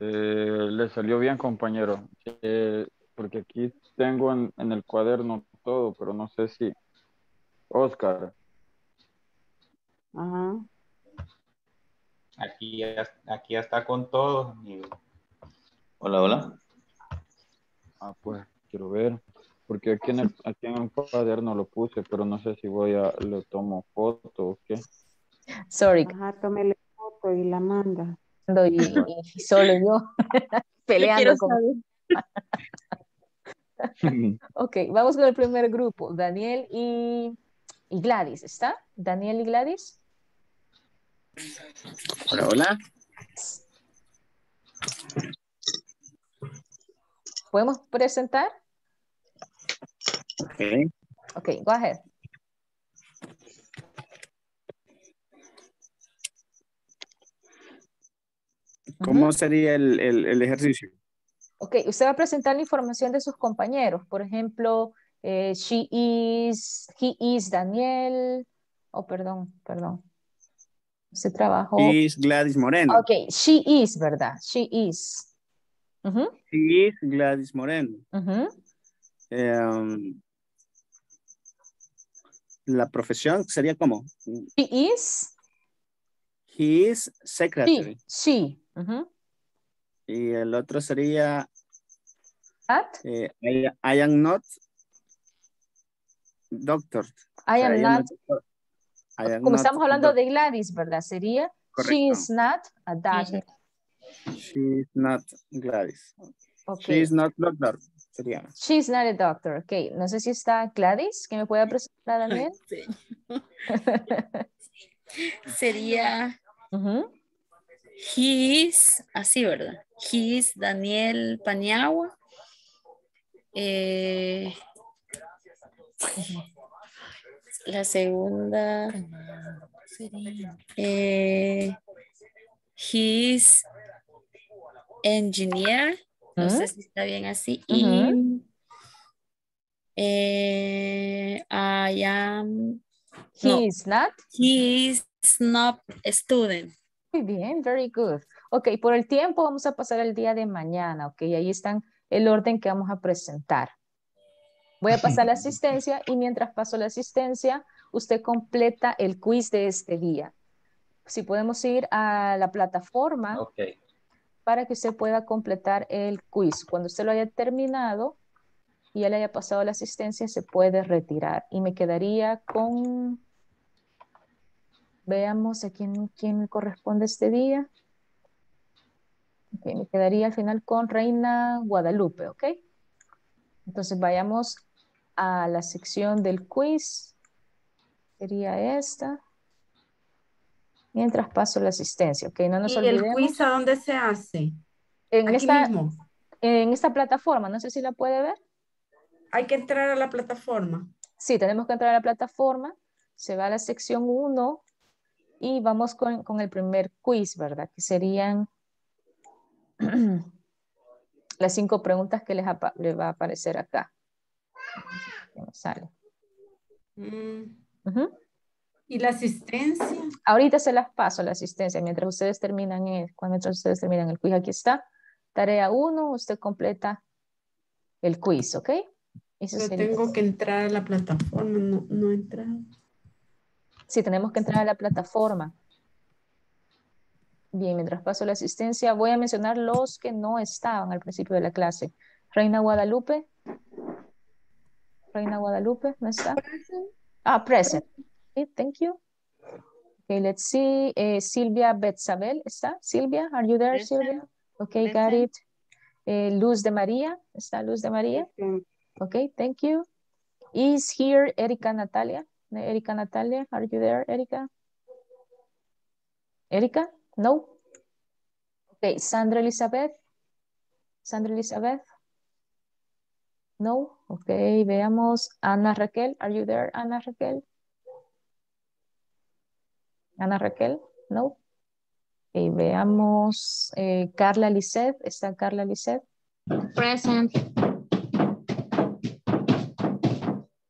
Speaker 4: Eh, le salió bien, compañero. Eh, porque aquí tengo en, en el cuaderno todo, pero no sé si. Oscar.
Speaker 11: Ajá.
Speaker 2: Aquí ya, aquí ya está con todo. amigo.
Speaker 14: Hola, hola.
Speaker 4: Ah, pues quiero ver. Porque aquí en el, aquí en el cuaderno lo puse, pero no sé si voy a, le tomo foto o qué.
Speaker 1: Sorry.
Speaker 11: Ajá, tómele foto y la manda.
Speaker 1: Y, y solo yo peleando con... ok, vamos con el primer grupo. Daniel y, y Gladys, ¿está? Daniel y Gladys.
Speaker 22: Hola, hola.
Speaker 1: ¿Podemos presentar?
Speaker 22: Ok.
Speaker 1: Ok, go ahead.
Speaker 22: ¿Cómo sería el, el, el ejercicio?
Speaker 1: Ok, usted va a presentar la información de sus compañeros. Por ejemplo, eh, she is, he is Daniel. Oh, perdón, perdón. Usted trabajó.
Speaker 22: Is Gladys Moreno.
Speaker 1: Ok, she is, ¿verdad? She is. Ujú,
Speaker 22: He is Gladys Moreno. Em, la profesión sería como
Speaker 1: She is.
Speaker 22: He is
Speaker 1: She.
Speaker 22: secretary.
Speaker 1: She.
Speaker 22: Y el otro sería
Speaker 1: At.
Speaker 22: eh, I, I am not doctor.
Speaker 1: I
Speaker 22: O sea,
Speaker 1: am not.
Speaker 22: es doctor. I am
Speaker 1: Como
Speaker 22: not
Speaker 1: estamos hablando de Gladys, ¿verdad? Sería she
Speaker 22: Correcto.
Speaker 1: is not a doctor.
Speaker 22: She is not Gladys.
Speaker 1: Ok.
Speaker 22: She is not doctor. Sería.
Speaker 1: She's not a doctor. Ok, no sé si está Gladys, que me pueda presentar a Daniel.
Speaker 10: Sería His, así, ¿verdad? His Daniel Paniagua. Eh, la segunda. Eh, his engineer. No sé si está bien así. Y eh, I am.
Speaker 1: He
Speaker 10: no,
Speaker 1: is not.
Speaker 10: He is not a student.
Speaker 1: Muy bien, very good. Ok, por el tiempo vamos a pasar al día de mañana, ok, ahí están el orden que vamos a presentar. Voy a pasar la asistencia y mientras paso la asistencia, usted completa el quiz de este día. Si podemos ir a la plataforma para que usted pueda completar el quiz. Cuando usted lo haya terminado y ya le haya pasado la asistencia, se puede retirar. Y me quedaría con... Veamos a quién, quién me corresponde este día. Me quedaría al final con Reina Guadalupe, ¿ok? Entonces vayamos a la sección del quiz. Sería esta. Mientras paso la asistencia, ¿ok? No nos
Speaker 12: ¿Y el quiz a dónde se hace?
Speaker 1: En
Speaker 12: Aquí
Speaker 1: esta,
Speaker 12: mismo.
Speaker 1: en esta plataforma, no sé si la puede ver.
Speaker 12: Hay que entrar a la plataforma.
Speaker 1: Sí, tenemos que entrar a la plataforma. Se va a la sección 1 y vamos con, con el primer quiz, ¿verdad? Que serían las cinco preguntas que les, les va a aparecer acá. Sale.
Speaker 12: Mm,
Speaker 1: Ujú.
Speaker 12: ¿Y la asistencia?
Speaker 1: Ahorita se las paso la asistencia mientras ustedes terminan el, cuando mientras ustedes terminan el quiz. Aquí está. Tarea 1, usted completa el quiz, ¿ok? Eso
Speaker 12: Yo
Speaker 1: sería-
Speaker 12: tengo que entrar a la plataforma, no, no he
Speaker 1: Sí, tenemos que entrar a la plataforma. Bien, mientras paso la asistencia, voy a mencionar los que no estaban al principio de la clase. Reina Guadalupe. Reina Guadalupe, ¿no está? Ah, present. Okay, thank you. Okay, let's see. Eh, Silvia Betzabel, ¿está? Silvia, are you there,
Speaker 6: Present.
Speaker 1: Silvia? Okay, got it. Eh, Luz de María, ¿está Luz de María? Okay, thank you. Is here Erika Natalia? Erika Natalia, are you there, Erika? Erika? No? Okay, Sandra Elizabeth? Sandra Elizabeth? No? Okay, veamos. Ana Raquel, are you there, Ana Raquel? Ana Raquel? No? Okay, veamos. Eh, Carla Lisset, ¿está Carla Lisset?
Speaker 21: Present.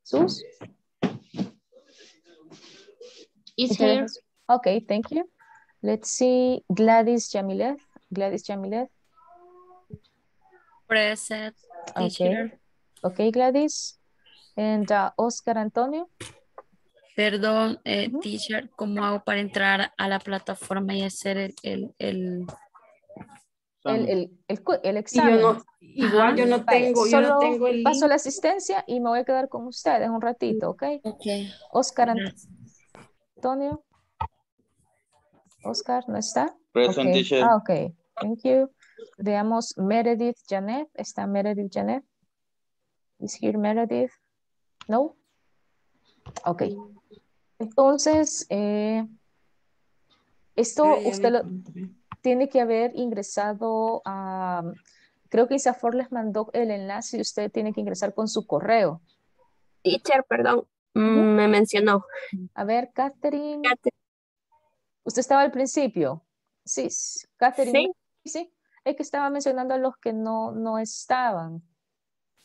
Speaker 1: Sus?
Speaker 21: Is here.
Speaker 1: Okay, thank you. Let's see Gladys Jamilet. Gladys Jamilet.
Speaker 10: Present.
Speaker 1: Okay.
Speaker 10: Teacher.
Speaker 1: Okay, Gladys. And uh, Oscar Antonio.
Speaker 10: Perdón, eh, teacher, ¿cómo hago para entrar a la plataforma y hacer el, el, el...
Speaker 1: El, el, el, examen.
Speaker 12: yo no, igual yo no
Speaker 1: Vale,
Speaker 12: tengo, yo no
Speaker 1: solo
Speaker 12: tengo el
Speaker 1: paso la asistencia y me voy a quedar con ustedes un ratito, ¿ok?
Speaker 10: Ok.
Speaker 1: Oscar Ant- Antonio. Oscar, ¿no está?
Speaker 14: Present, teacher.
Speaker 1: Ah, ok. Thank you. Veamos Meredith Janet. ¿Está Meredith Janet? Is here Meredith? No? Ok. Entonces, eh, esto usted lo tiene que haber ingresado a, creo que Isafor les mandó el enlace y usted tiene que ingresar con su correo.
Speaker 8: Teacher, perdón, mm, me mencionó.
Speaker 1: A ver, Catherine. ¿Usted estaba al principio? Sí, Catherine. Sí, es que estaba mencionando a los que no, no estaban.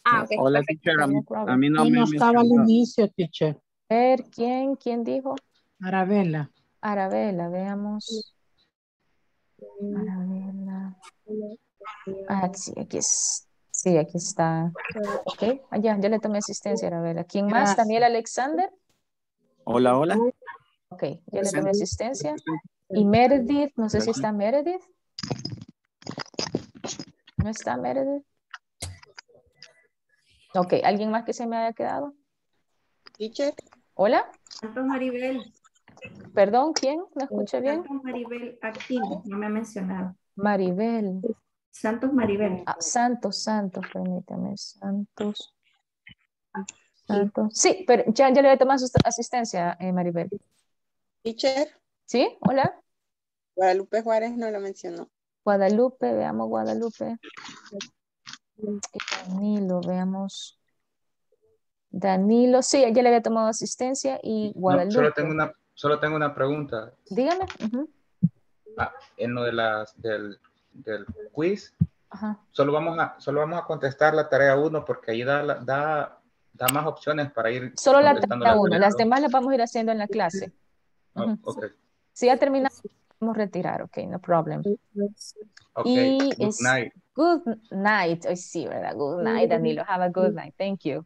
Speaker 8: Ah, ok.
Speaker 22: Hola, teacher. A mí, a mí no
Speaker 23: Y
Speaker 22: me
Speaker 23: no estaba al inicio, teacher.
Speaker 1: A ver, ¿quién, quién dijo?
Speaker 23: Arabella.
Speaker 1: Arabella, veamos. Arabella. Ah, sí, aquí es. Sí, aquí está. Ok, ah, ya, le tomé asistencia, Arabella. ¿Quién más? Daniel Alexander.
Speaker 22: Hola, hola.
Speaker 1: Ok, ya le tomé asistencia. Y Meredith, no sé si está Meredith. ¿No está Meredith? Ok, ¿alguien más que se me haya quedado?
Speaker 9: Teacher.
Speaker 1: Hola,
Speaker 16: Santos Maribel.
Speaker 1: perdón, ¿quién? ¿No escuché bien?
Speaker 16: Santos Maribel Aquino, no me ha mencionado.
Speaker 1: Maribel.
Speaker 16: Santos Maribel.
Speaker 1: Ah, Santos, Santos, permítame. Santos. Santos. Sí, pero ya, ya le voy a tomar su asistencia, eh, Maribel.
Speaker 9: Teacher.
Speaker 1: ¿Sí? Hola.
Speaker 9: Guadalupe Juárez no lo mencionó.
Speaker 1: Guadalupe, veamos Guadalupe. Y Danilo, veamos. Danilo, sí, ya le había tomado asistencia y
Speaker 2: No,
Speaker 1: Guadalupe.
Speaker 2: solo tengo una, solo tengo una pregunta.
Speaker 1: Dígame.
Speaker 2: Ah, en lo de las, del, del quiz,
Speaker 1: Ajá.
Speaker 2: solo vamos, a, solo vamos a contestar la tarea 1 porque ahí da, la- da, da más opciones para ir
Speaker 1: Solo la tarea
Speaker 2: la
Speaker 1: uno,
Speaker 2: tarea
Speaker 1: las demás las vamos a ir haciendo en la clase.
Speaker 2: Oh,
Speaker 1: Ujú.
Speaker 2: ok,
Speaker 1: Si ya terminamos, vamos a retirar, ok, no problem.
Speaker 2: ok.
Speaker 1: Y
Speaker 2: Good night.
Speaker 1: good night, hoy sí, ¿verdad? Good night, Danilo. Have a good night, thank you.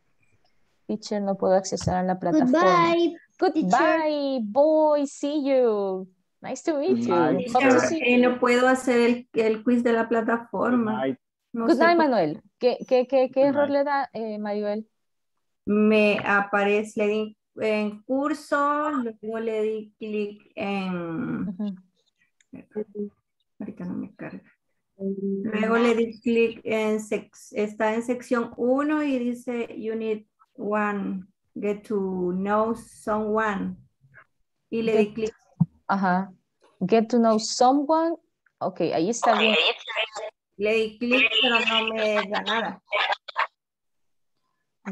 Speaker 1: Teacher, no puedo accesar a la plataforma.
Speaker 21: Goodbye.
Speaker 1: Goodbye, boy, see you. Nice to meet you. Hope to see
Speaker 16: Eh, no puedo hacer el, el quiz de la plataforma.
Speaker 22: Night.
Speaker 16: No
Speaker 1: Good
Speaker 16: sé
Speaker 1: night, Manuel. ¿Qué, qué, qué, qué
Speaker 22: Good
Speaker 1: error
Speaker 22: night.
Speaker 1: le da, eh, Maribel?
Speaker 16: Me aparece, le di en curso, luego le di clic en... Ahorita no me carga. Luego le di clic en, sec- está en sección 1 y dice Unit 1, Get to Know Someone. Y le di clic.
Speaker 1: Ajá. Get to know someone. Ok, ahí está bien.
Speaker 16: Le di clic, pero no me da nada.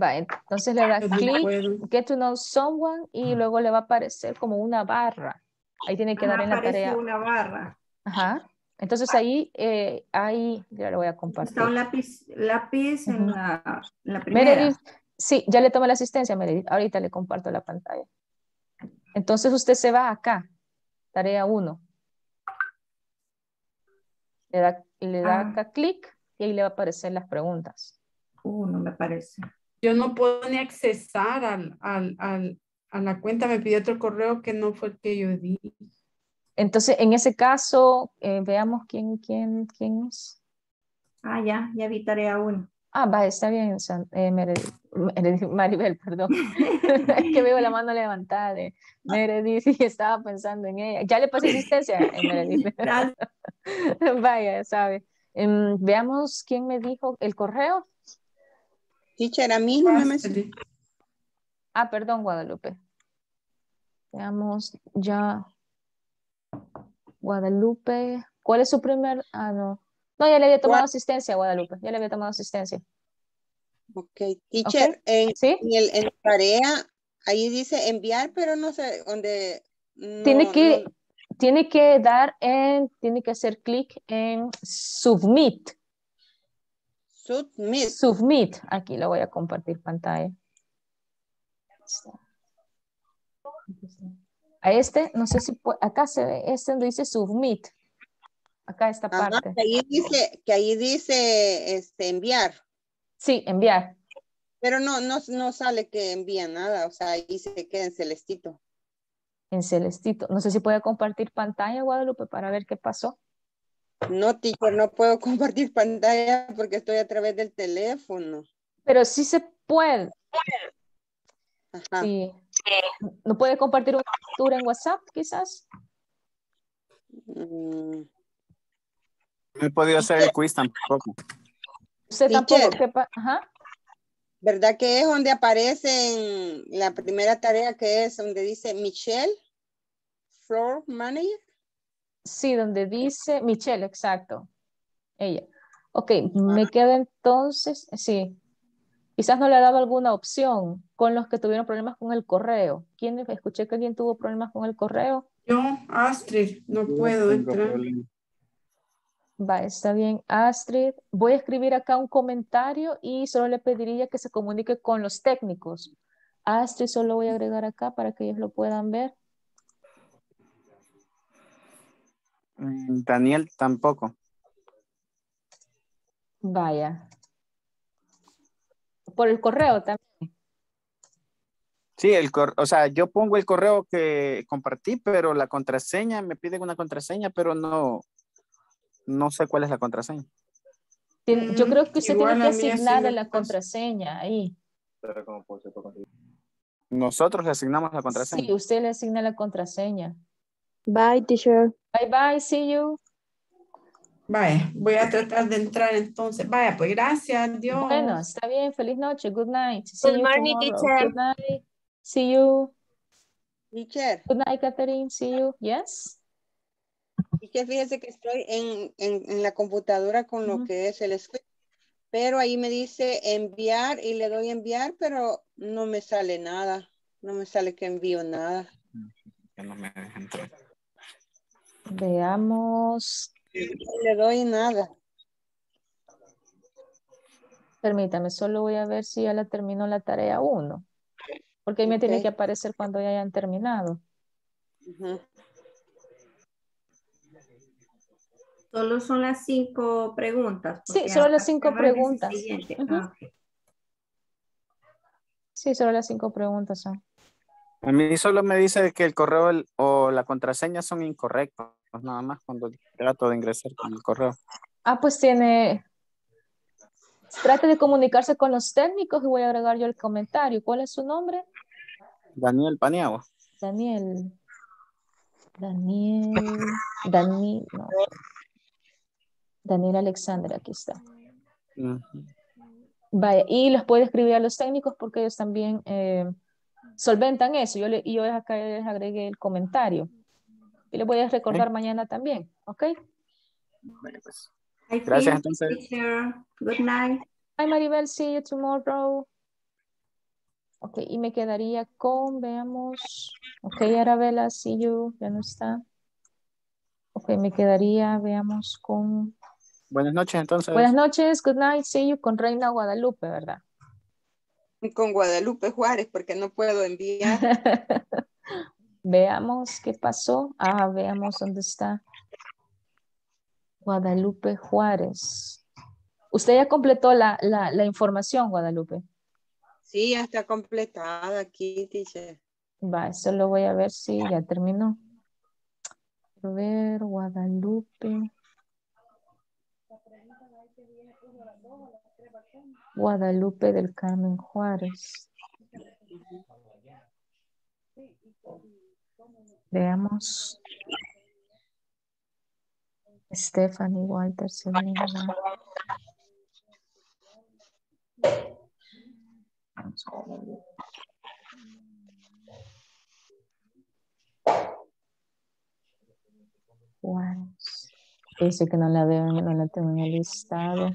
Speaker 1: Va, entonces le da
Speaker 12: Yo no
Speaker 1: clic, get to know someone y luego le va a aparecer como una barra. Ahí tiene que dar en la
Speaker 16: aparece
Speaker 1: tarea.
Speaker 16: una barra.
Speaker 1: Ajá. Entonces ahí, eh, ahí, ya lo voy a compartir.
Speaker 16: Está un lápiz, lápiz en, la, en la primera.
Speaker 1: Meredith, sí, ya le tomé la asistencia, Meredith. Ahorita le comparto la pantalla. Entonces usted se va acá, tarea 1. Le da, le da
Speaker 16: Ah.
Speaker 1: acá clic y ahí le va a aparecer las preguntas.
Speaker 16: Uh, no me parece.
Speaker 12: Yo no puedo ni accesar al, al, al, a la cuenta. Me pidió otro correo que no fue el que yo di.
Speaker 1: Entonces, en ese caso, eh, veamos quién, quién, quién es.
Speaker 16: Ah, ya, ya vi tarea 1.
Speaker 1: Ah, va, está bien, San- eh, Meredith- Meredith- Maribel, perdón. es que veo la mano levantada de Meredith y estaba pensando en ella. Ya le pasé asistencia, eh, Meredith. Vaya, sabe. Em, veamos quién me dijo el correo.
Speaker 9: Teacher, a mí no me mencionó.
Speaker 1: Ah, perdón, Guadalupe. Veamos ya. Guadalupe. ¿Cuál es su primer? Ah, no. No, ya le había tomado asistencia, Guadalupe. Ya le había tomado asistencia.
Speaker 9: Ok, teacher, En, en, el, en tarea, ahí dice enviar, pero no sé dónde.
Speaker 1: tiene que, tiene que dar en, tiene que hacer clic en submit.
Speaker 9: Submit.
Speaker 1: Submit. Aquí lo voy a compartir pantalla. A este, no sé si acá se ve, este donde dice submit. Acá esta parte.
Speaker 9: Que ahí dice, que ahí dice este, enviar.
Speaker 1: Sí, enviar.
Speaker 9: Pero no, no, no sale que envía nada, o sea, ahí se queda en celestito.
Speaker 1: En celestito. No sé si puede compartir pantalla, Guadalupe, para ver qué pasó.
Speaker 9: No, teacher, no puedo compartir pantalla porque estoy a través del teléfono.
Speaker 1: Pero sí se puede. Ajá. Sí. ¿No puede compartir una captura en WhatsApp, quizás?
Speaker 22: Mm. No he podido hacer el quiz tampoco.
Speaker 1: Usted tampoco. ¿qué Ajá.
Speaker 9: ¿Verdad que es donde aparece en la primera tarea que es donde dice Michelle, Floor Manager?
Speaker 1: Sí, donde dice Michelle, exacto. Ella. Ok, me queda entonces, sí. Quizás no le ha dado alguna opción con los que tuvieron problemas con el correo. ¿Quién escuché que alguien tuvo problemas con el correo?
Speaker 12: Yo, Astrid, no puedo entrar.
Speaker 1: Va, está bien, Astrid. Voy a escribir acá un comentario y solo le pediría que se comunique con los técnicos. Astrid, solo voy a agregar acá para que ellos lo puedan ver.
Speaker 22: Mm, Daniel tampoco.
Speaker 1: Vaya. Por el correo también.
Speaker 22: Sí, el o sea, yo pongo el correo que compartí, pero la contraseña, me piden una contraseña, pero no, no sé cuál es la contraseña.
Speaker 1: Yo creo que usted tiene que asignarle la contraseña ahí.
Speaker 22: Nosotros le asignamos la contraseña.
Speaker 1: Sí, usted le asigna la contraseña.
Speaker 3: Bye, teacher.
Speaker 1: Bye, bye, see you.
Speaker 12: Vaya, voy a tratar de entrar entonces. Vaya, pues gracias, Dios.
Speaker 1: Bueno, está bien. Feliz noche. Good night.
Speaker 8: See Good morning, teacher.
Speaker 1: Good night. See you.
Speaker 9: Teacher.
Speaker 1: Good night, Catherine. See you. Yes.
Speaker 9: Teacher, fíjese que estoy en, en, en la computadora con lo que es el script, pero ahí me dice enviar y le doy enviar, pero no me sale nada. No me sale que envío nada.
Speaker 22: no me deja entrar.
Speaker 1: Veamos.
Speaker 9: No le doy nada.
Speaker 1: Permítame, solo voy a ver si ya la terminó la tarea 1. Porque ahí me tiene que aparecer cuando ya hayan terminado.
Speaker 16: Solo son las cinco preguntas.
Speaker 1: Sí, solo las cinco preguntas. Ah, sí, solo las cinco preguntas son.
Speaker 22: A mí solo me dice que el correo o la contraseña son incorrectos, nada más cuando trato de ingresar con el correo.
Speaker 1: Ah, pues tiene... Trate de comunicarse con los técnicos y voy a agregar yo el comentario. ¿Cuál es su nombre?
Speaker 22: Daniel Paniagua.
Speaker 1: Daniel. Daniel. Daniel. No. Daniel Alexander, aquí está. Vaya, y los puede escribir a los técnicos porque ellos también... Eh, solventan eso. Yo, le, yo acá les agregué el comentario. Y les voy a recordar mañana también, ¿ok?
Speaker 22: pues. Gracias entonces.
Speaker 16: Good night.
Speaker 1: Bye Maribel, see you tomorrow. Ok, y me quedaría con, veamos. Ok, Arabella, see you, ya no está. Ok, me quedaría, veamos, con...
Speaker 22: Buenas noches entonces.
Speaker 1: Buenas noches, good night, see you con Reina Guadalupe, ¿verdad?
Speaker 9: con Guadalupe Juárez porque no puedo enviar.
Speaker 1: veamos qué pasó. Ah, veamos dónde está. Guadalupe Juárez. ¿Usted ya completó la, la, información, Guadalupe?
Speaker 9: Sí, ya está completada aquí, dice.
Speaker 1: Va, eso lo voy a ver si ya terminó. A ver, Guadalupe. Guadalupe del Carmen Juárez. Veamos. Stephanie Walter Selena. Juárez. Dice que no la veo, no la tengo en el listado.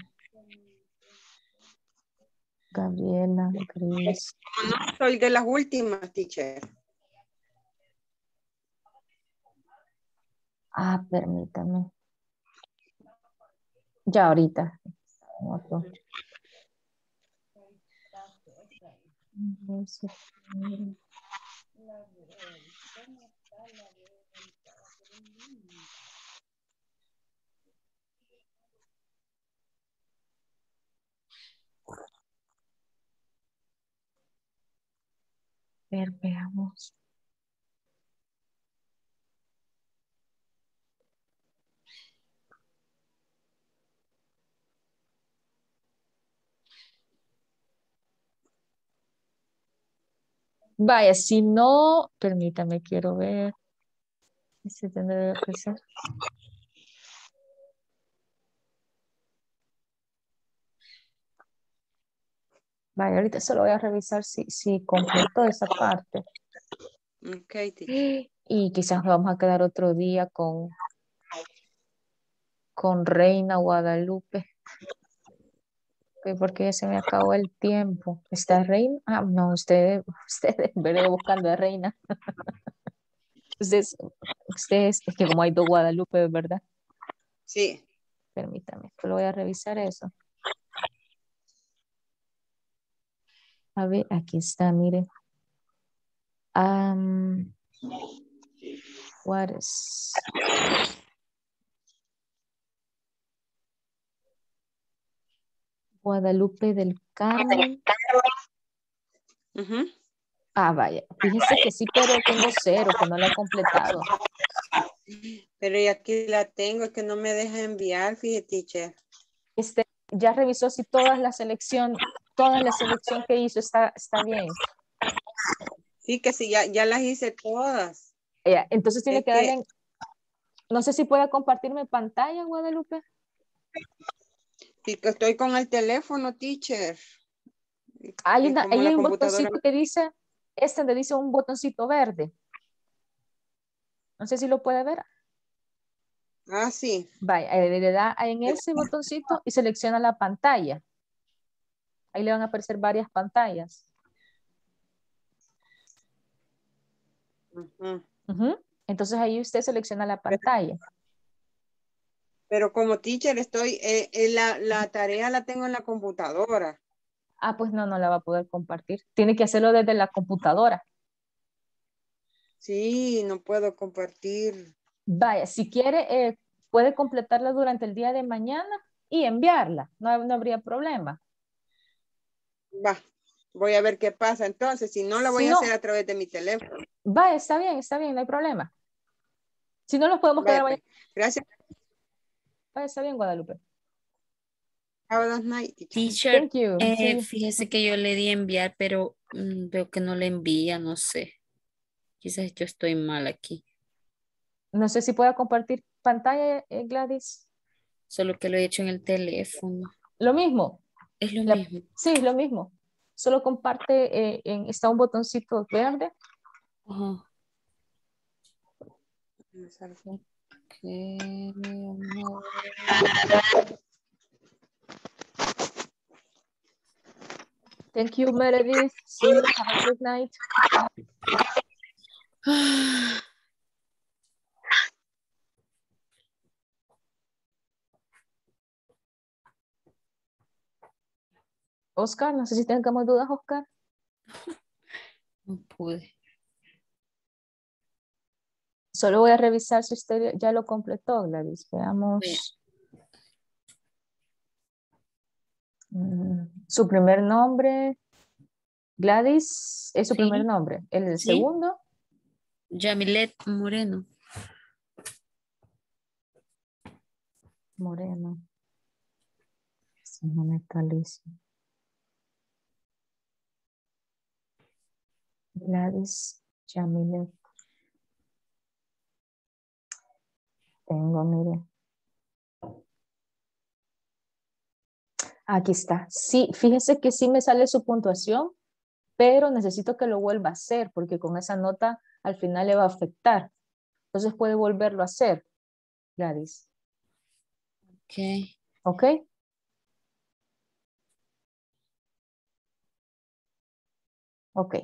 Speaker 1: Gabriela, Cris.
Speaker 9: No soy de las últimas, teacher.
Speaker 1: Ah, permítame. Ya ahorita. Otro. Ver, veamos. Vaya, si no, permítame, quiero ver. Este tendría que ser. Vaya, ahorita solo voy a revisar si, si completo esa parte. Y quizás vamos a quedar otro día con, con Reina Guadalupe. Porque ya se me acabó el tiempo. ¿Está Reina? Ah, no, usted, usted veré buscando a Reina. Ustedes, ustedes, es que como hay dos Guadalupe, ¿verdad?
Speaker 9: Sí.
Speaker 1: Permítame, solo voy a revisar eso. A ver, aquí está, mire. Um, what is... Guadalupe del Carmen. Ah, vaya. Fíjese que sí, pero tengo cero, que no la he completado.
Speaker 9: Pero y aquí la tengo, es que no me deja enviar, fíjate, teacher.
Speaker 1: Este, ya revisó si todas la selección, toda la selección que hizo está, está bien.
Speaker 9: Sí, que sí, ya, ya las hice todas.
Speaker 1: Entonces tiene
Speaker 9: Es
Speaker 1: que darle,
Speaker 9: que-
Speaker 1: en- no sé si pueda compartirme pantalla, Guadalupe.
Speaker 9: Sí, que estoy con el teléfono, teacher.
Speaker 1: Hay,
Speaker 9: Y
Speaker 1: una, hay un botoncito que dice, este donde dice un botoncito verde. No sé si lo puede ver.
Speaker 9: Ah, sí.
Speaker 1: Vaya, le da en ese botoncito y selecciona la pantalla. Ahí le van a aparecer varias pantallas. Entonces ahí usted selecciona la pantalla.
Speaker 9: Pero como teacher estoy, eh, eh, la, la tarea la tengo en la computadora.
Speaker 1: Ah, pues no, no la va a poder compartir. Tiene que hacerlo desde la computadora.
Speaker 9: Sí, no puedo compartir.
Speaker 1: Vaya, si quiere, eh, puede completarla durante el día de mañana y enviarla. No, no habría problema.
Speaker 9: Va, voy a ver qué pasa. Entonces, si no, la voy
Speaker 1: Si
Speaker 9: a
Speaker 1: no-
Speaker 9: hacer a través de mi teléfono.
Speaker 1: Vaya, está bien, está bien, no hay problema. Si no, nos podemos quedar.
Speaker 9: Pues. Gracias.
Speaker 1: vaya, está bien, Guadalupe.
Speaker 9: Have a nice night, teacher.
Speaker 1: Thank you.
Speaker 10: eh,
Speaker 1: Sí.
Speaker 10: fíjese que yo le di a enviar, pero mm, veo que no le envía, no sé. Quizás yo estoy mal aquí.
Speaker 1: No sé si pueda compartir pantalla, eh, Gladys.
Speaker 10: Solo que lo he hecho en el teléfono.
Speaker 1: Lo mismo.
Speaker 10: Es lo
Speaker 1: La-
Speaker 10: mismo.
Speaker 1: Sí, lo mismo. Solo comparte, eh, en, está un botoncito verde.
Speaker 10: Ajá.
Speaker 1: Thank you, Meredith. See you. Have a good night. Oscar, no sé si tengamos dudas, Oscar.
Speaker 10: No pude.
Speaker 1: Solo voy a revisar si usted ya lo completó, Gladys. Veamos. Mm, Su primer nombre. Gladys es su
Speaker 10: Sí.
Speaker 1: primer nombre. El
Speaker 10: Sí.
Speaker 1: segundo.
Speaker 10: Yamilet Moreno.
Speaker 1: Moreno. Ese no me actualiza. Gladys Yamilet. Tengo, mire. Aquí está. Sí, fíjese que sí me sale su puntuación, pero necesito que lo vuelva a hacer porque con esa nota al final le va a afectar. Entonces puede volverlo a hacer, Gladys.
Speaker 10: Ok.
Speaker 1: ¿Ok? Ok.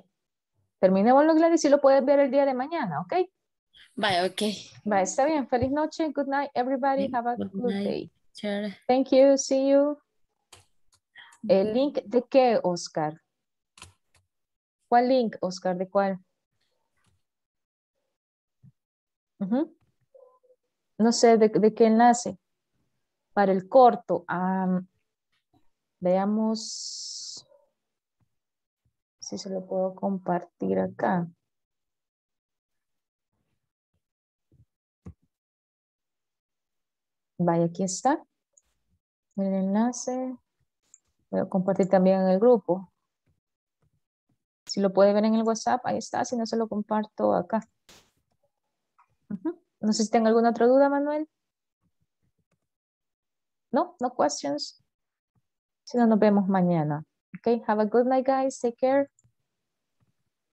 Speaker 1: Terminémoslo, Gladys, y lo puedes ver el día de mañana, ¿ok?
Speaker 10: Bye, ok.
Speaker 1: Bye, está bien. Feliz noche. Good night, everybody. Have a
Speaker 10: Good
Speaker 1: day.
Speaker 10: Sure.
Speaker 1: Thank you. See you. ¿El link de qué, Oscar? ¿Cuál link, Oscar? ¿De cuál? No sé, ¿de, de qué enlace? Para el corto. veamos si se lo puedo compartir acá. Vaya, aquí está. El enlace. Voy a compartir también en el grupo. Si lo puede ver en el WhatsApp, ahí está. Si no, se lo comparto acá. No sé si tenga alguna otra duda, Manuel. No, no questions. Si no, nos vemos mañana. Okay, have a good night, guys. Take care.